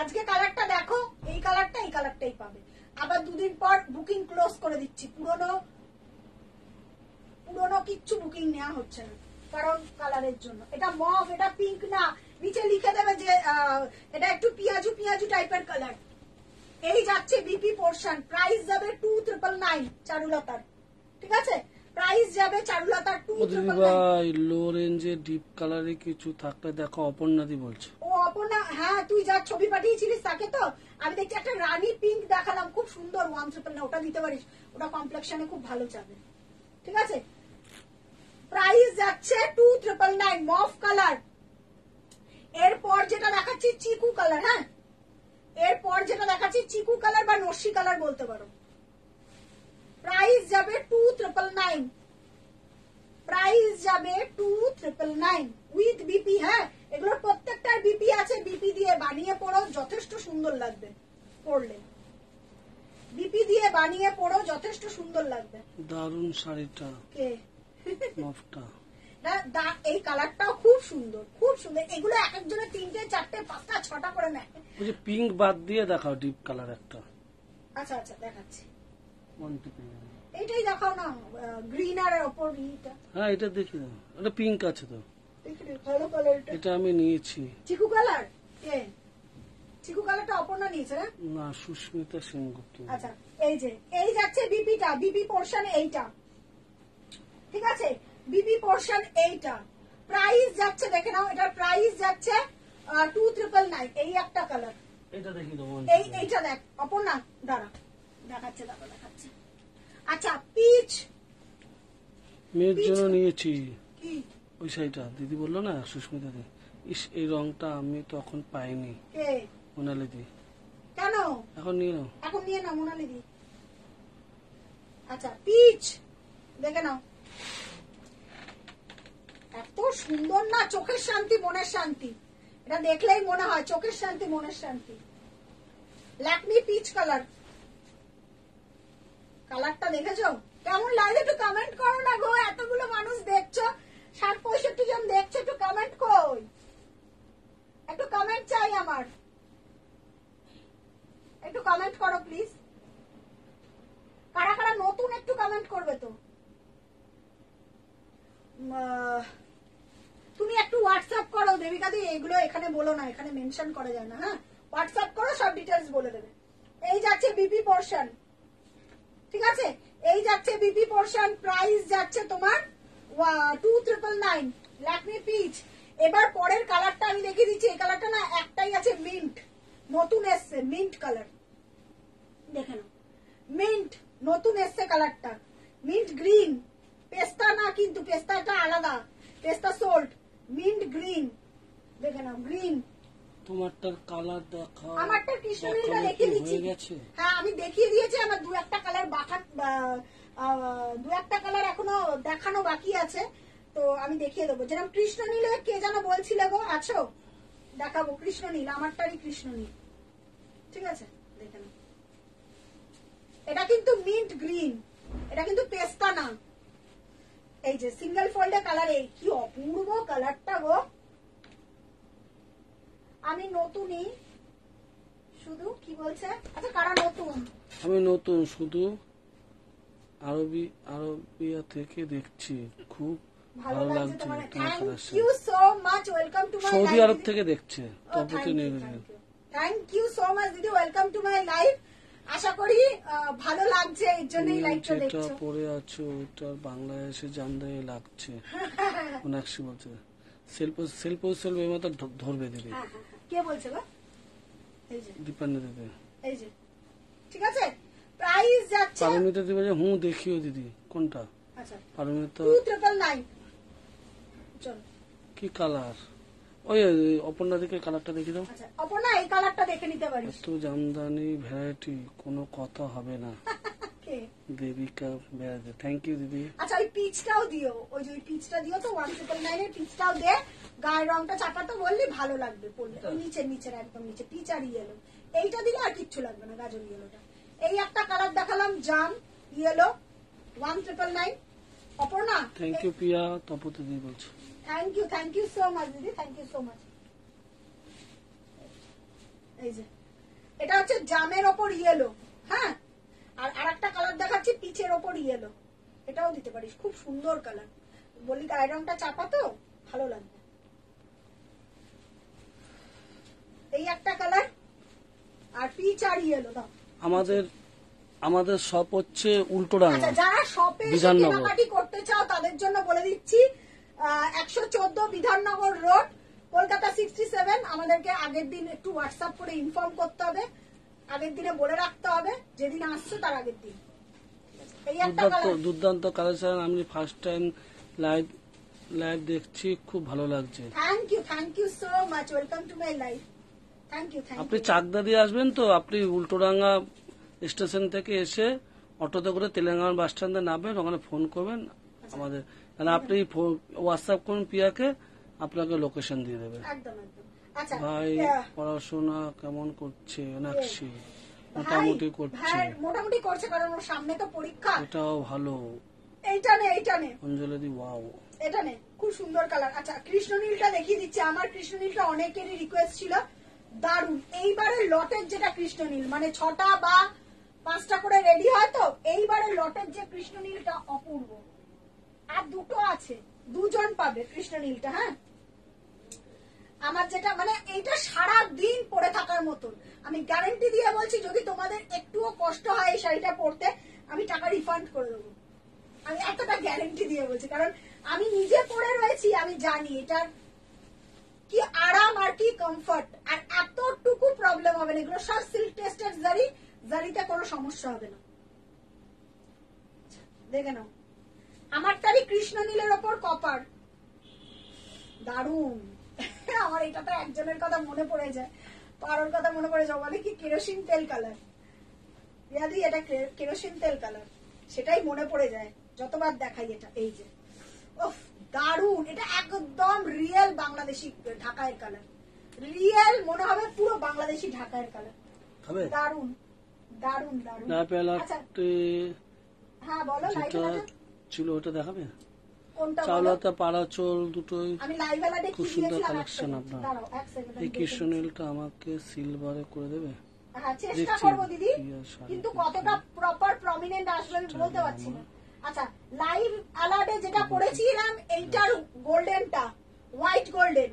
Speaker 1: আজকে কালারটা দেখো, এই কালারটা এই কালারটাই পাবে। আবার দুদিন পর বুকিং ক্লোজ করে দিচ্ছি। পুরনো পুরনো কিচ্ছু বুকিং নেওয়া হচ্ছে না। কারণ কালারের জন্য। এটা মভ এটা পিঙ্ক না। নিচে লিখে দেবে যে এটা একটু পিয়াজু পিয়াজু টাইপের কালার এই যাচ্ছে বিপি পোর্শন প্রাইস যাবে টু ট্রিপল নাইন চারুলতার। ঠিক আছে? প্রাইস যাবে চারুলতার টু ট্রিপল
Speaker 2: ভাই লো রেঞ্জে ডিপ কালারে কিছু থাকলে দেখো অপর্ণাদি বলছে।
Speaker 1: ও অপর্ণা হ্যাঁ তুই যা ছবি পাঠিয়েছিলিস তাকে তো। আমি দেখছি একটা রানী পিঙ্ক দেখালাম। খুব সুন্দর ওয়ান ট্রিপল না ওটা দিতে পারিস। ওটা কমপ্লেক্সনে খুব ভালো যাবে। ঠিক আছে? প্রাইস যাচ্ছে two triple nine mauve colour এরপর যেটা দেখাচ্ছি চিকু কালার হ্যাঁ? এরপর যেটা দেখাচ্ছি চিকু কালার বা নস্যি কালার বলতে পারো। প্রাইস যাবে টু ট্রিপল নাইন প্রাইস যাবে two triple nine with BP হ্যাঁ? এগুলোর প্রত্যেকটার বিপি আছে বিপি দিয়ে বানিয়ে পড়ো যথেষ্ট সুন্দর লাগবে পড়লে। বিপি দিয়ে বানিয়ে পড়ো যথেষ্ট সুন্দর লাগবে।
Speaker 2: দারুণ শাড়িটা।
Speaker 1: কে? না এই কালারটাও খুব সুন্দর খুব সুন্দর। এগুলো এক একজনের তিনটে চারটে পাঁচটা ছটা করে নেয়।
Speaker 2: ওই যে পিঙ্ক বাদ দিয়ে দেখাও ডিপ কালার একটা।
Speaker 1: আচ্ছা আচ্ছা দেখাচ্ছি? এইটাই দেখাও না গ্রিন আর ওপর ইটা
Speaker 2: হ্যাঁ এটা দেখি না এটা পিঙ্ক আছে তো।
Speaker 1: দেখি রে, ভালো কালারটা
Speaker 2: এটা। আমি নিয়েছি।
Speaker 1: চিকু কালার কে? চিকু কালারটা অপর্ণা নিয়েছে না?
Speaker 2: সুস্মিতা সেনগুপ্ত।
Speaker 1: আচ্ছা এই যে এই যাচ্ছে বিপিটা বিপি পোর্শন এইটা। ঠিক আছে? বিপি পোর্শন এইটা। প্রাইস যাচ্ছে দেখে নাও এটার প্রাইস যাচ্ছে টু ট্রিপল নাইন এই একটা কালার এই এইটা দেখ অপর্ণা দাঁড়া দেখাচ্ছে দাঁড়া দেখাচ্ছে। আচ্ছা পিচ
Speaker 2: মেয়ের জন্য নিয়েছি। ওই শাড়িটা দিদি বলল না সুস্মিতা দি। ইস এই রংটা আমি তখন পাইনি। মোনালি দি
Speaker 1: কেন?
Speaker 2: এখন নিয়ে নাও।
Speaker 1: এখন নিয়ে নাও মোনালি দি আচ্ছা পিচ দেখে নাও। এত সুন্দর না, চোখের শান্তি, মনের শান্তি। এটা দেখলেই মনে হয়, চোখের শান্তি, মনের শান্তি। ল্যাকমি পিচ কালার কালারটা দেখেছ? কেমন লাগছে একটু কমেন্ট করো না গো, এতগুলো মানুষ দেখছ ষাট পঁয়ষট্টি জন দেখছ, একটু কমেন্ট কই? একটু কমেন্ট চাই আমার। একটু কমেন্ট করো প্লিজ কারা কারা নতুন একটু কমেন্ট করবে তো? তুমি একটু হোয়াটসঅ্যাপ করো, দেবিকা দি, এগুলো এখানে বলো না, এখানে মেনশন করা যায় না হ্যাঁ? হোয়াটসঅ্যাপ করো, সব ডিটেলস বলে দেবে। এই যাচ্ছে বিপি পোর্শন ঠিক আছে? এই যাচ্ছে বিপি পোর্শন প্রাইস যাচ্ছে তোমার two triple nine Lakme peach এবার পরের কালারটা আমি দেখিয়ে দিচ্ছি, এই কালারটা না, একটাই আছে মিন্ট নতুন এসছে মিন্ট কালার দেখে নাও। মিন্ট নতুন এসছে কালারটা মিন্ট গ্রিন পেস্তা না কিন্তু পেস্তাটা আলাদা। পেস্তা সোল্ট মিন্ট গ্রিন দেখে নাও গ্রিন
Speaker 2: তোমারটার কালার দেখা
Speaker 1: আমারটা কৃষ্ণনীলটা
Speaker 2: কি
Speaker 1: দিচ্ছি।
Speaker 2: হ্যাঁ
Speaker 1: আমি দেখিয়ে দিয়েছি আমার দু একটা কালার বাকা দু একটা কালার এখনও দেখানো বাকি আছে। তো আমি দেখিয়ে দেবো। যেরকম কৃষ্ণনীলে কে যেন বলছিল গো আছো? দেখাবো কৃষ্ণনীল আমারটারই কৃষ্ণনীল। ঠিক আছে? দেখে। এটা কিন্তু মিন্ট গ্রিন এটা কিন্তু পেস্তা না। এই যে সিঙ্গেল ফোল্ডে কালারে কি অপূর্ব কালারটা গো। আমি নতুনই শুধু কি বলছে? আচ্ছা কারা নতুন?
Speaker 2: আমি নতুন শুধু আরবি আরবিয়া থেকে দেখছি খুব
Speaker 1: ভালো লাগছে thank you so much welcome to my
Speaker 2: Saudi Arab থেকে দেখছে তপতি নিয়ে।
Speaker 1: থ্যাংক ইউ সো মাচ দিদি ওয়েলকাম টু মাই লাইভ আশা করি ভালো লাগছে এর জন্যই লাইভটা
Speaker 2: যেটা
Speaker 1: দেখছ।
Speaker 2: পরে আছো ওটা এসে জানদাই লাগছে। মনাক্ষী বলছে সেলফ সেলফ সেলফ এই ধ- ধরবে দিদি
Speaker 1: হ্যাঁ, হ্যাঁ, হ্যাঁ। কে বলছে গো? এই যে।
Speaker 2: দীপান্বিতা দিদি
Speaker 1: এই যে। ঠিক আছে? প্রাইস যাচ্ছে।
Speaker 2: পারমিতা দিদি বলছে হুঁ দেখিও দিদি। কোনটা?
Speaker 1: আচ্ছা।
Speaker 2: Paromita
Speaker 1: two triple nine. চল।
Speaker 2: কি কালার? ওই অপর্ণা দিকে কালারটা দেখি দাও।
Speaker 1: আচ্ছা অপর্ণা এই কালারটা দেখে নিতে পারিস।
Speaker 2: এত জামদানি ভ্যারাইটি কোনো কথা হবে না। দেবিকা বেড়াতে থ্যাংক ইউ দিদি।
Speaker 1: আচ্ছা ওই পিচটাও দিও। ওই যে ওই পিচটা দিও তো ওয়ান ট্রিপল নাইনের পিচটাও দে। গায়ের রংটা চাপাতে বললি ভালো লাগবে পড়লে ওই নিচের নিচের একদম নিচে পিচ আর ইয়েলো এইটা দিলে আর কিচ্ছু লাগবে না গাজর ইয়েলোটা এই একটা কালার দেখালাম জাম yellow one triple nine Aparna
Speaker 2: thank you Piya Tapati দিদি বলছে।
Speaker 1: Thank you thank you so much দিদি থ্যাংক ইউ সো মাচ এই যে এটা হচ্ছে জামের ওপর ইয়েলো হ্যাঁ? আর আরেকটা কালার দেখাচ্ছি পিচের ওপর ইয়েলো এটাও দিতে পারিস খুব সুন্দর কালার বলি গায়ের রংটা চাপা তো? ভালো লাগবে। এই একটা কালার আর পিচ আর ইয়েলো দাও।
Speaker 2: আমাদের আমাদের শপ হচ্ছে
Speaker 1: আচ্ছা
Speaker 2: উল্টোডাঙ্গা
Speaker 1: যারা শপে কেনাকাটি করতে চাও তাদের জন্য বলে দিচ্ছি একশো চোদ্দ Bidhannagar road Kolkata sixty seven আমাদেরকে আগের দিন একটু হোয়াটসঅ্যাপ করে ইনফর্ম করতে হবে। আগের দিনে বলে রাখতে হবে যেদিন আসছো তার আগের দিন।
Speaker 2: দুর্দান্ত কালেকশন আমি ফার্স্ট টাইম লাইভ লাইভ দেখছি খুব ভালো লাগছে।
Speaker 1: Thank you thank you so much welcome to my life thank you
Speaker 2: আপনি চাকদা দিয়ে আসবেন তো? আপনি উল্টোডাঙ্গা স্টেশন থেকে এসে অটোতে করে তেলেঙ্গানা বাস স্ট্যান্ডে নামবেন ওখানে ফোন করবেন। আমাদের মানে আপনি হোয়াটসঅ্যাপ করুন পিয়াকে আপনাকে লোকেশন দিয়ে দেবে।
Speaker 1: আচ্ছা
Speaker 2: ভাই পড়াশোনা কেমন করছে? নাকশি মোটামুটি করছে।
Speaker 1: মোটামুটি করছে কারণ ওর সামনে তো পরীক্ষা।
Speaker 2: এটাও ভালো।
Speaker 1: এইটা নে এইটা নে।
Speaker 2: অঞ্জলি ওয়াও
Speaker 1: এটা নে খুব সুন্দর কালার আচ্ছা কৃষ্ণনীলটা দেখিয়ে দিচ্ছি। আমার কৃষ্ণনীলটা অনেকেরই রিকোয়েস্ট ছিল। দারুণ এইবারের লটের যেটা কৃষ্ণনীল মানে ছটা বা পাঁচটা করে রেডি হয় তো এইবারের লটের যে কৃষ্ণনীলটা অপূর্ব। আর দুটো আছে। দুজন পাবে কৃষ্ণনীলটা হ্যাঁ? আমার যেটা মানে এইটা সারা দিন পরে থাকার মতন। আমি গ্যারেন্টি দিয়ে বলছি, যদি তোমাদের একটুও কষ্ট হয় এই শাড়িটা পরতে, আমি টাকা রিফান্ড করে দেবো। আমি এতটা গ্যারেন্টি দিয়ে বলছি, কারণ আমি নিজে পরে রয়েছি, আমি জানি এটার কি আরাম আর কি কমফর্ট আর এতটুকু প্রবলেম হবে না। এগুলো সব সিল্ক টেস্টেড জারি, জারিতে কোনো সমস্যা হবে না। দেখে নাও। আমারটারই কৃষ্ণ নীলের ওপর কপার। দারুণ। আমার এটা তো একজনের কথা মনে পড়ে যায়। পারোর কথা মনে পড়ে যায় বলে কি কেরোসিন তেল কালার রিয়াদি এটা কেরোসিন তেল কালার সেটাই মনে পড়ে যায় যতবার দেখাই এটা এই যে। ওফ দারুণ। এটা একদম রিয়েল বাংলাদেশি ঢাকায়ের কালার রিয়েল মনে হবে পুরো বাংলাদেশি ঢাকায়ের কালার
Speaker 2: হবে?
Speaker 1: দারুণ। দারুণ দারুণ। আচ্ছা। হ্যাঁ বলো অ্যালার্টে
Speaker 2: ছিল ওটা দেখাবে? চাওলাতে পাড়াচল দুটোই
Speaker 1: আমি লাইভ অ্যালার্টে
Speaker 2: খুব সুন্দর
Speaker 1: second।
Speaker 2: আপনার। এই কৃষ্ণনীলটা আমাকে সিলভারে করে দেবে?
Speaker 1: হ্যাঁ চেষ্টা
Speaker 2: দেখছি।
Speaker 1: দিদি কিন্তু কতটা প্রপার প্রমিনেন্ট আসবে আমি বলতে পারছি না। আচ্ছা লাইভ অ্যালার্টে যেটা পড়েছিলাম এইটার গোল্ডেনটা হোয়াইট গোল্ডেন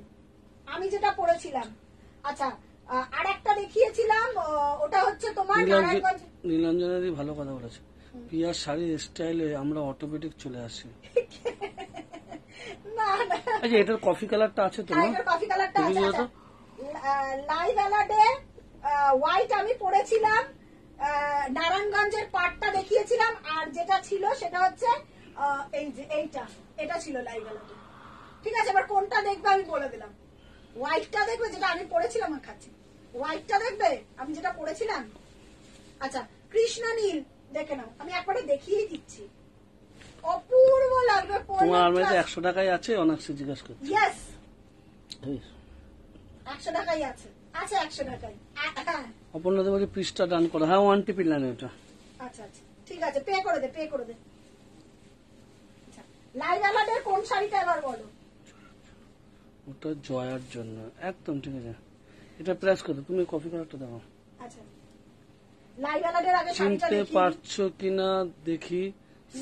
Speaker 1: আমি যেটা পড়েছিলাম। আচ্ছা আর একটা দেখিয়েছিলাম ওটা হচ্ছে তোমার নারায়ণগঞ্জ
Speaker 2: ভালো কথা বলেছে। পিয়ার শাড়ির স্টাইলে আমরা অটোমেটিক চলে আসি।
Speaker 1: না না।
Speaker 2: আচ্ছা এটার কফি কালারটা আছে তো।
Speaker 1: কফি কালারটা আছে। লাইভ অ্যালার্টে হোয়াইট আমি পড়েছিলাম নারায়ণগঞ্জের পাটটা দেখিয়েছিলাম আর যেটা ছিল সেটা হচ্ছে এই যে এইটা এটা ছিল লাইভ অ্যালার্টে ঠিক আছে এবার কোনটা দেখবে আমি বলে দিলাম। হোয়াইটটা দেখবে যেটা আমি পড়েছিলাম আর খাচ্ছি। হোয়াইটটা দেখবে? আমি যেটা পড়েছিলাম আচ্ছা কৃষ্ণ নীল। দেখে নাও আমি একবারে দেখিয়ে দিচ্ছি। অপূর্ব লাগবে
Speaker 2: তোমার আলমারিতে একশো টাকাই আছে অনার্সে জিজ্ঞাসা করছি।
Speaker 1: ইয়েস একশো টাকাই আছে। আছে একশো টাকাই। হ্যাঁ।
Speaker 2: অপর্ণাতে বলি পৃষ্ঠা ডান করো। হ্যাঁ ওয়ান টিপিল লাইন ওটা।
Speaker 1: আচ্ছা আচ্ছা। ঠিক আছে পে করে দে পে করে দে। আচ্ছা, লাল জামাটের কোন শাড়িটা এবার বলো?
Speaker 2: ওটা জয়ার জন্য। একদম ঠিক আছে। এটা প্রেস করো তুমি কফি কালারটা দাও।
Speaker 1: আচ্ছা লাল জামাটের আগে শাড়িটা
Speaker 2: চিনতে
Speaker 1: দেখি
Speaker 2: পারছ কিনা দেখি।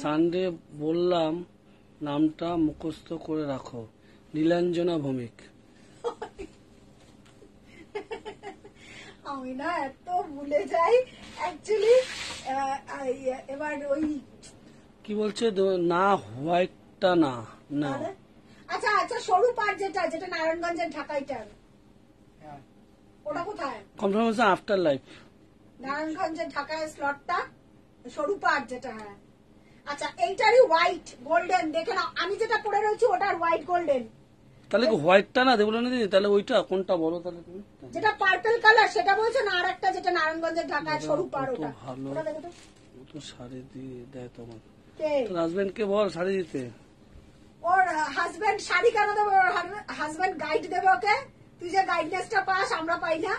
Speaker 2: সানডে বললাম নামটা মুখস্থ করে রাখো। নীলাঞ্জনা ভৌমিক।
Speaker 1: আমি না এত ভুলে যাই। অ্যাকচুয়ালি এবার ওই
Speaker 2: কি বলছে? না হোয়াইটটা না না।
Speaker 1: আচ্ছা আচ্ছা সরু পাট যেটা যেটা নারায়ণগঞ্জের ঢাকাইটার। ওটা কোথায়?
Speaker 2: কনফার্মেশন আফটার লাইফ
Speaker 1: নারায়ণগঞ্জের ঢাকায় স্লটটা সরু পাট যেটা হ্যাঁ। আচ্ছা এইটারই হোয়াইট গোল্ডেন দেখে নাও। আমি যেটা পরে রয়েছি ওটার হোয়াইট গোল্ডেন
Speaker 2: তাহলে কি হোয়াইটটা না? দেবো না দিদি? তাহলে ওইটা কোনটা বলো তাহলে তুমি?
Speaker 1: যেটা পার্পল কালার সেটা বলছো না? আর একটা যেটা নারায়ণগঞ্জের ঢাকায় সরু ওটা। ওটা দেখো তো।
Speaker 2: ও তো শাড়ি দিয়ে দেয় তোমার।
Speaker 1: কে?
Speaker 2: তোর হাজবেন্ড কে বল শাড়ি দিতে?
Speaker 1: ওর হাজবেন্ড শাড়ি কেন দেবে? ওর হাজবেন্ড গাইড দেবে ওকে? তুই যে গাইডনেসটা পাস আমরা পাই না।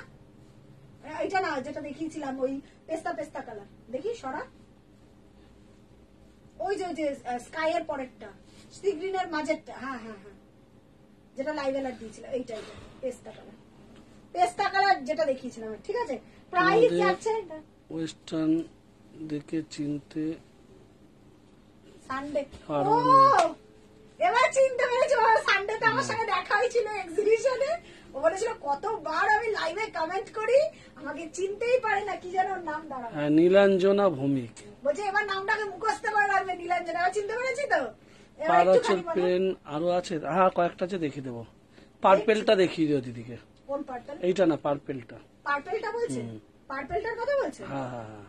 Speaker 1: এটা না যেটা দেখিয়েছিলাম ওই পেস্তা পেস্তা কালার দেখি সরা। ওই যে ওই যে স্কাই এর পরেরটা সি গ্রিনের মাঝেরটা। হ্যাঁ হ্যাঁ হ্যাঁ। যেটা লাইভ অ্যালার্ট দিয়েছিল এইটা এইটা পেস্তা কালার পেস্তা কালার যেটা দেখিয়েছিলাম ঠিক আছে? প্রাইস যাচ্ছে
Speaker 2: ওয়েস্টার্ন দেখে চিনতে
Speaker 1: সানডে ও এবার চিনতে পেরেছি সানডে সানডেতে আমার সঙ্গে দেখা হয়েছিল এক্সিবিশনে ও বলেছিল কতবার আমি লাইভে কমেন্ট করি আমাকে চিনতেই পারে না কি যেন ওর নাম দাঁড়াবে
Speaker 2: হ্যাঁ, নীলাঞ্জনা ভৌমিক।
Speaker 1: বলছে এবার নামটাকে মুখস্থ করে রাখবে নীলাঞ্জনা। চিনতে পেরেছি তো?
Speaker 2: পারচের পেন আরও আছে। হ্যাঁ কয়েকটা আছে দেখিয়ে দেবো। পার্পেলটা দেখিয়ে দিও দিদিকে।
Speaker 1: কোন পার্পেল?
Speaker 2: এইটা না পার্পেলটা।
Speaker 1: পার্পেলটা বলছে? পার্পেলটার কথা বলছে?
Speaker 2: হ্যাঁ হ্যাঁ হ্যাঁ।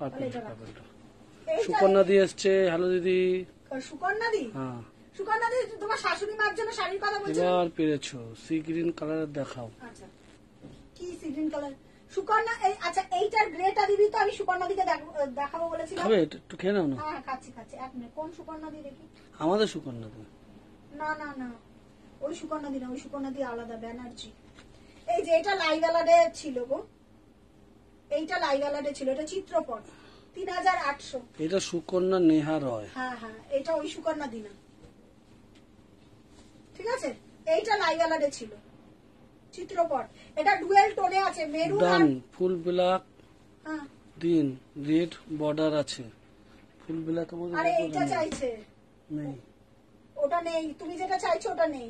Speaker 2: পার্পেলটা পার্পেলটা। সুকন্যা দিয়ে এসছে। হ্যালো দিদি।
Speaker 1: সুকন্যা দি?
Speaker 2: হ্যাঁ।
Speaker 1: সুকন্যা দি তোমার শাশুড়ি মার জন্য শাড়ির কথা বলছে।
Speaker 2: এবার পেরেছ সি গ্রিন দেখাও।
Speaker 1: আচ্ছা। কি সিজন কালার? সুকন্যা এই আচ্ছা এইটার গ্রেটা দিবি তো আমি সুকন্যা দিকে দেখাবো বলেছিলাম।
Speaker 2: এটা একটু খেয়ে নাও না?
Speaker 1: হ্যাঁ এক মিনিট কোন সুকন্যা দি দেখি?
Speaker 2: আমাদের সুকন্যা দি।
Speaker 1: না না না। ওই সুকন্যা দি না ওই সুকন্যা দি আলাদা ব্যানার্জি। এই যে এটা লাইভ অ্যালার্ডে ছিল গো। এইটা লাইভ অ্যালার্ডে ছিল এটা চিত্রপট। তিন হাজার আটশো।
Speaker 2: এটা সুকন্যা নেহা রয়।
Speaker 1: হ্যাঁ হ্যাঁ এটা ওই সুকন্যা দি না। ঠিক আছে? এইটা ছিল। চিত্রপট এটা ডুয়েল টোনে আছে মেরুন আর
Speaker 2: ডান ফুল ব্ল্যাক।
Speaker 1: হ্যাঁ।
Speaker 2: দিন রেড বর্ডার আছে। ফুল ব্ল্যাক
Speaker 1: আরে এইটা চাইছে।
Speaker 2: নেই।
Speaker 1: ওটা নেই। তুমি যেটা চাইছো ওটা নেই।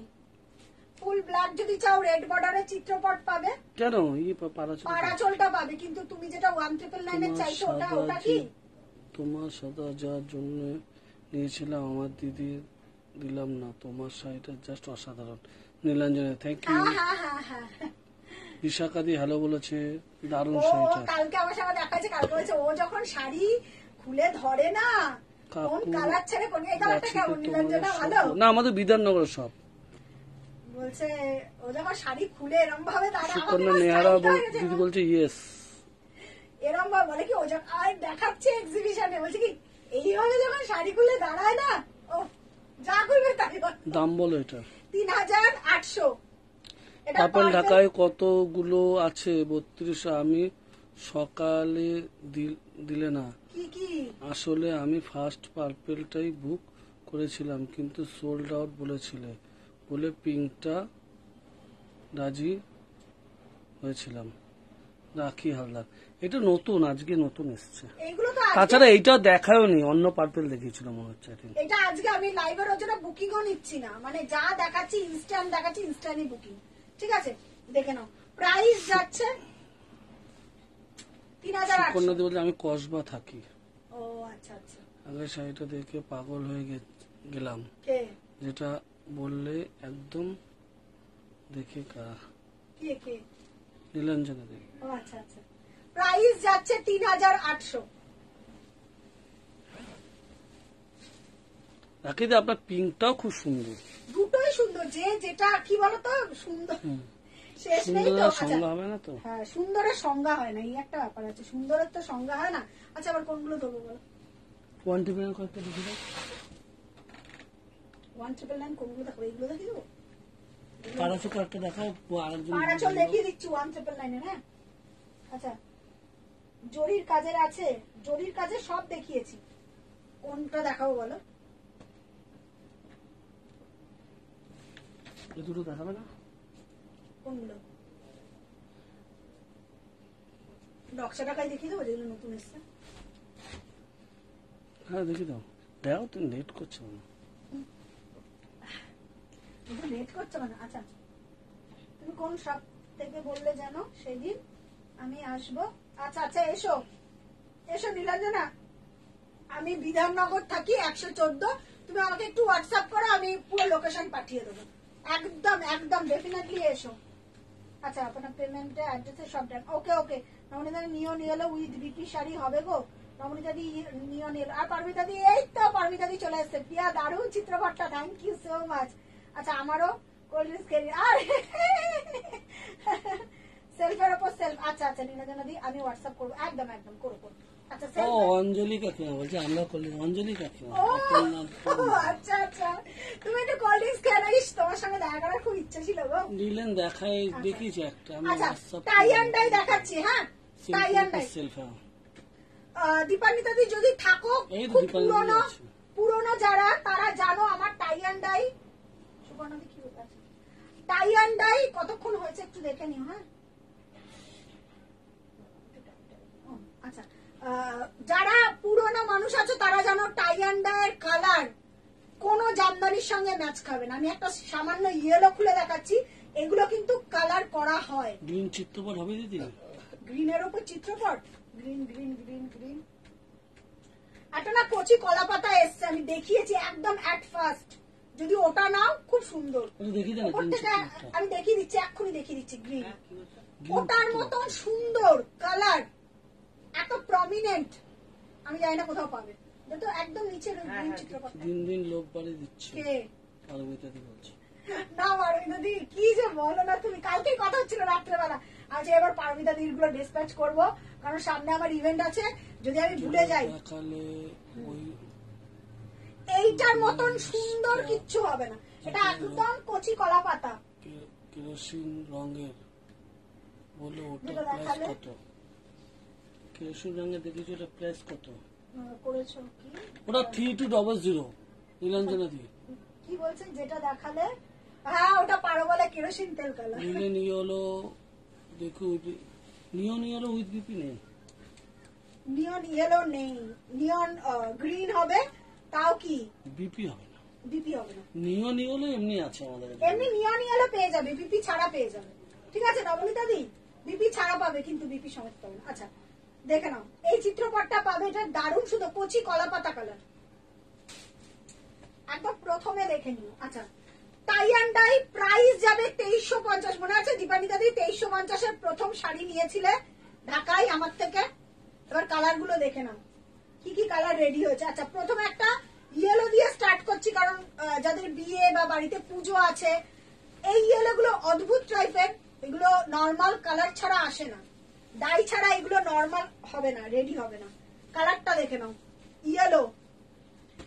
Speaker 1: ফুল ব্ল্যাক যদি চাও রেড বর্ডারের চিত্রপট পাবে।
Speaker 2: কেন? ই পারা ছিল
Speaker 1: পাড়াচলটা পাবে কিন্তু তুমি যেটা ওয়ান ট্রিপল নাইনের চাইছো ওটা ওটা কি?
Speaker 2: তোমার সাদা যার জন্য নিয়েছিলাম আমার দিদি দিলাম না তোমার শাড়িটা জাস্ট অসাধারণ। নীলাঞ্জনে থ্যাংক ইউ
Speaker 1: হ্যাঁ
Speaker 2: বিশাখাদি হ্যালো বলেছে দারুণ শাড়িটা।
Speaker 1: কালকে আমার সঙ্গে দেখা হয়েছে কালকে বলছে ও যখন শাড়ি খুলে ধরে না কোন কালার ছেড়ে কোন এই কালারটা কেমন? নীলাঞ্জনা ভালো?
Speaker 2: না আমাদের বিধাননগর সব।
Speaker 1: বলছে ও যখন শাড়ি খুলে এরম ভাবে দাঁড়া
Speaker 2: সুকন্যা নেহারা দিদি বলছে ইয়েস
Speaker 1: এরম ভাবে বলে কি ও যখন আর দেখাচ্ছে এক্সিবিশনে বলছে কি এইভাবে যখন শাড়ি খুলে দাঁড়ায় না ও যা করবে তাই
Speaker 2: দাম বলো এটা।
Speaker 1: তিন হাজার আটশো পারবে-
Speaker 2: ঢাকায় কতগুলো আছে? বত্রিশ আমি সকালে দিল- না। আসলে আমি ফার্স্ট পার্পেলটাই বুক করেছিলাম কিন্তু সোল্ড আউট বলেছিলে। বলে পিঙ্কটা রাজি হয়েছিলাম। রাখি হালদার। এটা নতুন আজকে নতুন এসছে।
Speaker 1: এইগুলো তো আজকে-
Speaker 2: তাছাড়া এইটা দেখাও নি অন্য পার্পেল দেখিয়েছিল মনে হচ্ছে
Speaker 1: এটা আজকে আমি লাইভের ওজন্য বুকিংও নিচ্ছি না। মানে যা দেখাচ্ছি ইনস্ট্যান্ট দেখাচ্ছি ইনস্ট্যান্টই বুকিং ঠিক আছে? দেখে নাও। প্রাইস যাচ্ছে তিন হাজার আটশো।
Speaker 2: সুকন্যাদি বলছে আমি কসবা থাকি।
Speaker 1: ও আচ্ছা আচ্ছা।
Speaker 2: আগের শাড়িটা দেখে পাগল হয়ে গেলাম। যেটা বললে একদম দেখে
Speaker 1: কে কে?
Speaker 2: নীলাঞ্জনা দেবী।
Speaker 1: ও আচ্ছা আচ্ছা। প্রাইস যাচ্ছে তিন হাজার আটশো।
Speaker 2: রাখিদি আপনার পিঙ্কটাও খুব সুন্দর।
Speaker 1: দুটোই সুন্দর যে যেটা কি বলতো? সুন্দর। শেষ নেই তো
Speaker 2: সুন্দর
Speaker 1: আচ্ছা।
Speaker 2: হবে না তো?
Speaker 1: হ্যাঁ সুন্দরের সংজ্ঞা হয় না এই একটা ব্যাপার আছে। সুন্দরের তো সংজ্ঞা হয় না। আচ্ছা আবার কোনগুলো দেবো বলো?
Speaker 2: ওয়ান টিপের কয়েকটা দেখে
Speaker 1: ওয়ান ট্রিপল নাইন কোনগুলো দেখো এইগুলো দেখি দেবো?
Speaker 2: পাড়াচো কয়েকটা দেখাও আরেকজন
Speaker 1: আর দেখিয়ে দিচ্ছি ওয়ান ট্রিপল হ্যাঁ? আচ্ছা। জরির কাজের আছে জরির কাজে সব দেখিয়েছি। কোনটা দেখাবো বলো?
Speaker 2: দুটো দেখাবে না?
Speaker 1: কোনগুলো? নকশা টাকায় দেখিয়ে দেবো যেগুলো নতুন এসছে।
Speaker 2: হ্যাঁ দেখি দাও। দাও তুমি লেট করছ না
Speaker 1: লেট করছ না আচ্ছা তুমি কোন সব থেকে বললে জানো সেদিন আমি আসব। আচ্ছা আচ্ছা এসো। এসো নীলাঞ্জনা। আমি বিধাননগর থাকি, একশো চোদ্দ। তুমি আমাকে একটু হোয়াটসঅ্যাপ করো, আমি পুরো লোকেশন পাঠিয়ে দেবো। একদম একদম ডেফিনেটলি এসো। আচ্ছা আপনার পেমেন্টে অ্যাড্রেসে সব দেন ওকে ওকে নবনীতা নিও, নিয়ে এলো উইথ বিপি শাড়ি হবে গো। নবনীতা দি, নিও, নিয়ে এলো। আর পারমিতা দি, এই তো পারমিতা দি চলে এসছে। প্রিয়া, দারুণ চিত্রপটটা থ্যাংক ইউ সো মাচ আচ্ছা আমারও কোল্ড ড্রিঙ্কস খেয়ে আর! সেলফের ওপর সেলফ আচ্ছা আচ্ছা নীলাঞ্জনা দি আমি হোয়াটসঅ্যাপ করব একদম একদম করো করো। আচ্ছা
Speaker 2: ও অঞ্জলি কাকিমা বলছে আমরা করলে অঞ্জলি কাকিমা।
Speaker 1: ও
Speaker 2: আপনার নাম তো
Speaker 1: আচ্ছা আচ্ছা। তুমি একটু কোল্ড ড্রিঙ্কস খেয়ে নাইস তোমার সঙ্গে দেখা করার খুব ইচ্ছা ছিল গো।
Speaker 2: নিলেন দেখাই দেখিয়েছি একটা আমি
Speaker 1: আচ্ছা
Speaker 2: হোয়াটসঅ্যাপ
Speaker 1: দেখাচ্ছি হ্যাঁ?
Speaker 2: সেলফ হ্যাঁ।
Speaker 1: দীপান্বিতা দি যদি থাকো খুব পুরনো পুরনো যারা তারা জানো আমার টাই সুবর্ণদি কি? টাই অ্যান্ড কতক্ষণ হয়েছে একটু দেখে নিও হ্যাঁ ও, আচ্ছা যারা পুরনো মানুষ আছে তারা যেন টাই অ্যান্ড ডাইয়ের কালার কোন জামদানির সঙ্গে ম্যাচ খাবে না। আমি একটা সামান্য ইয়েলো খুলে দেখাচ্ছি এগুলো কিন্তু কালার করা হয়।
Speaker 2: গ্রিন চিত্রপট হবে দিদি?
Speaker 1: গ্রিনের উপর চিত্রপট? গ্রিন গ্রিন গ্রিন গ্রিন একটা না কচি কলা পাতা এসছে আমি দেখিয়েছি একদম অ্যাট ফার্স্ট যদি ওটা নাও খুব সুন্দর। আমি দেখিয়ে দিচ্ছি এক্ষুনি দেখিয়ে দিচ্ছি গ্রিন
Speaker 2: গ্রিন
Speaker 1: ওটার মতন সুন্দর কালার এত প্রমিনেন্ট আমি জানি না কোথাও পাবে। তো একদম নিচে গ্রিন চিত্রপট
Speaker 2: দিন দিন লোক বাড়ি দিচ্ছে।
Speaker 1: কে?
Speaker 2: বলছে।
Speaker 1: না কি যে বলো না তুমি? কালকে কথা হচ্ছিল রাত্রেবেলা। আচ্ছা এবার পারমিতা দিরগুলো ডিসপ্যাচ করব কারণ সামনে আমার ইভেন্ট আছে যদি আমি ভুলে যাই। এইটার মতন সুন্দর কিচ্ছু হবে না। এটা একদম কচি কলা পাতা।
Speaker 2: কে- কেরোসিন রঙের। বলে ওটা প্রাইস কত? দেখেছি ওটা প্রাইস কত।
Speaker 1: করেছ কি?
Speaker 2: ওটা three two double zero Nilanjana দি
Speaker 1: কি বলছেন? যেটা দেখালে? হ্যাঁ ওটা পারো বলে কেরোসিন তেল কালার
Speaker 2: নিলে নিয়ে হলো দেখো নিও নিয়ে হলো উইথ বিপি নেই।
Speaker 1: নিয়ন ইয়েলো নেই। নিয়ন গ্রিন হবে তাও কি?
Speaker 2: বিপি হবে না।
Speaker 1: বিপি হবে না।
Speaker 2: নিয়ে হলো এমনি আছে আমাদের
Speaker 1: এমনি নিয়ন ইয়েলো পেয়ে যাবে বিপি ছাড়া পেয়ে যাবে। ঠিক আছে নবনীতা দি? বিপি ছাড়া পাবে কিন্তু বিপি সমেত পাবে আচ্ছা দেখে নাও, এই চিত্রপটটা পাবে এটা দারুণ শুধু কচি কলা পাতা কালার একদম প্রথমে দেখে নিও। আচ্ছা টাই অ্যান্ড প্রাইস যাবে তেইশশো পঞ্চাশ, মনে আছে? দীপানিতা দি, তেইশশো পঞ্চাশের প্রথম শাড়ি নিয়েছিলে ঢাকায় আমার থেকে। এবার কালারগুলো দেখে নাও। কি কি কালার রেডি হয়েছে? আচ্ছা প্রথমে একটা ইয়েলো দিয়ে স্টার্ট করছি, কারণ যাদের বিয়ে বা বাড়িতে পুজো আছে, এই ইয়েলো গুলো অদ্ভুত টাইপের এগুলো নর্মাল কালার ছাড়া আসে না। ডাই ছাড়া এগুলো নর্মাল হবে না রেডি হবে না। কালারটা দেখে নাও। ইয়েলো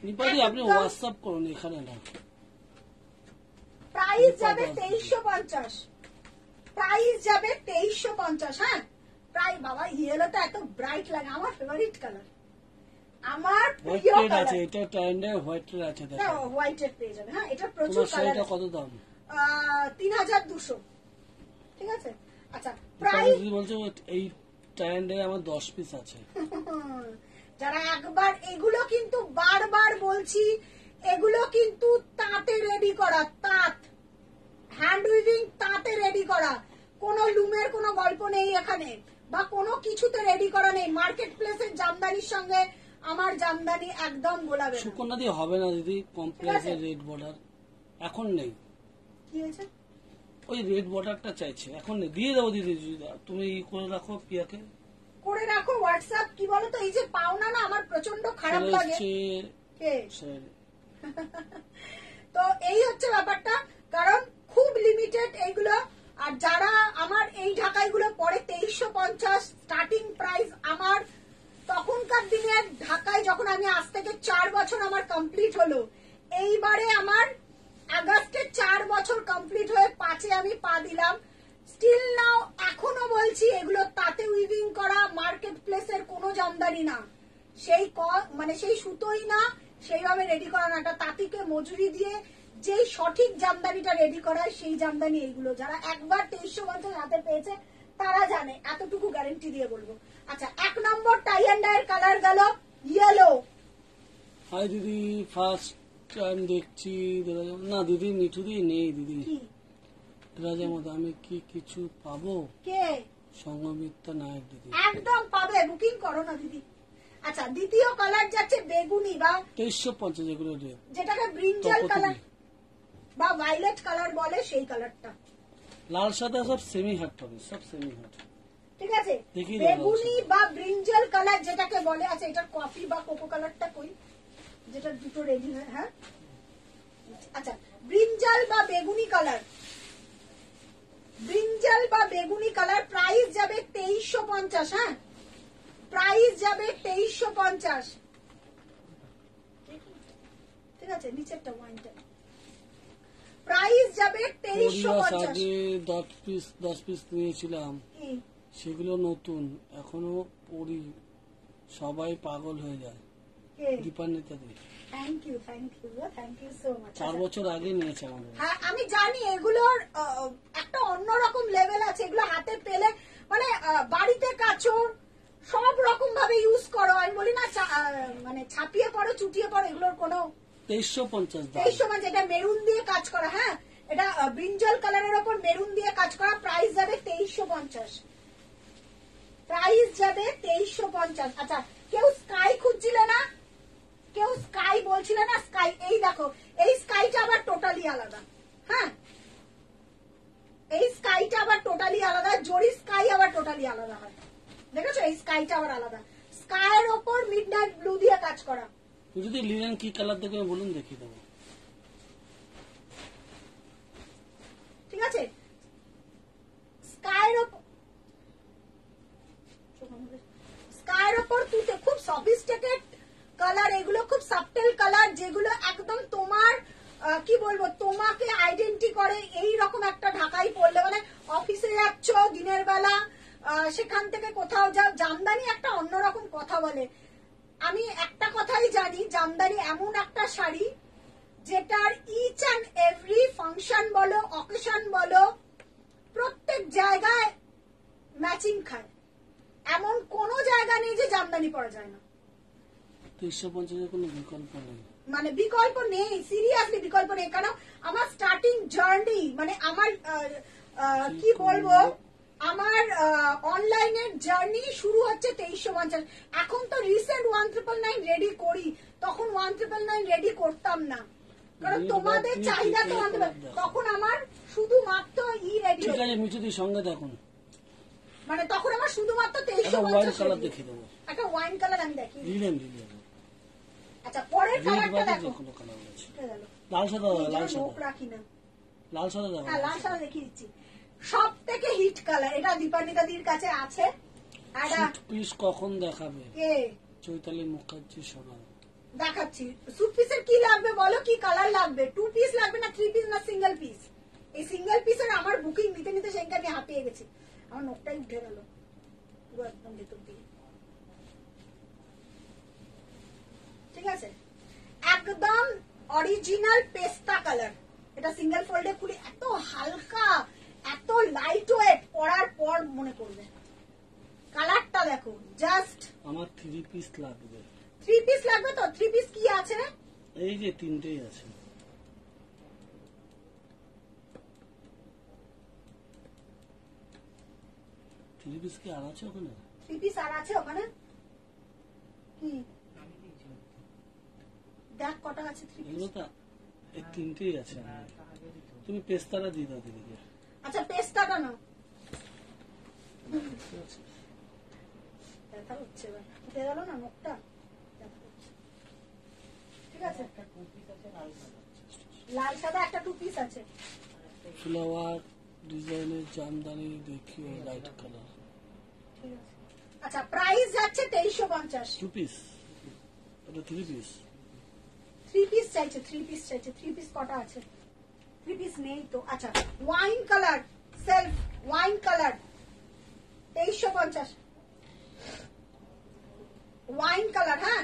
Speaker 2: নিপাদি আপনি হোয়াটসঅ্যাপ করুন এখানে না।
Speaker 1: প্রাইস যাবে তেইশশো পঞ্চাশ। প্রাইস যাবে তেইশশো পঞ্চাশ হ্যাঁ? প্রায় বাবা ইয়েলোটা এত ব্রাইট লাগে আমার ফেভারিট কালার আমার প্রিয়
Speaker 2: কালার আছে এটা ট্রেন্ডে হোয়াইট আছে
Speaker 1: হ্যাঁ,
Speaker 2: দেখো।
Speaker 1: হোয়াইট এর পেয়ে যাবে হ্যাঁ এটা প্রচুর কালার
Speaker 2: এটা কত দাম?
Speaker 1: 3200
Speaker 2: যদি বলছো এই ট্যান্ডে আমার দশ পিস আছে।
Speaker 1: যারা একবার এগুলো কিন্তু বারবার বলছি এগুলো কিন্তু তাঁতে রেডি করা তাঁত। হ্যান্ড উইভিং তাঁতে রেডি করা। কোনো লুমের কোনো গল্প নেই এখানে বা কোনো কিছুতে রেডি করা নেই। মার্কেট প্লেসের জামদানির সঙ্গে আমার জামদানি একদম গোলাবে।
Speaker 2: সুকন্যা দিয়ে হবে না দিদি। কমপ্লেক্সের। রেড বর্ডার এখন নেই।
Speaker 1: কি হয়েছে?
Speaker 2: ওই রেড বর্ডারটা চাইছে। এখন দিয়ে দাও দিদি। তুমি ই করে রাখো পিয়াকে।
Speaker 1: করে রাখো হোয়াটসঅ্যাপ কি বলো তো এই যে পাওনা না আমার প্রচণ্ড খারাপ লাগে। কে? তো এই হচ্ছে ব্যাপারটা কারণ খুব লিমিটেড এইগুলো। আর যারা আমার এই ঢাকাইগুলো পরে তেইশশো পঞ্চাশ স্টার্টিং প্রাইস আমার তখনকার দিনের ঢাকায় যখন আমি আজ থেকে চার বছর আমার কমপ্লিট হলো এইবারে আমার আগস্টে চার বছর কমপ্লিট হয়ে পাঁচে আমি পা দিলাম। স্টিল নাও এখনও বলছি, এগুলো তাতে উইভিং করা মার্কেট প্লেসের কোনো জামদানি না। সেই ক- মানে সেই সুতোই না, সেইভাবে রেডি করা না। তাঁতিকে মজুরি দিয়ে যেই সঠিক জামদানিটা রেডি করায় সেই জামদানি এইগুলো। যারা একবার তেইশশো পঞ্চাশ হাতে পেয়েছে, তারা জানে, এতটুকু গ্যারেন্টি দিয়ে বলব। আচ্ছা এক নম্বর টাই অ্যান্ড কালার গেল ইয়েলো
Speaker 2: হাই দিদি ফার্স্ট টাইম দেখছি না দিদি মিঠু দি নেই দিদি। রাজার মধ্যে আমি কি কিছু পাবো?
Speaker 1: কে?
Speaker 2: সঙ্গমিত্র নায়ক দিদি।
Speaker 1: একদম পাবে বুকিং করো না দিদি। আচ্ছা দ্বিতীয় কালার যাচ্ছে বেগুনি বা
Speaker 2: তেইশশো পঞ্চাশ এগুলো
Speaker 1: যেটাকে ব্রিঞ্জাল কালার বা ভাইলেট কালার বলে সেই কালারটা
Speaker 2: লাল সাদা সব সেমি হাট হবে সব সেমি হাট
Speaker 1: ঠিক আছে? বেগুনি বা ব্রিঞ্জাল কালার যেটাকে বলে আছে এটা কফি বা কোকো কালারটা কই যেটা দুটো রেডি হয় হ্যাঁ? আচ্ছা ব্রিঞ্জাল বা বেগুনি কালার ব্রিঞ্জাল বা বেগুনি কালার প্রাইস যাবে তেইশশো পঞ্চাশ হ্যাঁ? প্রাইস যাবে তেইশশো পঞ্চাশ। ঠিক আছে নিচেরটা ওয়াইনটা প্রাইস যাবে তেইশশো পঞ্চাশ।
Speaker 2: দশ পিস দশ পিস নিয়েছিলাম। সেগুলো নতুন এখনও পরি সবাই পাগল হয়ে যায়। দীপান্বিতা দি
Speaker 1: thank you thank you thank you so much
Speaker 2: চার বছর আগে নিয়েছে আমাদের।
Speaker 1: হ্যাঁ আমি জানি এগুলোর একটা অন্যরকম লেভেল আছে। এগুলো হাতে পেলে মানে বাড়িতে কাচো সব রকম ভাবে ইউজ করো। আমি বলি না মানে ছাপিয়ে পড়ো চুটিয়ে পড়ো এগুলোর কোনো
Speaker 2: তেইশশো পঞ্চাশ
Speaker 1: সময় যেটা মেরুন দিয়ে কাজ করা হ্যাঁ? এটা ব্রিঞ্জল কালারের ওপর মেরুন দিয়ে কাজ করা প্রাইস যাবে তেইশশো পঞ্চাশ। প্রাইস যাবে তেইশশো পঞ্চাশ। আচ্ছা কেউ স্কাই খুঁজছিলে না? কেউ স্কাই বলছিল না? স্কাই এই দেখো এই স্কাইটা আবার টোটালি আলাদা। হ্যাঁ? এই স্কাইটা আবার টোটালি আলাদা জরি স্কাই আবার টোটালি আলাদা হয়। দেখেছ? এই স্কাইটা আবার আলাদা। স্কাইয়ের ওপর মিড নাইট ব্লু দিয়ে কাজ করা।
Speaker 2: যদি লিনেন কি কালার দেখবেন বলুন দেখিয়ে দেবো।
Speaker 1: ঠিক আছে? স্কাইয়ের ওপর স্কাইয়ের ওপর তুতে খুব সফিস্টিকেট কালার এগুলো খুব সাবটেল কালার যেগুলো একদম তোমার কি বলব, তোমাকে আইডেন্টি করে এই রকম একটা ঢাকাই পড়লে। মানে অফিসে যাচ্ছ, দিনের বেলা সেখান থেকে কোথাও যাও, জামদানি একটা অন্যরকম কথা বলে। আমি একটা কথাই জানি, জামদানি এমন একটা শাড়ি, যেটার ইচ অ্যান্ড এভরি ফাংশন বলো অকেশন বলো, প্রত্যেক জায়গায় ম্যাচিং খায়। এমন কোনো জায়গা নেই যে জামদানি পরা যায় না।
Speaker 2: তেইশশো পঞ্চাশের কোনো বিকল্প নেই।
Speaker 1: মানে বিকল্প নেই সিরিয়াসলি বিকল্প নেই কারণ আমার স্টার্টিং জার্নি মানে আমার কি বলব? আমার অনলাইনের জার্নি শুরু হচ্ছে তেইশশো পঞ্চাশ। এখন তো recent one triple nine ready করি তখন ওয়ান ট্রিপল নাইন রেডি করতাম না। কারণ তোমাদের চাহিদা তোমাদের তখন আমার শুধুমাত্র ই রেডি
Speaker 2: ঠিক আছে সঙ্গে দেখুন।
Speaker 1: মানে তখন আমার শুধুমাত্র তেইশশো পঞ্চাশ একটা ওয়াইন কালার আমি দেখি আচ্ছা পরের কালারটা দেখো।
Speaker 2: লাল সাদা লাল
Speaker 1: মুখ
Speaker 2: সাদা।
Speaker 1: রাখি না।
Speaker 2: লাল সাদা দাও
Speaker 1: হ্যাঁ লাল সাদা দেখিয়ে দিচ্ছি। সব থেকে হিট কালার এটা দির কাছে আছে।
Speaker 2: পিস কখন দেখাবে?
Speaker 1: কে?
Speaker 2: চৈতালি মুখার্জি
Speaker 1: দেখাচ্ছি। স্যুট পিসের কি লাগবে বলো? কি কালার লাগবে? টু পিস লাগবে না থ্রি পিস না সিঙ্গেল পিস এই সিঙ্গেল পিসের আমার বুকিং নিতে নিতে সেখানে আমি হাঁপিয়ে গেছি। আমার নোকটাই উঠে গেল। একদম ভেতর দিকে ঠিক আছে? একদম অরিজিনাল পেস্তা কালার এটা সিঙ্গেল ফোল্ডে খুলে এত হালকা এত লাইট ওয়েট পরার পর মনে করবে কালারটা দেখো জাস্ট
Speaker 2: আমার থ্রি পিস লাগবে।
Speaker 1: থ্রি পিস লাগবে তো? থ্রি পিস কি আছে?
Speaker 2: এই যে তিনটেই আছে। থ্রি পিস কি আর আছে ওখানে?
Speaker 1: থ্রি পিস আর আছে ওখানে? কি দেখ কটা আছে থ্রি পিস
Speaker 2: এই তিনটেই আছে তুমি পেস্তাটা দিয়ে দাও দিদিকে।
Speaker 1: আচ্ছা পেস্তাটা না ব্যথা হচ্ছে উঠে গেল না মুখটা? ঠিক আছে। লাল সাদা। একটা টু পিস আছে।
Speaker 2: ফ্লাওয়ার ডিজাইনের জামদানি দেখিও লাইট কালার
Speaker 1: ঠিক আছে। আচ্ছা প্রাইস যাচ্ছে তেইশশো পঞ্চাশ।
Speaker 2: টু পিস ওটা থ্রি পিস
Speaker 1: থ্রি পিস চাইছে থ্রি পিস চাইছে থ্রি পিস কটা আছে? থ্রি পিস নেই তো। আচ্ছা wine colour self wine colour তেইশশো পঞ্চাশ। ওয়াইন কালার হ্যাঁ?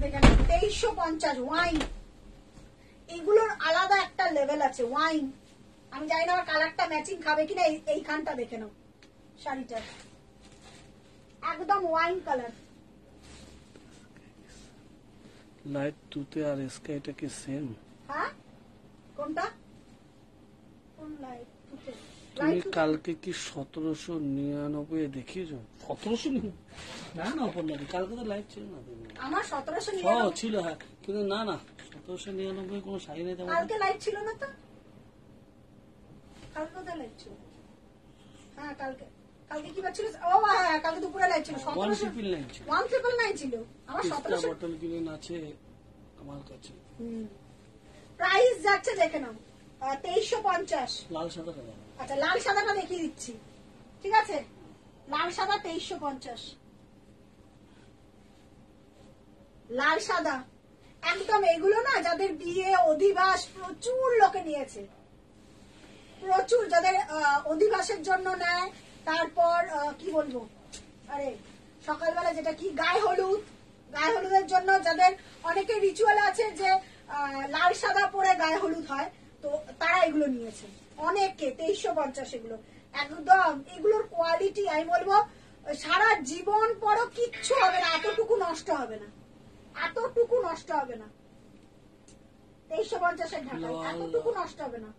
Speaker 1: দেখেন তেইশশো পঞ্চাশ ওয়াইন এগুলোর আলাদা একটা লেভেল আছে ওয়াইন আমি জানি না আমার কালারটা ম্যাচিং খাবে কিনা, এই- এইখানটা দেখে নাও, শাড়িটার। একদম ওয়াইন কালার
Speaker 2: লাইট টুতে আর স্কাই স্কাইটা কি সেম
Speaker 1: হ্যাঁ? কোনটা? কোন লাইট
Speaker 2: তুমি কালকে কি সতেরোশো নিরানব্বই দেখিয়েছো? সতেরোশো না না অপর্ণাদি কালকে তো লাইট ছিল না
Speaker 1: আমার সতেরোশো
Speaker 2: ও ছিল হ্যাঁ। কিন্তু না না সতেরোশো নিরানব্বই কোনো শাড়ি নেই তেমন।
Speaker 1: কালকে লাইট ছিল না তো? কালকে কোথায় লাইট ছিল। হ্যাঁ কালকে। কালকে কি বার ছিল ও হ্যাঁ কালকে দুপুরে লাইট ছিল। সতেরোশো
Speaker 2: ট্রিপল নাইন ছিল।
Speaker 1: ওয়ান ট্রিপল নাইন ছিল। আমার সতেরোশো
Speaker 2: বটল গ্রিন আছে আমার কাছে।
Speaker 1: প্রাইস যাচ্ছে দেখে নাও। তেইশশো পঞ্চাশ।
Speaker 2: লাল সাদা
Speaker 1: আচ্ছা লাল সাদাটা দেখিয়ে দিচ্ছি। ঠিক আছে? লাল সাদা তেইশশো পঞ্চাশ। লাল সাদা। একদম এগুলো না যাদের বিয়ে অধিবাস প্রচুর লোকে নিয়েছে। প্রচুর যাদের আহ, অধিবাসের জন্য নেয় তারপর কি বলব? আরে সকালবেলা যেটা কি গায়ে হলুদ। গায়ে হলুদের জন্য যাদের অনেকে রিচুয়াল আছে যে লাল সাদা পরে গায়ে হলুদ হয় তো তারা এগুলো নিয়েছে। অনেকে তেইশশো পঞ্চাশ এগুলো। একদম এগুলোর কোয়ালিটি আমি বলব সারা জীবন পরও কিচ্ছু হবে না এতটুকু নষ্ট হবে না। এতটুকু নষ্ট হবে না। তেইশশো পঞ্চাশের ঢাকায় এতটুকু নষ্ট হবে না।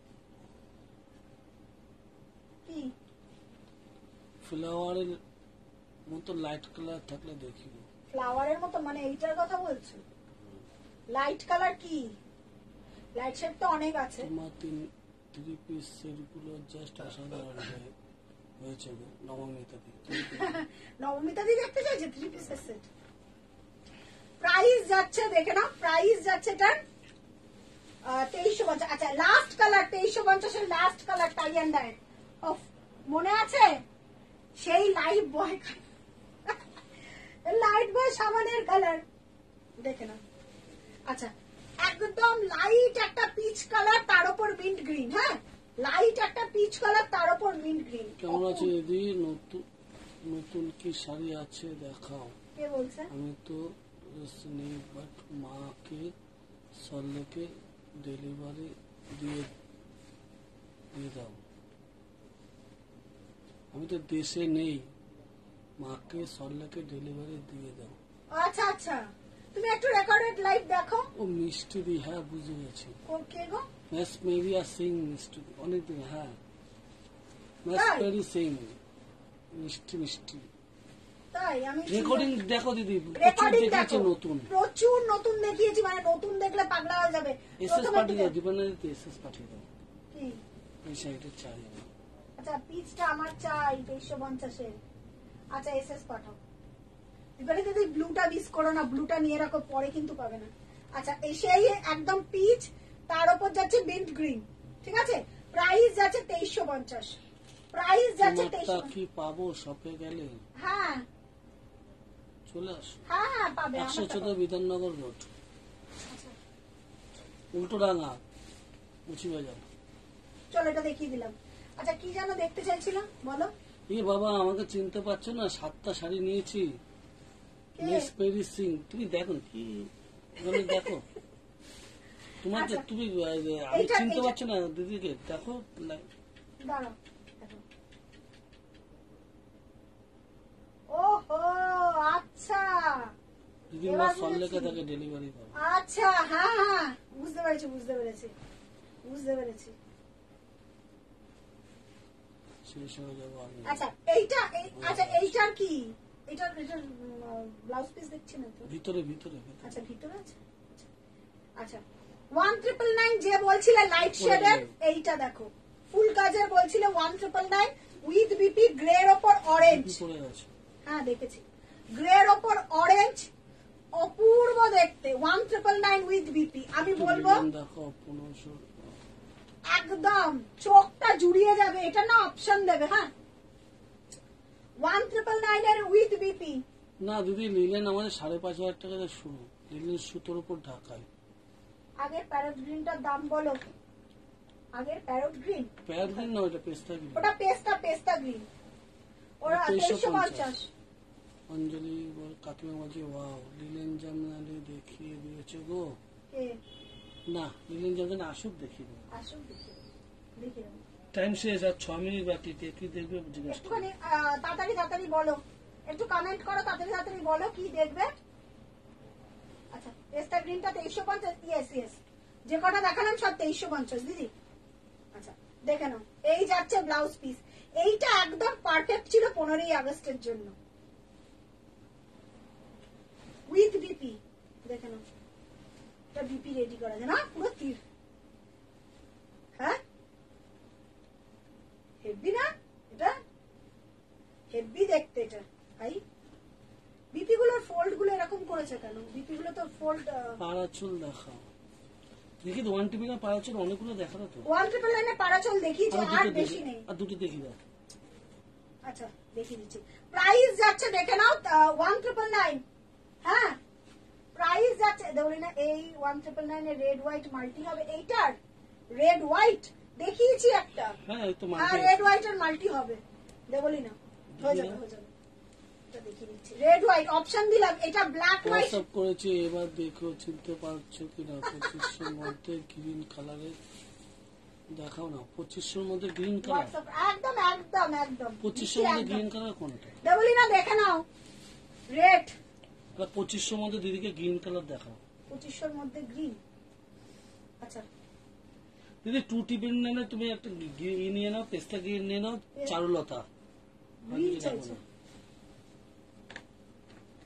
Speaker 1: কি?
Speaker 2: ফ্লাওয়ারের মতো লাইট কালার থাকলে দেখি
Speaker 1: ফ্লাওয়ারের মতো মানে এইটার কথা বলছো? লাইট কালার কি? লাইট শেড তো অনেক আছে।
Speaker 2: তোমার তিন থ্রি পিস সেটগুলো জাস্ট অসাধারণ হয়ে- হয়েছে গো, দি
Speaker 1: নবমিতা দি দেখতে চাইছে থ্রি পিসের সেট প্রাইস যাচ্ছে দেখে নাও প্রাইস যাচ্ছে এটার তেইশশো পঞ্চাশ আচ্ছা লাস্ট কালার তেইশশো পঞ্চাশের last colour tie and dye of মনে আছে? সেই লাইট বয় লাইট বয় সাবানের কালার দেখে না আচ্ছা একদম লাইট একটা পিচ কালার তার উপর মিন্ট গ্রিন হ্যাঁ? লাইট একটা পিচ কালার তার উপর মিন্ট গ্রিন
Speaker 2: কেমন আছে দিদি? নতুন নতুন কি শাড়ি আছে দেখাও।
Speaker 1: কে বলছে?
Speaker 2: আমি তো নেই বাট মাকে সল্লেকে ডেলিভারি দিয়ে দিয়ে দাও। আমি তো দেশে নেই। মাকে সল্লেকে ডেলিভারি দিয়ে দাও।
Speaker 1: আচ্ছা আচ্ছা। তুমি একটু রেকর্ডেড লাইভ দেখো।
Speaker 2: ও মিষ্টি দি হ্যাঁ বুঝে গেছি।
Speaker 1: ও কে গো?
Speaker 2: ম্যাস মেবি আর সিং মিষ্টি অনেকদিন হ্যাঁ। ম্যাস
Speaker 1: তাই?
Speaker 2: পেরি সিং মিষ্টি মিষ্টি।
Speaker 1: তাই আমি
Speaker 2: রেকর্ডিং দেখো দিদি
Speaker 1: রেকর্ডিং দেখো।
Speaker 2: নতুন।
Speaker 1: প্রচুর নতুন দেখিয়েছি মানে নতুন দেখলে পাগলা হয়ে যাবে।
Speaker 2: এসএস পাঠিয়ে দাও
Speaker 1: থেকে-
Speaker 2: এসএস পাঠিয়ে দাও।
Speaker 1: কি?
Speaker 2: এই সাইডে চাই।
Speaker 1: আচ্ছা পিচটা আমার চাই তেইশশো পঞ্চাশের। আচ্ছা এস এস পাঠাও। এবারে যদি ব্লুটা মিস করো না ব্লুটা নিয়ে রাখো পরে কিন্তু পাবে না। আচ্ছা এই সেই একদম পিচ তার উপর যাচ্ছে মিন্ট গ্রিন ঠিক আছে? প্রাইস যাচ্ছে তেইশশো পঞ্চাশ। প্রাইস যাচ্ছে তেইশশো
Speaker 2: কি পাবো শপে গেলে?
Speaker 1: হ্যাঁ।
Speaker 2: চলে আসো।
Speaker 1: হ্যাঁ হ্যাঁ পাবে
Speaker 2: একশো
Speaker 1: আমারটা
Speaker 2: চোদ্দ বিধাননগর রোড
Speaker 1: আচ্ছা,
Speaker 2: বাজার
Speaker 1: চলো এটা দেখিয়ে দিলাম। আচ্ছা কি যেন দেখতে চাইছিলাম? বলো।
Speaker 2: এ বাবা আমাকে চিনতে পারছ না? সাতটা শাড়ি নিয়েছি। Miss Perry Singh. তুমি দেখো কি? দেখো। তোমাকে
Speaker 1: আচ্ছা।
Speaker 2: তুমি আমি চিনতে পারছ না দিদিকে। দেখো
Speaker 1: দাঁড়াও দেখো। ওহো আচ্ছা।
Speaker 2: তাকে ডেলিভারি করে।
Speaker 1: আচ্ছা হ্যাঁ হ্যাঁ। বুঝতে পেরেছি বুঝতে পেরেছি। বুঝতে পেরেছি
Speaker 2: সেই সময় যাব আমি
Speaker 1: আচ্ছা এইটা আচ্ছা এইটার কি? এটার এটার ব্লাউজ পিস দেখছি না তো।
Speaker 2: ভিতরে ভিতরে।
Speaker 1: আচ্ছা ভিতরে আছে? আচ্ছা। ওয়ান ট্রিপল নাইন যে বলছিলে লাইট শেডের এইটা দেখো। ফুল কাজের বলছিলে one triple nine with BP গ্রের ওপর অরেঞ্জ হ্যাঁ দেখেছি। গ্রের ওপর অরেঞ্জ অপূর্ব দেখতে। One triple nine with BP আমি বলব
Speaker 2: দেখো পনেরোশো
Speaker 1: একদম চোখটা জুড়িয়ে যাবে এটা না অপশন দেবে হ্যাঁ। ওয়ান ট্রিপল নাইন এর উইথ বিপি
Speaker 2: না দিদি লিলেন আমাদের সাড়ে পাঁচ হাজার টাকা দিয়ে শুরু। লিলেন সুতোর উপর ঢাকায়।
Speaker 1: প্যারট গ্রিনটার দাম বলো। আগের প্যারট গ্রিন
Speaker 2: না ওটা পেস্তা দিন
Speaker 1: ওটা পেস্তা পেস্তা গ্রিন ওরা
Speaker 2: তেইশশো পঞ্চাশ। অঞ্জলি বল- কাকিমা বলছে ওয়াও লিলেন জামদানি দেখিয়ে দিয়েছে গো।
Speaker 1: কে?
Speaker 2: না লিলেন জামদানি আসুক
Speaker 1: দেখি।
Speaker 2: টাইম শেষ আর ছ মিনিট বাকি কি দেখবে জিজ্ঞেস
Speaker 1: একটুখানি তাড়াতাড়ি তাড়াতাড়ি বলো। একটু কমেন্ট করো তাড়াতাড়ি তাড়াতাড়ি বলো কি দেখবে? আচ্ছা পেস্তা গ্রিনটা তেইশশো পঞ্চাশ ইয়েস ইয়েস যে কটা দেখালাম সব তেইশশো পঞ্চাশ দিদি। আচ্ছা দেখে নাও। এই যাচ্ছে ব্লাউজ পিস এইটা একদম পারফেক্ট ছিল পনেরোই আগস্টের জন্য। উইথ বিপি দেখে নাও। এটা বিপি রেডি করা যায় না? পুরো তীর। হ্যাঁ? হেভি না? এটা হেভি দেখতে এটা। ভাই বিপি গুলোর ফোল্ডগুলো এরকম করেছে কেন? বিপি গুলো তো ফোল্ড
Speaker 2: পাড়াচুল দেখাও। দেখি তো ওয়ান টিভি না পাড়াচুল অনেকগুলো দেখাল তো।
Speaker 1: ওয়ান ট্রিপল লাইনে পারাচল দেখিয়েছে
Speaker 2: আর
Speaker 1: আর বেশি নেই।
Speaker 2: আর দুটো দেখি দাও
Speaker 1: আচ্ছা দেখিয়ে দিচ্ছি। প্রাইস যাচ্ছে দেখে নাও ওয়ান ট্রিপল নাইন হ্যাঁ? প্রাইস যাচ্ছে দেখলি না এই ওয়ান ট্রিপল নাইনে রেড হোয়াইট মাল্টি হবে এইটার। রেড হোয়াইট দেখিয়েছি একটা।
Speaker 2: হ্যাঁ
Speaker 1: রেড হোয়াইট এর মাল্টি হবে। দেবলি না। হয়ে যাবে হয়ে যাবে। রেড হোয়াইট অপশন দিলাম। এটা ব্ল্যাক হোয়াইট
Speaker 2: হোয়াটসঅ্যাপ করেছি এবার দেখো চিনতে পারছ কিনা? পঁচিশশোর মধ্যে গ্রিন কালারের দেখাও না পঁচিশশোর মধ্যে গ্রিন কালার
Speaker 1: একদম একদম একদম।
Speaker 2: পঁচিশশোর মধ্যে গ্রিন কালার কোনটা?
Speaker 1: দেবলি না দেখে নাও। রেড
Speaker 2: আর পঁচিশশোর মধ্যে দিদিকে গ্রিন কালার দেখাও।
Speaker 1: পঁচিশশোর মধ্যে গ্রিন আচ্ছা।
Speaker 2: দিদি টু নিয়ে তুমি একটা ই নিয়ে নাও পেস্তা গ্রিন নিয়ে নাও চারুলতা।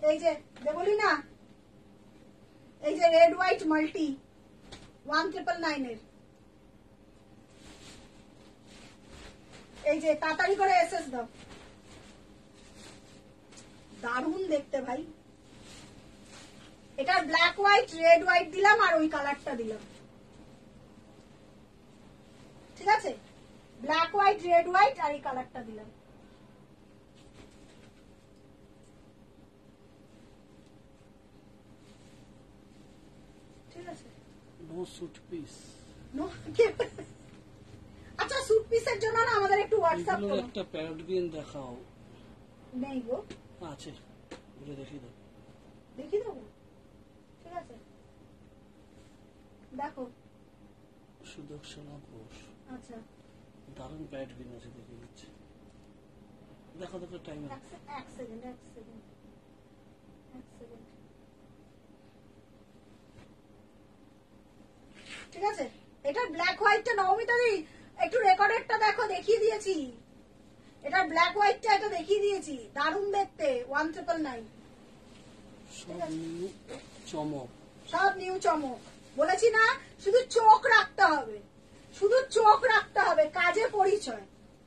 Speaker 1: এই যে না এই যে red white multi one triple নাইনের এই যে তাড়াতাড়ি করে এসএস দাও। দারুণ দেখতে ভাই। এটা ব্ল্যাক হোয়াইট রেড হোয়াইট দিলাম আর ওই কালারটা দিলাম। ঠিক আছে? ব্ল্যাক হোয়াইট রেড হোয়াইট আর এই কালারটা দিলাম। ঠিক আছে?
Speaker 2: নো সুট পিস
Speaker 1: নো আচ্ছা পিসের জন্য না আমাদের একটু হোয়াটসঅ্যাপ করো।
Speaker 2: একটা প্যারট গ্রিন দেখাও।
Speaker 1: নেই গো।
Speaker 2: আছে দেখি দাও।
Speaker 1: দেখি দেবো? ঠিক আছে? দেখো।
Speaker 2: সুদর্শনা ঘোষ।
Speaker 1: আচ্ছা।
Speaker 2: দারুণ প্যারট গ্রিন আছে দেখে দিচ্ছি দেখো দেখো টাইম
Speaker 1: এক সেকেন্ড এক সেকেন্ড এক সেকেন্ড ঠিক আছে? এটা ব্ল্যাক হোয়াইটটা নবমিতা দি একটু রেকর্ডেরটা দেখো দেখিয়ে দিয়েছি। এটা ব্ল্যাক হোয়াইটটা এটা দেখিয়ে দিয়েছি। দারুণ দেখতে ওয়ান ট্রিপল নাইন
Speaker 2: সব নিউ চমক।
Speaker 1: সব নিউ চমক। বলেছি না শুধু চোখ রাখতে হবে। শুধু চোখ রাখতে হবে কাজে পরিচয়।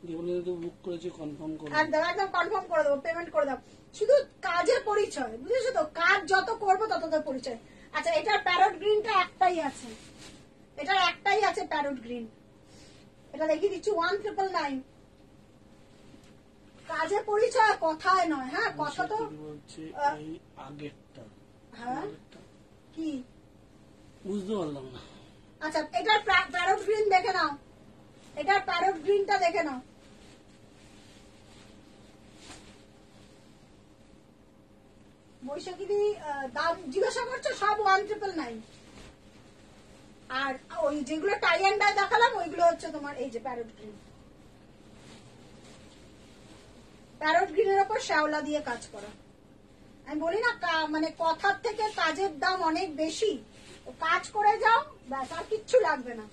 Speaker 2: যেগুলো বুক করেছি কনফার্ম করব।
Speaker 1: একদম একদম কনফার্ম করে দেবো পেমেন্ট করে দেবো। শুধু কাজের পরিচয় বুঝেছ তো? কাজ যত করব তত তো পরিচয়। আচ্ছা এটার প্যারট গ্রিনটা একটাই আছে। এটার একটাই আছে প্যারট গ্রিন এটা দেখিয়ে দিচ্ছি ওয়ান ট্রিপল নাইন কাজের পরিচয় কথায় নয় হ্যাঁ? কথা তো
Speaker 2: আগেরটা।
Speaker 1: হ্যাঁ। কি?
Speaker 2: বুঝতে পারলাম না।
Speaker 1: আচ্ছা এটার গ্রিন দেখে নাও। এটার গ্রিনটা দেখে নাও। দাম জিজ্ঞাসা করছ, সব ওয়ান ট্রিপল নাইন আর ওই যেগুলো টাই অ্যান্ড ডাই দেখালাম, ওইগুলো হচ্ছে তোমার এই যে প্যারট গ্রিন প্যারট গ্রিনের ওপর শ্যাওলা দিয়ে কাজ করা। আমি বলি না মানে কথার থেকে কাজের দাম অনেক বেশি। কাজ করে যাও ব্যাস আর কিচ্ছু লাগবে না।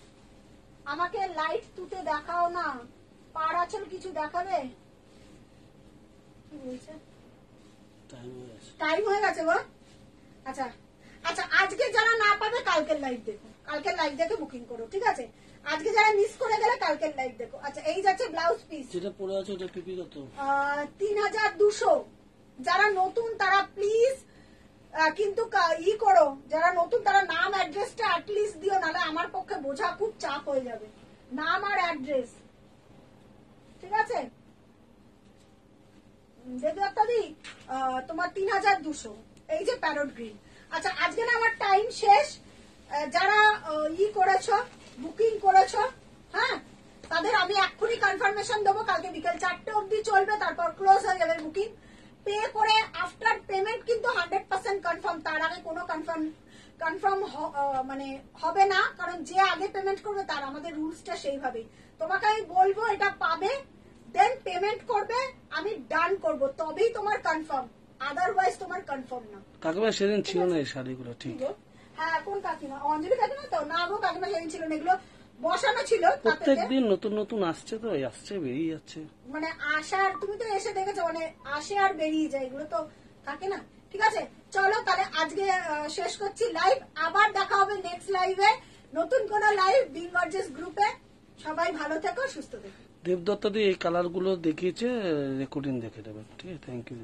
Speaker 1: আমাকে লাইট তুতে দেখাও না। পার আচল কিছু দেখাবে?
Speaker 2: হয়ে
Speaker 1: টাইম হয়ে গেছে গো আচ্ছা আচ্ছা আজকে যারা না পাবে কালকের লাইভ দেখো। কালকের লাইভ দেখে বুকিং করো ঠিক আছে? আজকে যারা মিস করে গেলে কালকের লাইভ দেখো। আচ্ছা এই যাচ্ছে ব্লাউজ পিস
Speaker 2: যেটা পরে আছে ওটা পিপি কত
Speaker 1: তিন হাজার দুশো। যারা নতুন, তারা প্লিজ কিন্তু ই করো। যারা নতুন, তারা নাম অ্যাড্রেসটা অ্যাটলিস্ট দিও, নাহলে আমার পক্ষে বোঝা খুব চাপ হয়ে যাবে। নাম আর অ্যাড্রেস ঠিক আছে? দেবদত্তাদি তোমার তিন হাজার দুশো। এই যে প্যারট গ্রিন আচ্ছা আজকে না আমার টাইম শেষ। যারা ই করেছ বুকিং করেছ হ্যাঁ তাদের আমি এক্ষুনি কনফার্মেশন দেবো। কালকে বিকেল চারটে অবধি চলবে, তারপর ক্লোজ হয়ে যাবে বুকিং পে করে আফটার পেমেন্ট কিন্তু হান্ড্রেড পার্সেন্ট কনফার্ম তার আগে কোনো কনফার্ম কনফার্ম মানে হবে না কারণ যে আগে পেমেন্ট করবে তার আমাদের রুলসটা সেইভাবেই। তোমাকে আমি বলব এটা পাবে দেন পেমেন্ট করবে আমি ডান করব তবেই তোমার কনফার্ম আদারওয়াইজ তোমার কনফার্ম না।
Speaker 2: কাকিমা সেদিন ছিল না এই শাড়িগুলো ঠিক।
Speaker 1: হ্যাঁ কোন কাকিমা? অঞ্জলি কাকিমা তো? না গো কাকিমা সেদিন ছিল না এগুলো বসানো ছিল
Speaker 2: প্রত্যেক
Speaker 1: তাতে
Speaker 2: দিন নতুন নতুন আসছে তো আসছে বেরিয়ে যাচ্ছে।
Speaker 1: মানে আসার তুমি তো এসে দেখেছ মানে আসে আর বেরিয়ে যায় এগুলো তো থাকে না। ঠিক আছে চলো তাহলে আজকে শেষ করছি লাইভ আবার দেখা হবে নেক্সট লাইভে নতুন কোন লাইভ বিং গর্জেস গ্রুপে সবাই ভালো থেকো সুস্থ থেকো।
Speaker 2: দেবদত্ত দিয়ে এই কালারগুলো দেখিয়েছে রেকর্ডিং দেখে দেবেন ঠিক আছে? Thank you